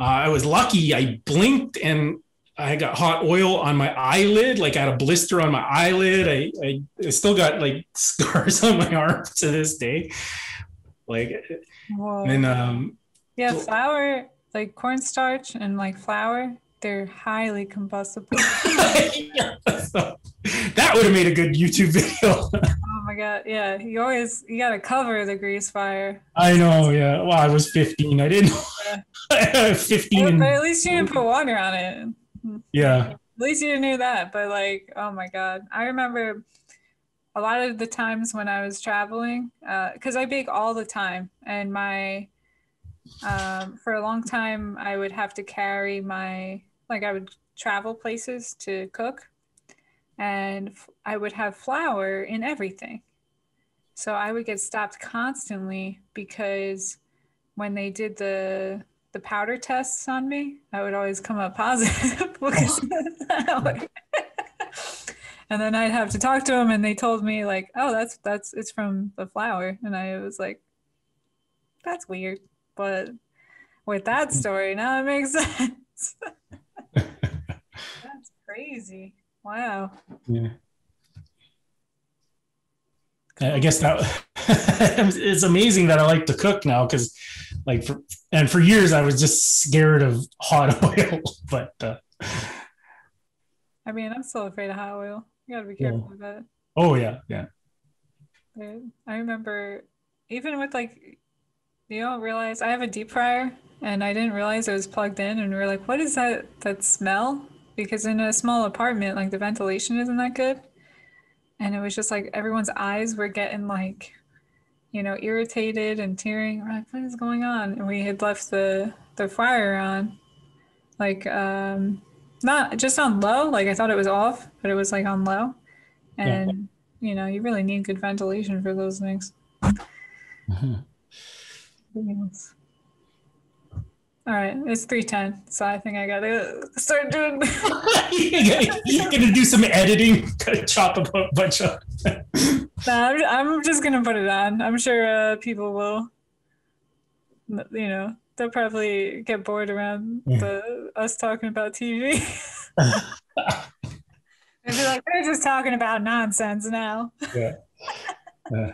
Uh, I was lucky. I blinked and I got hot oil on my eyelid, like I had a blister on my eyelid. I, I, I still got like (laughs) scars on my arm to this day. Like, Whoa. and um, yeah, flour, like cornstarch and like flour, they're highly combustible. (laughs) that would have made a good YouTube video. oh my god, yeah. You always you gotta cover the grease fire. I know, yeah. Well, I was 15. I didn't. Yeah. (laughs) 15. But at least you didn't put water on it. Yeah. At least you knew that. But like, oh my God. I remember a lot of the times when I was traveling, because uh, I bake all the time. And my, um, for a long time, I would have to carry my, like, I would travel places to cook. And I would have flour in everything. So I would get stopped constantly because when they did the the powder tests on me, I would always come up positive (laughs) because of the (laughs) flour. And then I'd have to talk to them, and they told me like, "Oh, that's that's it's from the flour," and I was like, "That's weird," but with that story, now it makes (laughs) sense. (laughs) that's crazy. Wow. Yeah. I guess that (laughs) it's amazing that I like to cook now because, like, for, and for years I was just scared of hot oil. But uh, I mean, I'm still afraid of hot oil. You gotta be careful with that. oh yeah, yeah, I remember even with like you don't realize I have a deep fryer and I didn't realize it was plugged in and we are like, what is that that smell? Because in a small apartment, like the ventilation isn't that good. And it was just like everyone's eyes were getting like, you know, irritated and tearing. We're like, what is going on? And we had left the the fryer on. Like um not just on low, like I thought it was off, but it was like on low. And you know, you really need good ventilation for those things. Mhm. Yes. All right, it's three ten, so I think I gotta start doing. (laughs) you're gonna do some editing, chop a bunch of. (laughs) nah, I'm, I'm just gonna put it on. I'm sure uh, people will. You know, they'll probably get bored around the us talking about TV. (laughs) They'll be like, they're just talking about nonsense now. yeah. (laughs) Uh,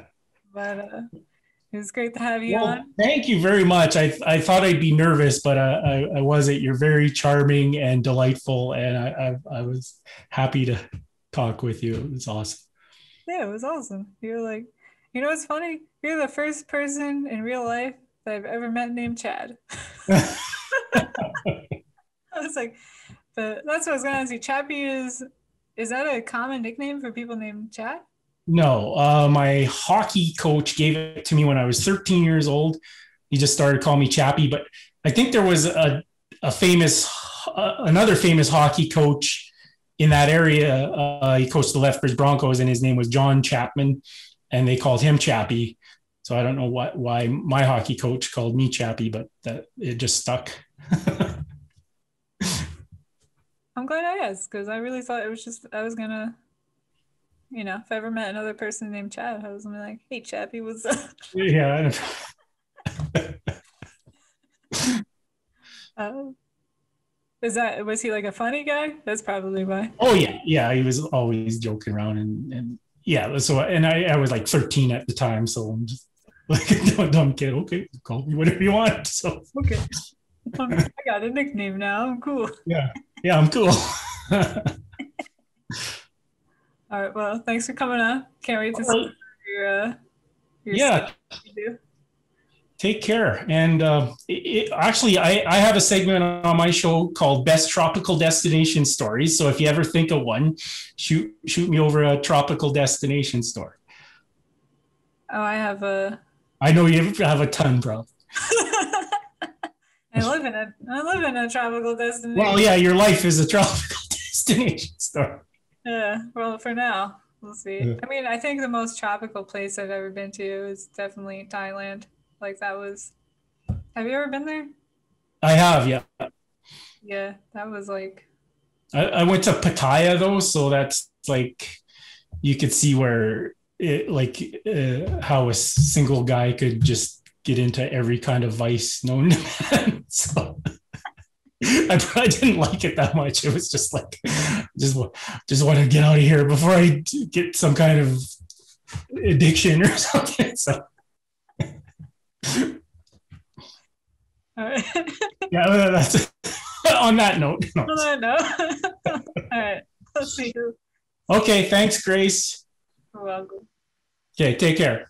But uh, it was great to have you well, on. thank you very much. I, I thought I'd be nervous, but uh, I, I wasn't. You're very charming and delightful, and I, I, I was happy to talk with you. It was awesome. Yeah, it was awesome. You're like, you know what's funny? You're the first person in real life that I've ever met named Chad. (laughs) I was like, but that's what I was gonna ask you. Chappy is is that a common nickname for people named Chad? No, uh, my hockey coach gave it to me when I was 13 years old. He just started calling me Chappy, but I think there was a, a famous, uh, another famous hockey coach in that area. Uh, he coached the Lethbridge Broncos, and his name was John Chapman, and they called him Chappie. So I don't know what why my hockey coach called me Chappy, but that it just stuck. (laughs) I'm glad I asked because I really thought it was just I was gonna, you know, if I ever met another person named Chad, I was gonna be like, hey Chappy, what's up? yeah. (laughs) (laughs) Uh, is that was he like a funny guy? That's probably why. Oh yeah, yeah. He was always joking around and, and yeah. So and I, I was like 13 at the time, so I'm just like a (laughs) dumb, dumb kid. Okay, call me whatever you want. (laughs) So Okay, Um, I got a nickname now. I'm cool. yeah, yeah, I'm cool. (laughs) All right. Well, thanks for coming on. Can't wait to see your uh, your yeah, you take care. And uh, it, it- actually, I, I have a segment on my show called Best Tropical Destination Stories. So if you ever think of one, shoot shoot me over a tropical destination story. Oh, I have a. I know you have a ton, bro. (laughs) I live in a I live in a tropical destination. Well, yeah, your life is a tropical (laughs) destination story. Yeah, well, for now, we'll see. Yeah. I mean, I think the most tropical place I've ever been to is definitely Thailand. Like that was. Have you ever been there? I have, yeah. Yeah, that was like. I, I went to Pattaya though, so that's like you could see where it like uh, how a single guy could just get into every kind of vice known to man. (laughs) So (laughs) I probably didn't like it that much. It was just like just just want to get out of here before I get some kind of addiction or (laughs) something. So All right. yeah, uh, that's on that note. no. Well, I know. All right. Let's see. Okay, thanks, Grace. Welcome. Okay, take care.